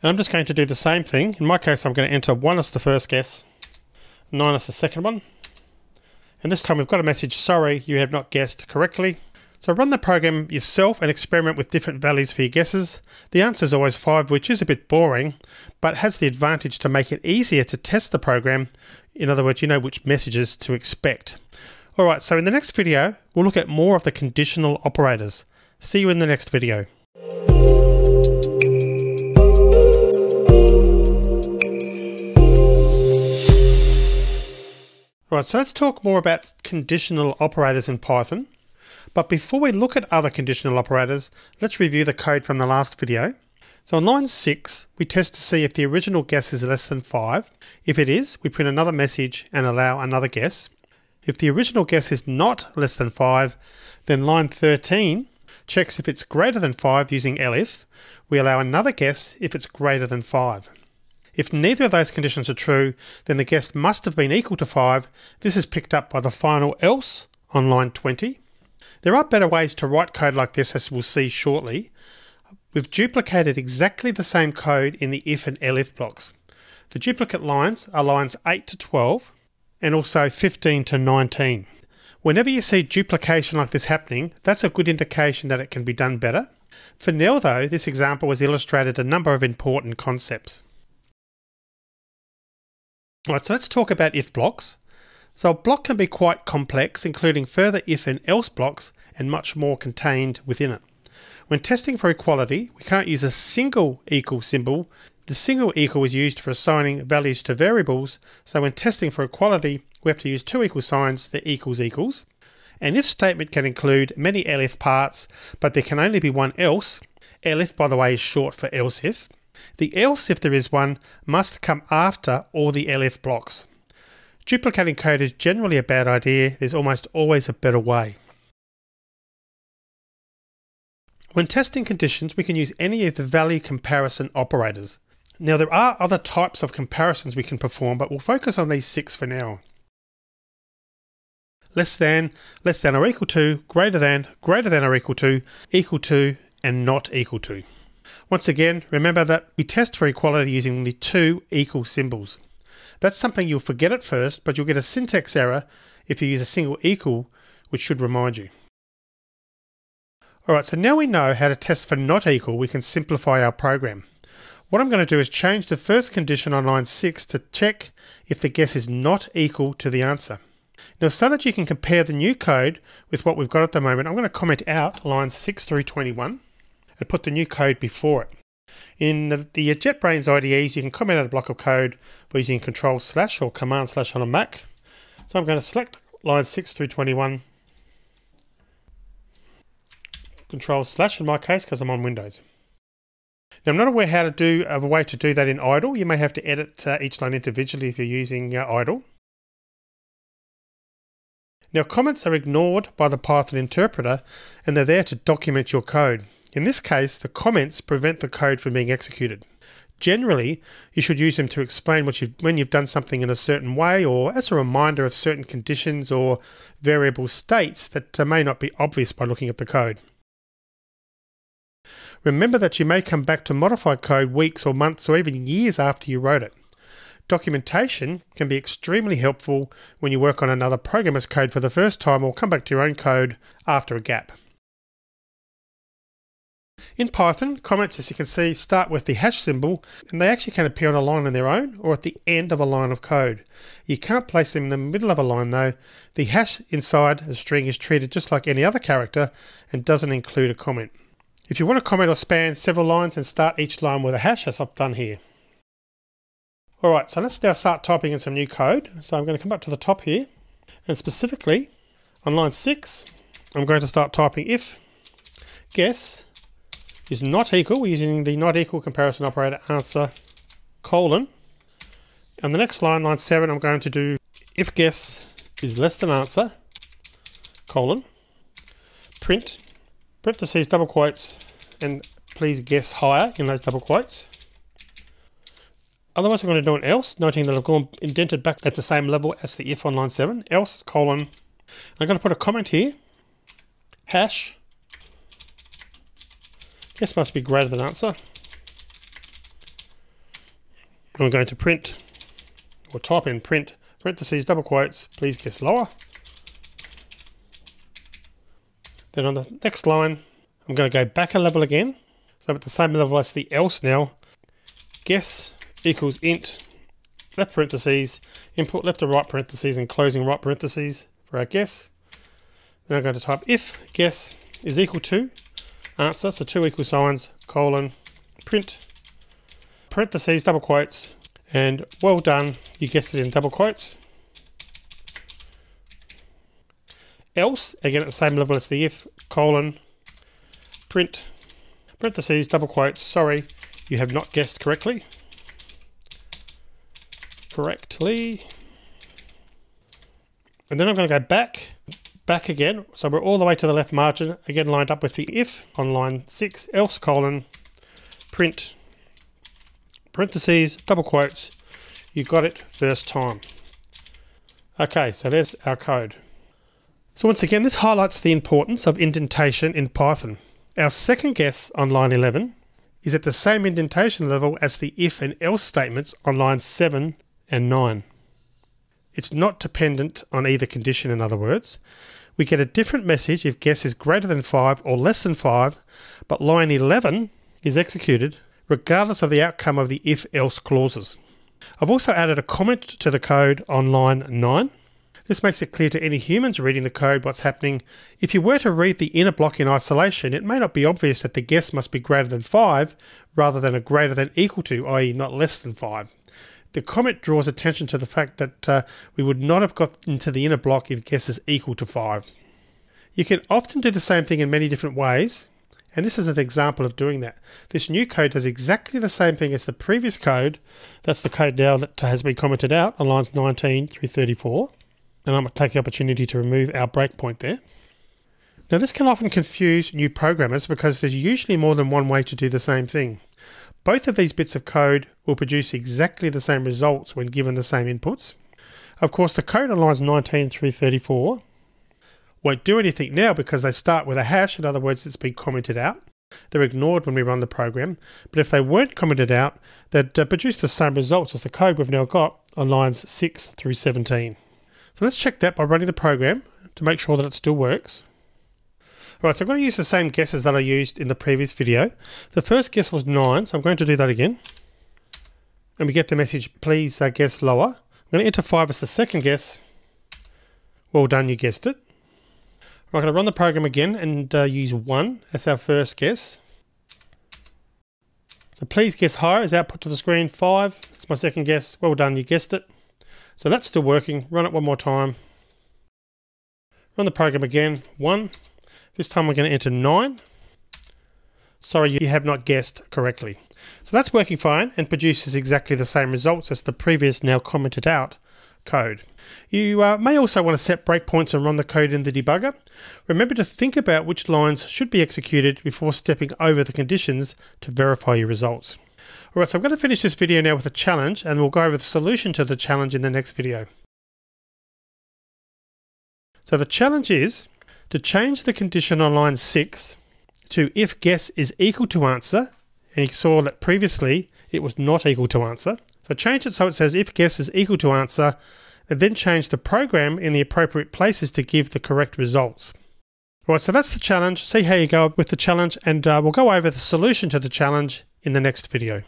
And I'm just going to do the same thing. In my case, I'm going to enter 1 as the first guess, 9 as the second one. And this time we've got a message, sorry, you have not guessed correctly. So run the program yourself and experiment with different values for your guesses. The answer is always 5, which is a bit boring, but has the advantage to make it easier to test the program. In other words, you know which messages to expect. Alright, so in the next video, we'll look at more of the conditional operators. See you in the next video. Right, so let's talk more about conditional operators in Python. But before we look at other conditional operators, let's review the code from the last video. So on line 6, we test to see if the original guess is less than 5. If it is, we print another message and allow another guess. If the original guess is not less than 5, then line 13 checks if it's greater than 5 using elif. We allow another guess if it's greater than 5. If neither of those conditions are true, then the guess must have been equal to 5. This is picked up by the final else on line 20. There are better ways to write code like this as we'll see shortly. We've duplicated exactly the same code in the if and elif blocks. The duplicate lines are lines 8 to 12 and also 15 to 19. Whenever you see duplication like this happening, that's a good indication that it can be done better. For now though, this example has illustrated a number of important concepts. Alright, so let's talk about if blocks. So a block can be quite complex, including further if and else blocks and much more contained within it. When testing for equality, we can't use a single equal symbol. The single equal is used for assigning values to variables, so when testing for equality, we have to use two equal signs, the equals equals. An if statement can include many elif parts, but there can only be one else. Elif, by the way, is short for else if. The else, if there is one, must come after all the elif blocks. Duplicating code is generally a bad idea, there's almost always a better way. When testing conditions, we can use any of the value comparison operators. Now there are other types of comparisons we can perform, but we'll focus on these six for now. Less than, less than or equal to, greater than, greater than or equal to, equal to, and not equal to. Once again, remember that we test for equality using the two equal symbols. That's something you'll forget at first, but you'll get a syntax error if you use a single equal, which should remind you. Alright, so now we know how to test for not equal, we can simplify our program. What I'm going to do is change the first condition on line 6 to check if the guess is not equal to the answer. Now, so that you can compare the new code with what we've got at the moment, I'm going to comment out lines 6 through 21 and put the new code before it. In the, the JetBrains IDEs, you can comment out a block of code by using Control slash or Command slash on a Mac. So I'm going to select lines 6 through 21, Control slash in my case because I'm on Windows. Now I'm not aware how to do of a way to do that in IDLE. You may have to edit uh, each line individually if you're using uh, IDLE. Now comments are ignored by the Python interpreter and they're there to document your code. In this case, the comments prevent the code from being executed. Generally, you should use them to explain what you've, when you've done something in a certain way or as a reminder of certain conditions or variable states that uh, may not be obvious by looking at the code. Remember that you may come back to modify code weeks or months or even years after you wrote it. Documentation can be extremely helpful when you work on another programmer's code for the first time or come back to your own code after a gap. In Python, comments, as you can see, start with the hash symbol, and they actually can appear on a line on their own or at the end of a line of code. You can't place them in the middle of a line though. The hash inside a string is treated just like any other character and doesn't include a comment. If you want to comment or span several lines, and start each line with a hash, as I've done here. Alright, so let's now start typing in some new code. So I'm going to come up to the top here, and specifically on line 6, I'm going to start typing if guess is not equal, we're using the not equal comparison operator answer colon. And the next line, line 7, I'm going to do if guess is less than answer, colon, print, parentheses, double quotes, and please guess higher in those double quotes. Otherwise, I'm going to do an else, noting that I've gone indented back at the same level as the if on line 7, else, colon. I'm going to put a comment here, hash, guess must be greater than answer. I'm going to print, or type in print, parentheses, double quotes, please guess lower. Then on the next line, I'm going to go back a level again. So I'm at the same level as the else now. Guess equals int, left parentheses, input left to right parentheses and closing right parentheses for our guess. Then I'm going to type if guess is equal to answer, so two equal signs, colon, print, parentheses, double quotes, and well done, you guessed it in double quotes. Else, again at the same level as the if, colon, print, parentheses, double quotes, sorry, you have not guessed correctly. Correctly. And then I'm going to go back, back again. So we're all the way to the left margin, again lined up with the if on line 6, else colon, print, parentheses, double quotes. You got it first time. Okay, so there's our code. So once again, this highlights the importance of indentation in Python. Our second guess on line 11 is at the same indentation level as the if and else statements on lines 7 and 9. It's not dependent on either condition, in other words. We get a different message if guess is greater than 5 or less than 5, but line 11 is executed regardless of the outcome of the if else clauses. I've also added a comment to the code on line 9 this makes it clear to any humans reading the code what's happening. If you were to read the inner block in isolation, it may not be obvious that the guess must be greater than 5 rather than a greater than equal to, i.e. not less than 5. The comment draws attention to the fact that uh, we would not have got into the inner block if guess is equal to 5. You can often do the same thing in many different ways, and this is an example of doing that. This new code does exactly the same thing as the previous code. That's the code now that has been commented out on lines 19 through 34 and I'm going to take the opportunity to remove our breakpoint there. Now this can often confuse new programmers because there's usually more than one way to do the same thing. Both of these bits of code will produce exactly the same results when given the same inputs. Of course the code on lines 19 through 34 won't do anything now because they start with a hash, in other words it's been commented out. They're ignored when we run the program, but if they weren't commented out, they'd uh, produce the same results as the code we've now got on lines 6 through 17. So let's check that by running the program to make sure that it still works. Alright, so I'm going to use the same guesses that I used in the previous video. The first guess was 9, so I'm going to do that again. And we get the message, please uh, guess lower. I'm going to enter 5 as the second guess. Well done, you guessed it. I'm going to run the program again and uh, use 1 as our first guess. So please guess higher is output to the screen. 5, that's my second guess. Well done, you guessed it. So that's still working. Run it one more time. Run the program again. One. This time we're going to enter nine. Sorry, you have not guessed correctly. So that's working fine and produces exactly the same results as the previous now commented out code. You uh, may also want to set breakpoints and run the code in the debugger. Remember to think about which lines should be executed before stepping over the conditions to verify your results. Alright, so I'm going to finish this video now with a challenge and we'll go over the solution to the challenge in the next video. So the challenge is to change the condition on line 6 to if guess is equal to answer, and you saw that previously it was not equal to answer. So change it so it says if guess is equal to answer, and then change the program in the appropriate places to give the correct results. Right, so that's the challenge. See how you go with the challenge, and uh, we'll go over the solution to the challenge in the next video.